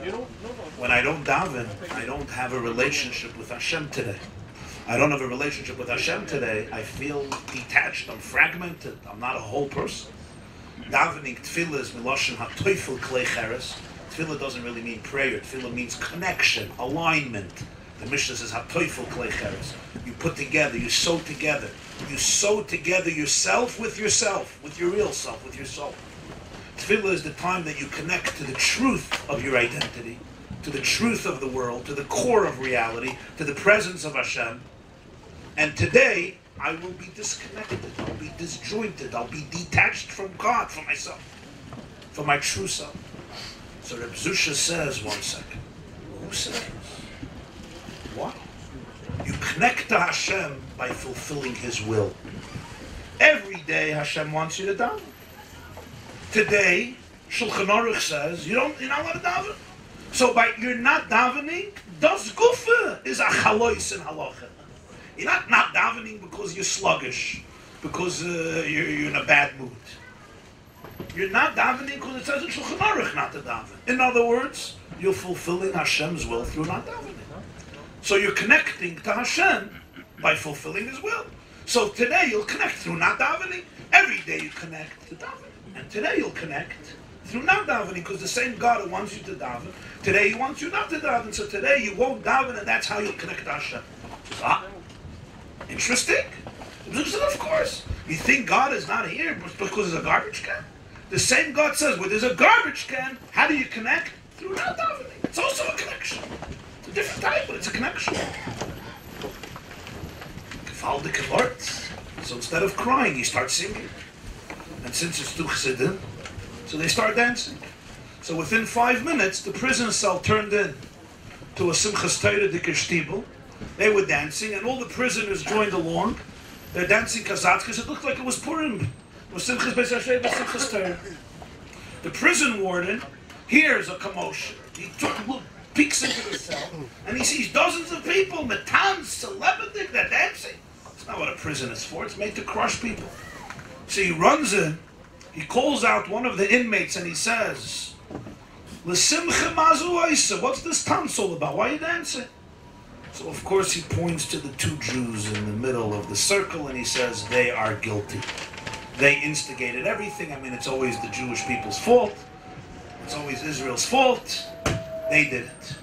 Speaker 2: When I don't daven, I don't have a relationship with Hashem today. I don't have a relationship with Hashem today. I feel detached. I'm fragmented. I'm not a whole person. Davening tefillah is miloshin hatoifel klei cheres. Tefillah doesn't really mean prayer. Tefillah means connection, alignment. The Mishnah says hatoifel klei cheres. You put together, you sew together. You sew together yourself with yourself, with your real self, with your soul. Tefillah is the time that you connect to the truth of your identity, to the truth of the world, to the core of reality, to the presence of Hashem. And today, I will be disconnected. I'll be disjointed. I'll be detached from God, from myself, from my true self. So Reb Zusha says, one second. Who says? What? You connect to Hashem by fulfilling His will. Every day Hashem wants you to daven. Today, Shulchan Aruch says you don't. You're not allowed to daven. So by you're not davening, das gufa is a chalois in halacha. You're not not davening because you're sluggish, because uh, you're, you're in a bad mood. You're not davening because it says in Shulchan Aruch not to daven. In other words, you're fulfilling Hashem's will through not davening. So you're connecting to Hashem by fulfilling His will. So today you'll connect through not davening. Every day you connect to davening. And today you'll connect through not davening because the same God who wants you to daven, today He wants you not to daven. So today you won't daven and that's how you'll connect to Hashem. Ah, interesting. Of course. You think God is not here because there's a garbage can? The same God says, where there's a garbage can, how do you connect? Through not davening. It's also a connection. It's a different type, but it's a connection. Gewaldige Wort. So instead of crying, you start singing. And since it's too chassidim, so they start dancing. So within five minutes, the prison cell turned in to a Simchas Torah de They were dancing, and all the prisoners joined along. They're dancing kazatske. It looked like it was Purim. It was Simchas Beis Hashoavah, Simchas Torah. The prison warden hears a commotion. He peeks into the cell, and he sees dozens of people, Matan, celebrity, they're dancing. It's not what a prison is for. It's made to crush people. So he runs in, he calls out one of the inmates, and he says, What's this dance all about? Why are you dancing? So of course he points to the two Jews in the middle of the circle, and he says they are guilty. They instigated everything. I mean, it's always the Jewish people's fault. It's always Israel's fault. They did it.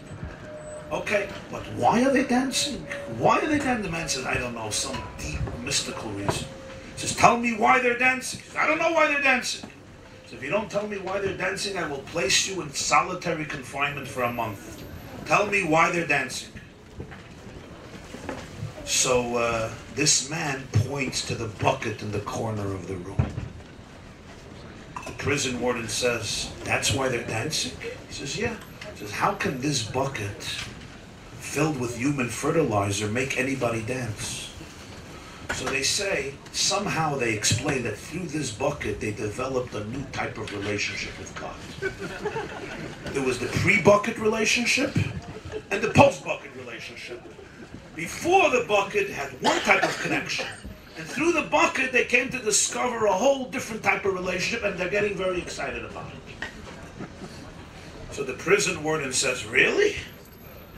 Speaker 2: Okay, but why are they dancing? Why are they dancing? The man says, I don't know, some deep mystical reason. Says, tell me why they're dancing. I don't know why they're dancing. So if you don't tell me why they're dancing, I will place you in solitary confinement for a month. Tell me why they're dancing. So uh, this man points to the bucket in the corner of the room. The prison warden says, That's why they're dancing? He says, Yeah. He says, How can this bucket filled with human fertilizer make anybody dance? So they say, somehow they explain that through this bucket they developed a new type of relationship with God. There was the pre bucket relationship and the post bucket relationship. Before the bucket had one type of connection. And through the bucket, they came to discover a whole different type of relationship, and they're getting very excited about it. So the prison warden says, Really?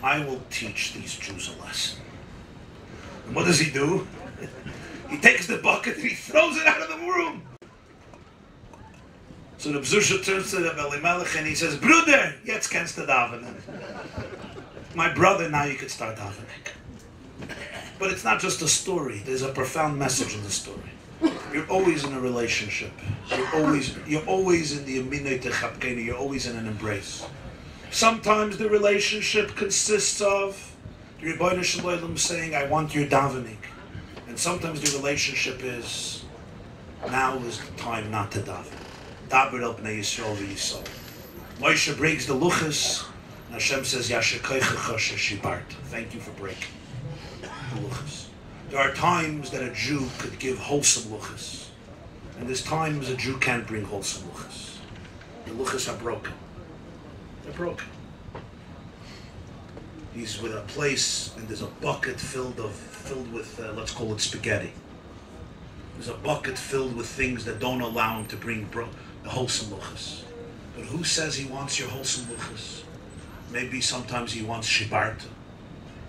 Speaker 2: I will teach these Jews a lesson. And what does he do? He takes the bucket and he throws it out of the room. So the Bzusha turns to the Elimelech and he says, Bruder, jetzt kannst du davenen. My brother, now you can start davening. But it's not just a story. There's a profound message in the story. You're always in a relationship. You're always you're always in the aminay. You're always in an embrace. Sometimes the relationship consists of the Ribbono Shel Olam saying, "I want your davening," sometimes the relationship is, "Now is the time not to daven." Daber el bnei Yisrael v'Yisrael. Moshe breaks the luchas, and Hashem says, "Yashakaycha shibart." Thank you for breaking the luchas. There are times that a Jew could give wholesome luchas, and there's times a Jew can't bring wholesome luchas. The luchas are broken. They're broken. He's with a place, and there's a bucket filled of filled with uh, let's call it spaghetti. There's a bucket filled with things that don't allow him to bring bro- the wholesome luchas. But who says he wants your wholesome luchas? Maybe sometimes he wants shibarta.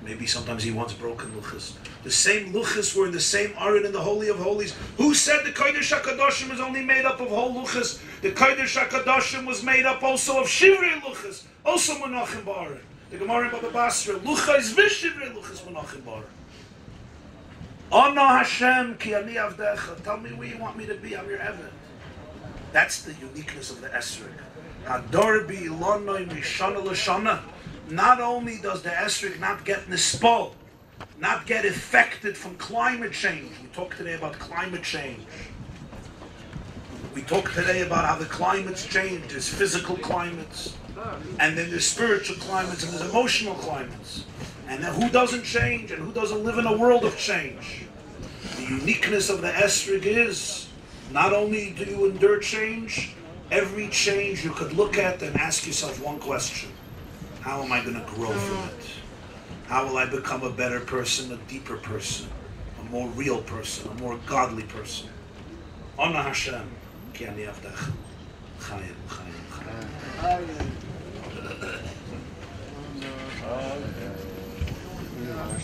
Speaker 2: Maybe sometimes he wants broken luchas. The same luchas were in the same aron in the Holy of Holies. Who said the Kodesh HaKadoshim is only made up of whole luchas? The Kodesh HaKadoshim was made up also of shivrei luchas, also monachim ba'aron. The Gemara in Baba Basra, lucha is vishivrei luchas monachim ba'aron. Ono Hashem ki ani avdecha. Tell me where you want me to be. I'm your Evan. That's the uniqueness of the Esrik. Hador bi ilonoi mishana l'shana. Not only does the Esrik not get nispol, not get affected from climate change. We talked today about climate change. We talked today about how the climates change. There's physical climates, and then there's spiritual climates, and there's emotional climates. And then who doesn't change, and who doesn't live in a world of change? The uniqueness of the Esrig is not only do you endure change, every change you could look at and ask yourself one question How am I going to grow from hmm. it? How will I become a better person, a deeper person, a more real person, a more godly person? Honor Hashem, ki ani avdech. Chayim, chayim, chayim.
Speaker 4: It's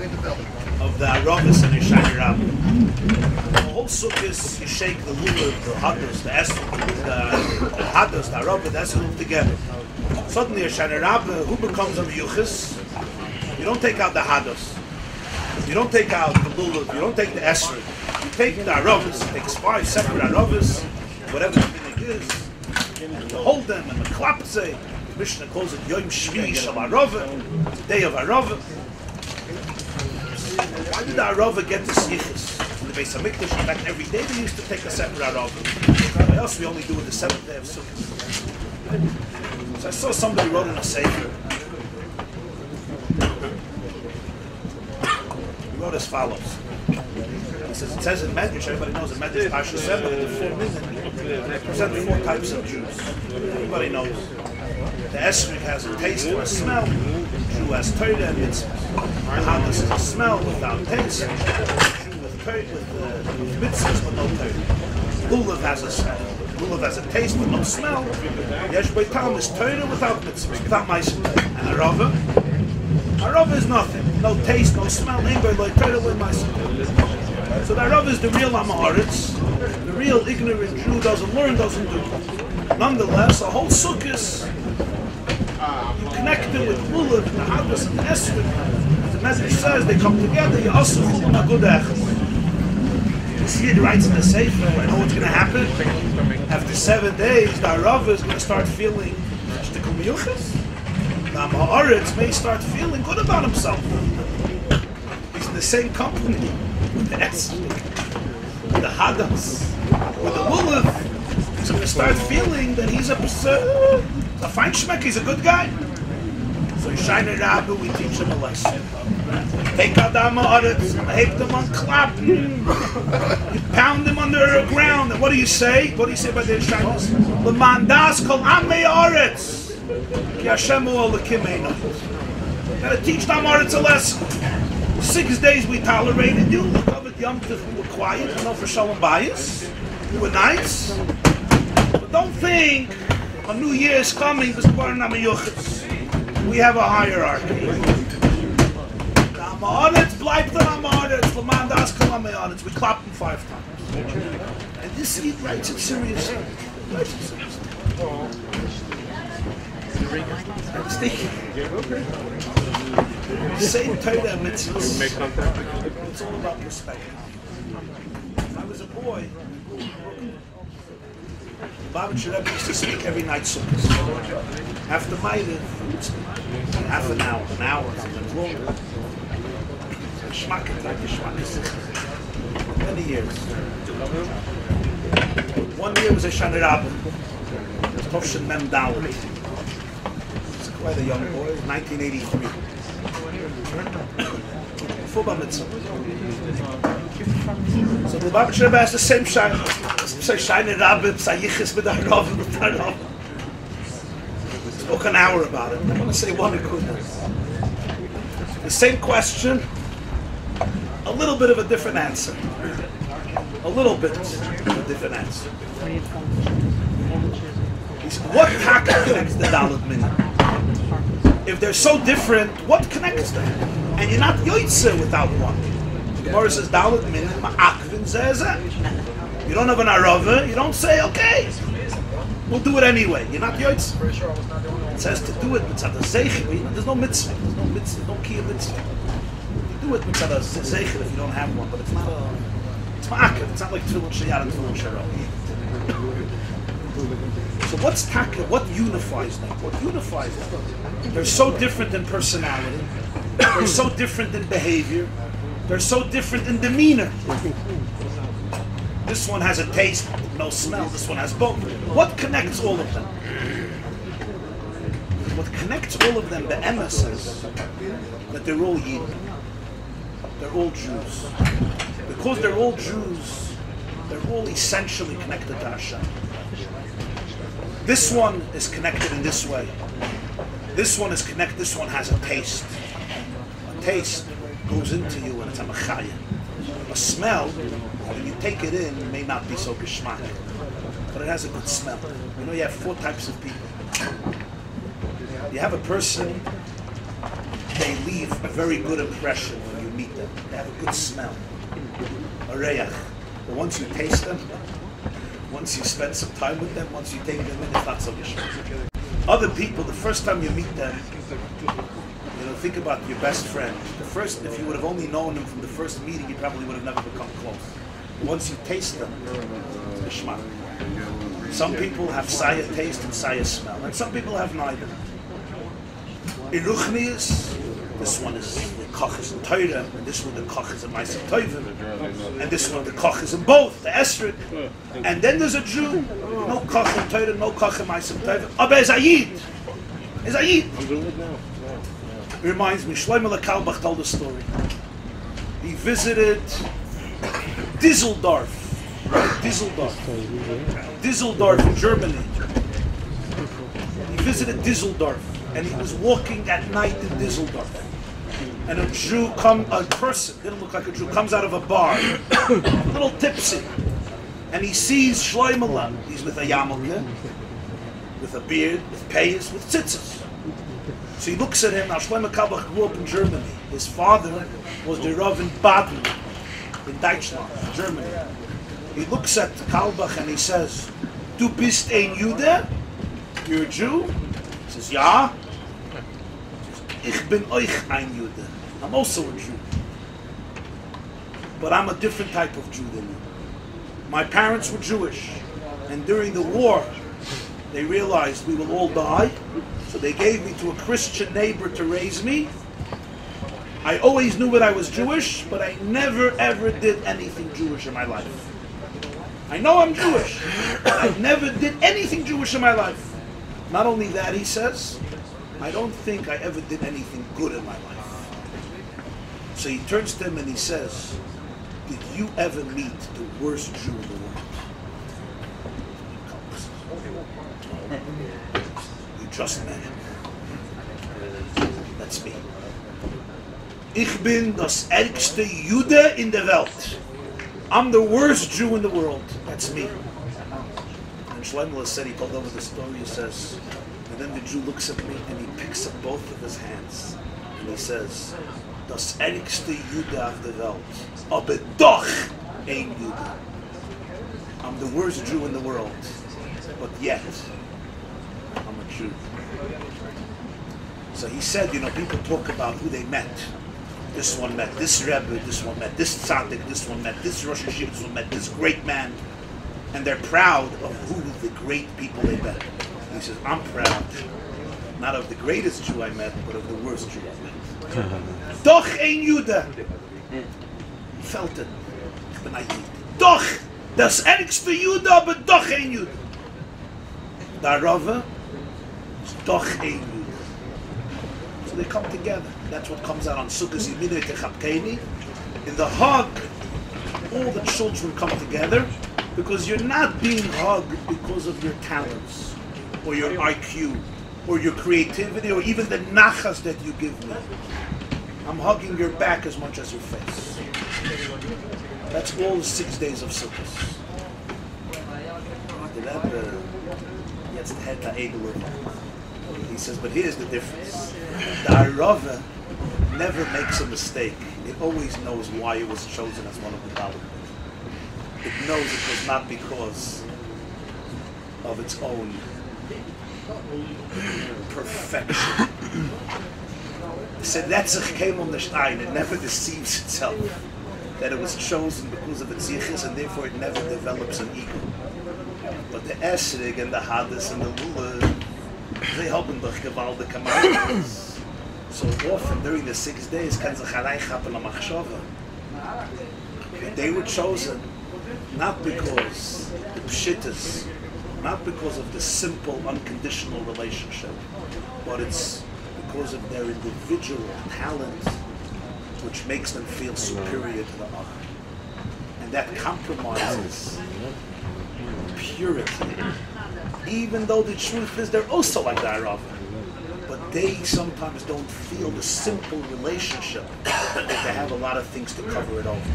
Speaker 2: mystery of the Aravis and Yeshani Rabbah? The whole sukkah you shake the lulav, the hados, the esrog, the, the hados, the Aravis, the esrog together. Suddenly Yeshani Rabbah, uh, who becomes a miyuchis? You don't take out the hados. You don't take out the lulav. You don't take the esrog. You take the aravis. It takes five separate aravis, whatever the thing is. And you hold them and the klapse. The Mishnah calls it Yom Shvi Shal Arava, the day of Arava. The Arava get this yichus? In the Beis Hamikdash, in fact, every day they used to take a separate Arava. Why else we only do it the seventh day of Sukkot? So I saw somebody wrote in a sefer. He wrote as follows. He says, it says in Medrash, everybody knows in Medrash, said that the four minutes represent four types of Jews. Everybody knows. The Esrog has a taste or a smell. The Jew has Torah and mitzvahs. The Hadas is a smell without taste. With with, uh, with mitzvahs but no Torah. Lulav has a smell. Lulav has a taste but no smell. Yesh Beitam is Torah without mitzvahs, without ma'asim. And Arava? Arava is nothing. No taste, no smell. Ain't by like Torah with ma'asim. So the Rav is the real Amaharitz. The real ignorant Jew doesn't learn, doesn't do. Nonetheless, a whole sukkahs, you connect it with Lulav, the Hadas, and Esrog. The message says they come together, you also Chulam You see it writes in the Sefer, I know what's going to happen. After seven days, the Rav is going to start feeling the Yuchas. The Amaharitz may start feeling good about himself. He's in the same company with the Esrog, with the Hadas, with the Lulav. He's going to start feeling that he's a, a fine shmek, he's a good guy. So Shiner Rabbi, we teach them a lesson. Take out the Amaretz, hate them on clap, you pound them under the ground, and what do you say? What do you say by the Shiners? The mandas kol amei aretz. Ki Hashem hu. Gotta teach the Amaretz a lesson. Six days we tolerated you. Look up at Yom Tov, we were quiet, you know, for Shalom Bayis. We were nice. But don't think a new year is coming, we have a hierarchy. We clapped him five times. And this he writes it seriously. Writes it seriously. Same Torah mitzvahs. It's all about perspective. If I was a boy, Bob Rebbe used to speak every night sukkahs. After Maida, half an hour, an hour, sometimes longer. Schmack, like a schmack. Many years. One year was a Shana Rabbah. Tovshin Mem Dalit. Quite a young boy, 1983. Full bar mitzvah. So the Lubavitch Rebbe has the same shine. Say shine Rabbi, Sayichis with the Rav, with the Rav. Spoke an hour about it. I want to say one good. The same question, a little bit of a different answer. A little bit of a different answer. What connects the Dalit Minna? If they're so different, what connects them? And you're not yoitze without one. The Gemara says, Dalit Minna ma'akvin zezeh. You don't have an arava, you don't say, okay, we'll do it anyway. You're not yoitze. It says to do it mitzvah zeichen. There's no mitzvah. There's no mitzvah. No key mitzvah. You do it mitzvah zeichen if you don't have one, but it's not a. It's ma'akev. It's not like tefillin sheyad and tefillin sharot. So what's taka? What unifies them? What unifies them? They're so different in personality. They're so different in behavior. They're so different in demeanor. This one has a taste, no smell. This one has both. What connects all of them? What connects all of them, the emes is that they're all Yidden. They're all Jews. Because they're all Jews, they're all essentially connected to Hashem. This one is connected in this way. This one is connected, this one has a taste. A taste goes into you and it's a machaya. A smell, when you take it in, may not be so geschmack, but it has a good smell. You know, you have four types of people. You have a person, they leave a very good impression when you meet them. They have a good smell. A reyach. But once you taste them, once you spend some time with them, once you take them in, it's not so geschmack. Other people, the first time you meet them, think about your best friend. The first, if you would have only known him from the first meeting, you probably would have never become close. Once you taste them, it's geschmack. Some people have saya taste and saya smell, and some people have neither. In this one is the koch is in Torah, and this one the koch is in Meisim Tovim, and this one the koch in both, the Esrik. And then there's a Jew, no koch in Torah, no koch in Meisim Tovim, aber is a Yid. Is a Yid. Reminds me, Shlomo Carlebach told a story. He visited Düsseldorf, Düsseldorf, Düsseldorf in Germany. He visited Düsseldorf, and he was walking at night in Düsseldorf. And a Jew come, a person, didn't look like a Jew, comes out of a bar, a little tipsy, and he sees Shloimeh. He's with a yarmulke, with a beard, with payas, with tzitzis. So he looks at him. Now Shlomo Carlebach grew up in Germany. His father was the Rav in Baden, in Deutschland, Germany. He looks at Carlebach and he says, "Du bist ein Jude? You're a Jew?" He says, "Ja." Ich bin euch ein Jude. I'm also a Jew, but I'm a different type of Jew than you. My parents were Jewish, and during the war, they realized we will all die, so they gave me to a Christian neighbor to raise me. I always knew that I was Jewish, but I never ever did anything Jewish in my life. I know I'm Jewish, but I never did anything Jewish in my life. Not only that, he says, I don't think I ever did anything good in my life. So he turns to him and he says, Did you ever meet the worst Jew in the world? That's me. Ich bin das ärgste Jude in der Welt. I'm the worst Jew in the world. That's me. And Shlomo said, he told over the story, he says, and then the Jew looks at me and he picks up both of his hands and he says, das ärgste Jude auf der Welt. Aber doch ein Jude. I'm the worst Jew in the world. But yet, I'm a Jew. So he said, you know, people talk about who they met. This one met this Rebbe, this one met this tzaddik, this one met this Rosh Hashiv, this one met this great man. And they're proud of who the great people they met. He says, I'm proud, not of the greatest Jew I met, but of the worst Jew I met. Doch ein Jude. He felt it. Ich bin ein Jude. Doch, das ärgste Jude, aber doch ein Jude. Da Rava So they come together. That's what comes out on Sukkot. In the hug, all the children come together because you're not being hugged because of your talents or your IQ or your creativity or even the nachas that you give me. I'm hugging your back as much as your face. That's all the six days of Sukkot. Says, but here's the difference. The Arava never makes a mistake. It always knows why it was chosen as one of the Dalit. It knows it was not because of its own perfection. It said Netzach came on the Stein. It never deceives itself that it was chosen because of its yichus and therefore it never develops an ego. But the Esrig and the Hadis and the Lula, they haben doch gewaltige Machshavas. So often during the six days, kann sich allein happen a Machshava. They were chosen not because the pshittas, not because of the simple, unconditional relationship, but it's because of their individual talent, which makes them feel superior to the other. And that compromises purity. Even though the truth is they're also like the Arava. But they sometimes don't feel the simple relationship that they have a lot of things to cover it over.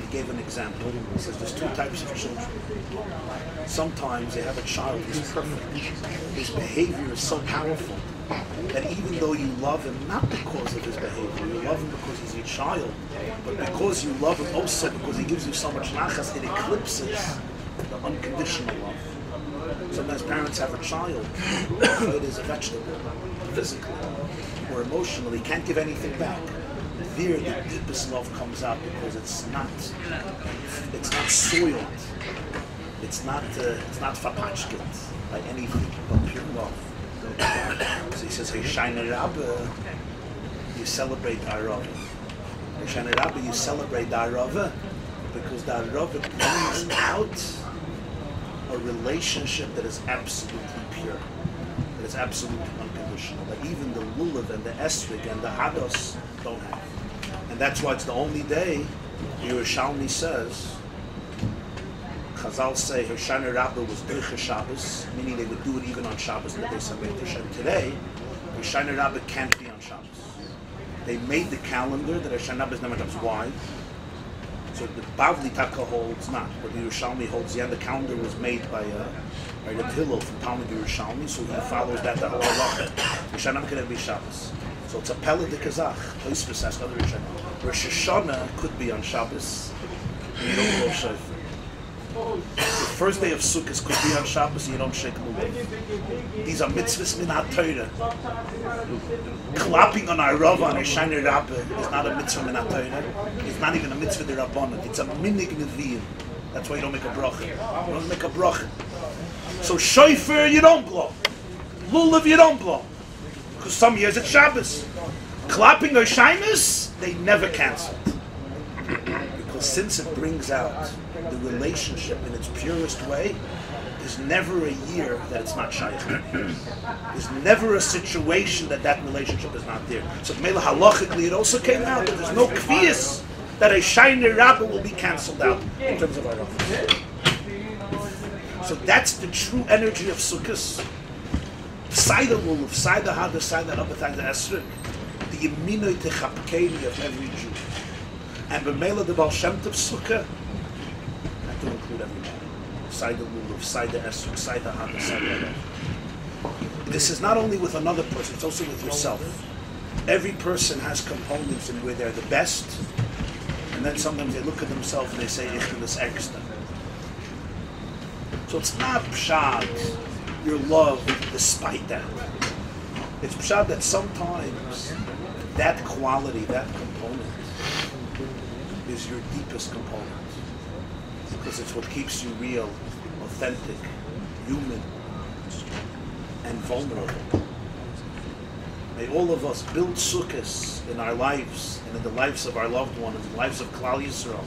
Speaker 2: He gave an example. He says there's two types of children. Sometimes they have a child who's perfect. His behavior is so powerful that even though you love him not because of his behavior, you love him because he's your child, but because you love him also because he gives you so much nachas, it eclipses unconditional love. Sometimes parents have a child, it is a vegetable, physically or emotionally, can't give anything back. There, the deepest love comes out because it's not, it's not soiled. It's not, uh, it's not fapachkit by anything but pure love. So he says, "Hey, Shiner Rabba, you celebrate Arava. Shiner Rabba, you celebrate Arava because the Arava brings out a relationship that is absolutely pure, that is absolutely unconditional, that even the lulav and the esrig and the hados don't have. And that's why it's the only day Yerushalmi says, Chazal say Hoshana Rabbah was Bircha Shabbos, meaning they would do it even on Shabbos in the Beis HaMikdash. And today, Hoshana Rabbah can't be on Shabbos. They made the calendar that Hoshana Rabbah is never Shabbos. Why? So the Bavli Taka holds not, but the Yerushalmi holds. Yeah, the calendar was made by uh, by the Hillel from Talmud Yerushalmi, so he follows that the halacha. Rishonim can be Shabbos. So it's a Pella de Kazakh. Tosfos asks other Rishonim. Rosh Hashanah could be on Shabbos. You don't. The first day of Sukkot could be on Shabbos you don't shake lulav. These are mitzvahs min ha-Torah. Clapping on our Rav on a shiny Rabbah is not a mitzvah min ha-Torah. It's not even a mitzvah de Rabbanon. It's a minig neviyim. That's why you don't make a bracha. You don't make a bracha. So shofar you don't blow. Lulav you don't blow. Because some years it's Shabbos. Clapping or shinas, they never cancel. Since it brings out the relationship in its purest way, there's never a year that it's not shaykh. there's never a situation that that relationship is not there. So Mela halachically, it also came out that there's no kvias that a shiny rabbit will be cancelled out in terms of our office. So that's the true energy of Sukkot. Side the lulav, side the hadar, side the side the esrog, the yeminoi of every Jew. And B'mela the Baal Shem Tov Sukkah, have to include everybody. Side the lulav, side the esrog, side the hadar, side the. This is not only with another person, it's also with yourself. Every person has components in where they're the best, and then sometimes they look at themselves and they say, das extra. So it's not pshad, your love despite that. It's pshad that sometimes that quality, that component, is your deepest component. Because it's what keeps you real, authentic, human, and vulnerable. May all of us build sukkahs in our lives and in the lives of our loved ones, in the lives of Klal Yisrael,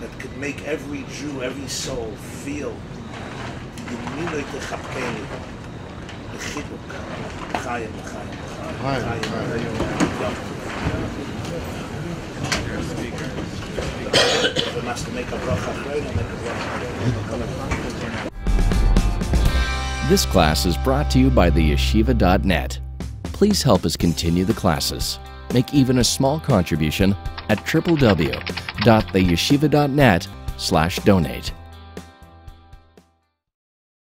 Speaker 2: that could make every Jew, every soul feel the minoi techapkeni, the chibuk, chayim, chayim,
Speaker 4: Chayim,
Speaker 2: If it has
Speaker 5: This class is brought to you by the yeshiva.net. Please help us continue the classes. Make even a small contribution at www.theyeshiva.net slash donate.